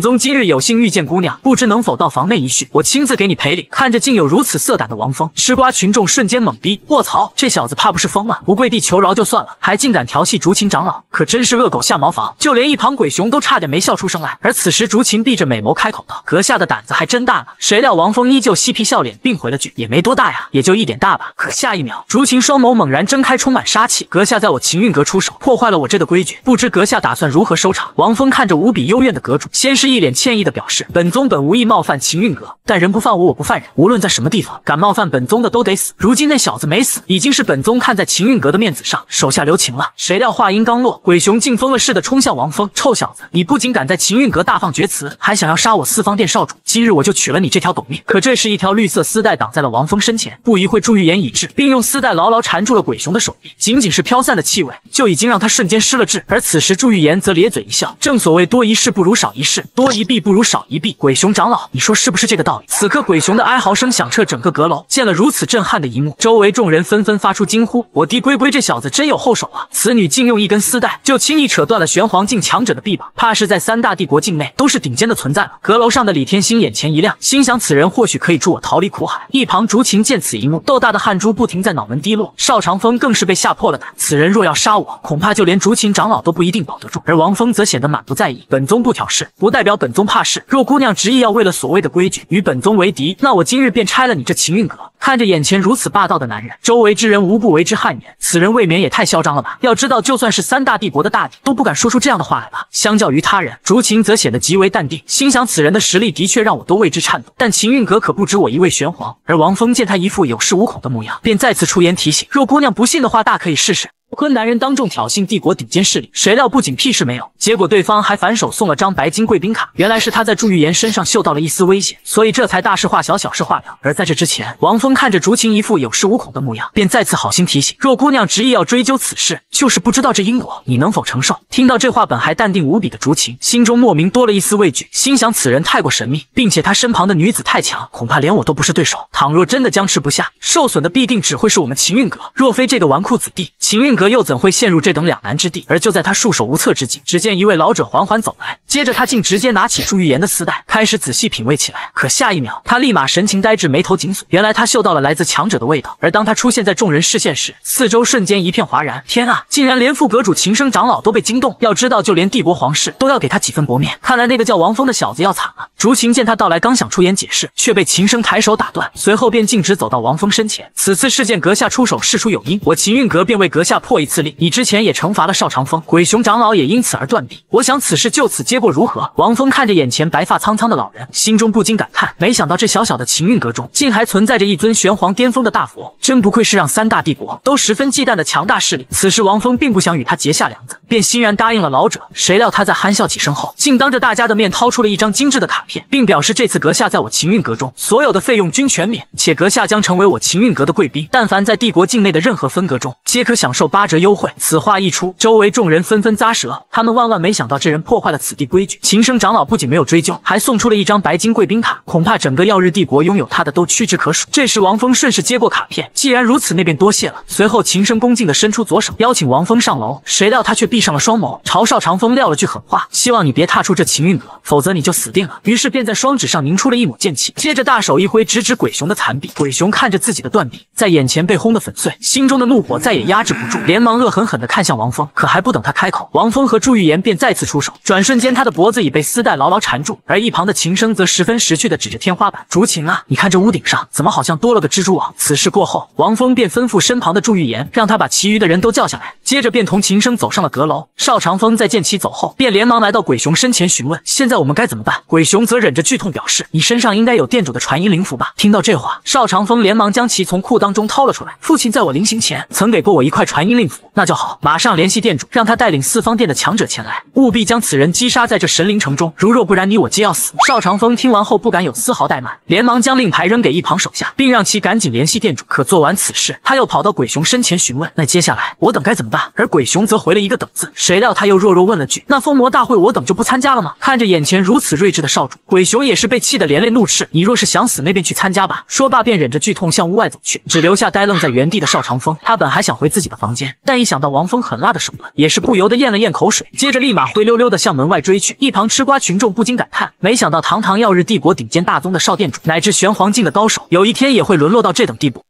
A: 宗今日有幸遇见姑娘，不知能否到房内一叙？我亲自给你赔礼。看着竟有如此色胆的王峰，吃瓜群众瞬间懵逼。卧槽，这小子怕不是疯了？不跪地求饶就算了，还竟敢调戏竹琴长老，可真是恶狗下茅房。就连一旁鬼雄都差点没笑出声来。而此时竹琴闭着美眸开口道：“阁下的胆子还真大呢。”谁料王峰依旧嬉皮笑脸，并回了句：“也没多大呀，也就一点大吧。”可下一秒，竹琴双眸猛然睁开，充满杀气。阁下在我秦韵阁出手，破坏了我这的规矩，不知阁下打算如何收场？王峰看着无比幽怨的阁主，先是一脸歉意的表示：“本宗本无意冒犯秦韵阁，但人不犯我，我不犯人。无论在什么地方，敢冒犯本宗的都得死。如今那小子没死，已经是本宗看在秦韵阁的面子上，手下留情了。”谁料话音刚落，鬼雄竟疯了似的冲向王峰：“臭小子，你不仅敢在秦韵阁大放厥词，还想要杀我四方殿少主！今日我就取了你这条狗命！”可这时一条绿色丝带挡在了王峰身前，不一会祝玉言已至，并用丝带牢牢缠住了鬼雄的手臂。仅仅是飘散的气味，就已经让他瞬间失了智。而此时祝玉言则咧嘴一笑：“正所谓多一事不如少一事，多一弊不如少一弊。鬼雄长老，你说是不是这这个道理？”此刻鬼雄的哀嚎声响彻整个阁楼。见了如此震撼的一幕，周围众人纷纷发出惊呼：“我弟龟龟这小子真有后手啊！此女竟用一根丝带就轻易扯断了玄黄境强者的臂膀，怕是在三大帝国境内都是顶尖的存在了。”阁楼上的李天星眼前一亮，心想此人或许可以助我逃离苦海。一旁竹琴见此一幕，豆大的汗珠不停在脑门滴落。邵长风更是被吓破了胆，此人若要杀我，恐怕就连竹琴长老都不一定保得住。而王峰则显得满不在意，本宗不挑事，不代表本宗怕事。若姑娘执意要为了所谓的规矩与本宗为敌，那我今日便拆了你这秦韵阁。看着眼前如此霸道的男人，周围之人无不为之汗颜。此人未免也太嚣张了吧？要知道，就算是三大帝国的大帝都不敢说出这样的话来吧。相较于他人，竹琴则显得极为淡定，心想此人的实力的确让我都为之颤抖。但秦韵阁可不止我一位玄皇。而王峰见他一副有恃无恐的模样，便再次出言提醒：若姑娘不信的话，大可以试试。坤男人当众挑衅帝国顶尖势力，谁料不仅屁事没有，结果对方还反手送了张白金贵宾卡。原来是他在祝玉言身上嗅到了一丝危险，所以这才大事化小，小事化了。而在这之前，王峰看着竹琴一副有恃无恐的模样，便再次好心提醒：若姑娘执意要追究此事，就是不知道这因果，你能否承受？听到这话，本还淡定无比的竹琴心中莫名多了一丝畏惧，心想此人太过神秘，并且他身旁的女子太强，恐怕连我都不是对手。倘若真的僵持不下，受损的必定只会是我们秦韵阁。若非这个纨绔子弟，秦韵阁又怎会陷入？这等两难之地，而就在他束手无策之际，只见一位老者缓缓走来，接着他竟直接拿起祝玉言的丝带，开始仔细品味起来。可下一秒，他立马神情呆滞，眉头紧锁。原来他嗅到了来自强者的味道，而当他出现在众人视线时，四周瞬间一片哗然。天啊，竟然连副阁主秦生长老都被惊动。要知道，就连帝国皇室都要给他几分薄面。看来那个叫王峰的小子要惨了。竹琴见他到来，刚想出言解释，却被秦生抬手打断，随后便径直走到王峰身前。此次事件，阁下出手事出有因，我秦韵阁便为阁下破一次例。你之前也惩罚了邵。长风鬼雄长老也因此而断臂，我想此事就此结果如何？王峰看着眼前白发苍苍的老人，心中不禁感叹：没想到这小小的秦韵阁中，竟还存在着一尊玄黄巅峰的大佛，真不愧是让三大帝国都十分忌惮的强大势力。此时王峰并不想与他结下梁子，便欣然答应了老者。谁料他在憨笑几声后，竟当着大家的面掏出了一张精致的卡片，并表示这次阁下在我秦韵阁中所有的费用均全免，且阁下将成为我秦韵阁的贵宾，但凡在帝国境内的任何分阁中，皆可享受八折优惠。此话一出，周围。众人纷纷咂舌，他们万万没想到这人破坏了此地规矩。秦声长老不仅没有追究，还送出了一张白金贵宾卡，恐怕整个耀日帝国拥有他的都屈指可数。这时，王峰顺势接过卡片，既然如此，那便多谢了。随后，秦声恭敬地伸出左手，邀请王峰上楼。谁料他却闭上了双眸，朝邵长风撂了句狠话：“希望你别踏出这秦韵阁，否则你就死定了。”于是便在双指上凝出了一抹剑气，接着大手一挥，直指鬼雄的残臂。鬼雄看着自己的断臂在眼前被轰得粉碎，心中的怒火再也压制不住，连忙恶狠狠地看向王峰。可还不等他开口，王峰和祝玉言便再次出手，转瞬间他的脖子已被丝带牢牢缠住，而一旁的秦声则十分识趣地指着天花板：“竹琴啊，你看这屋顶上怎么好像多了个蜘蛛网？”此事过后，王峰便吩咐身旁的祝玉言，让他把其余的人都叫下来，接着便同秦声走上了阁楼。邵长风在见其走后，便连忙来到鬼雄身前询问：“现在我们该怎么办？”鬼雄则忍着剧痛表示：“你身上应该有店主的传音灵符吧？”听到这话，邵长风连忙将其从裤裆中掏了出来：“父亲在我临行前曾给过我一块传音令符，那就好，马上联系店主，让他带领四方殿的强者前来，务必将此人击杀在这神灵城中。如若不然，你我皆要死。邵长风听完后不敢有丝毫怠慢，连忙将令牌扔给一旁手下，并让其赶紧联系店主。可做完此事，他又跑到鬼雄身前询问：“那接下来我等该怎么办？”而鬼雄则回了一个“等”。字。谁料他又弱弱问了句：“那封魔大会我等就不参加了吗？”看着眼前如此睿智的少主，鬼雄也是被气得连累怒斥：“你若是想死，那便去参加吧。”说罢便忍着剧痛向屋外走去，只留下呆愣在原地的邵长风。他本还想回自己的房间但一想到王峰狠辣的手段，也是不由得咽了咽口水，接着立马灰溜溜的向门外追去。一旁吃瓜群众不禁感叹：没想到堂堂耀日帝国顶尖大宗的少殿主，乃至玄黄境的高手，有一天也会沦落到这等地步。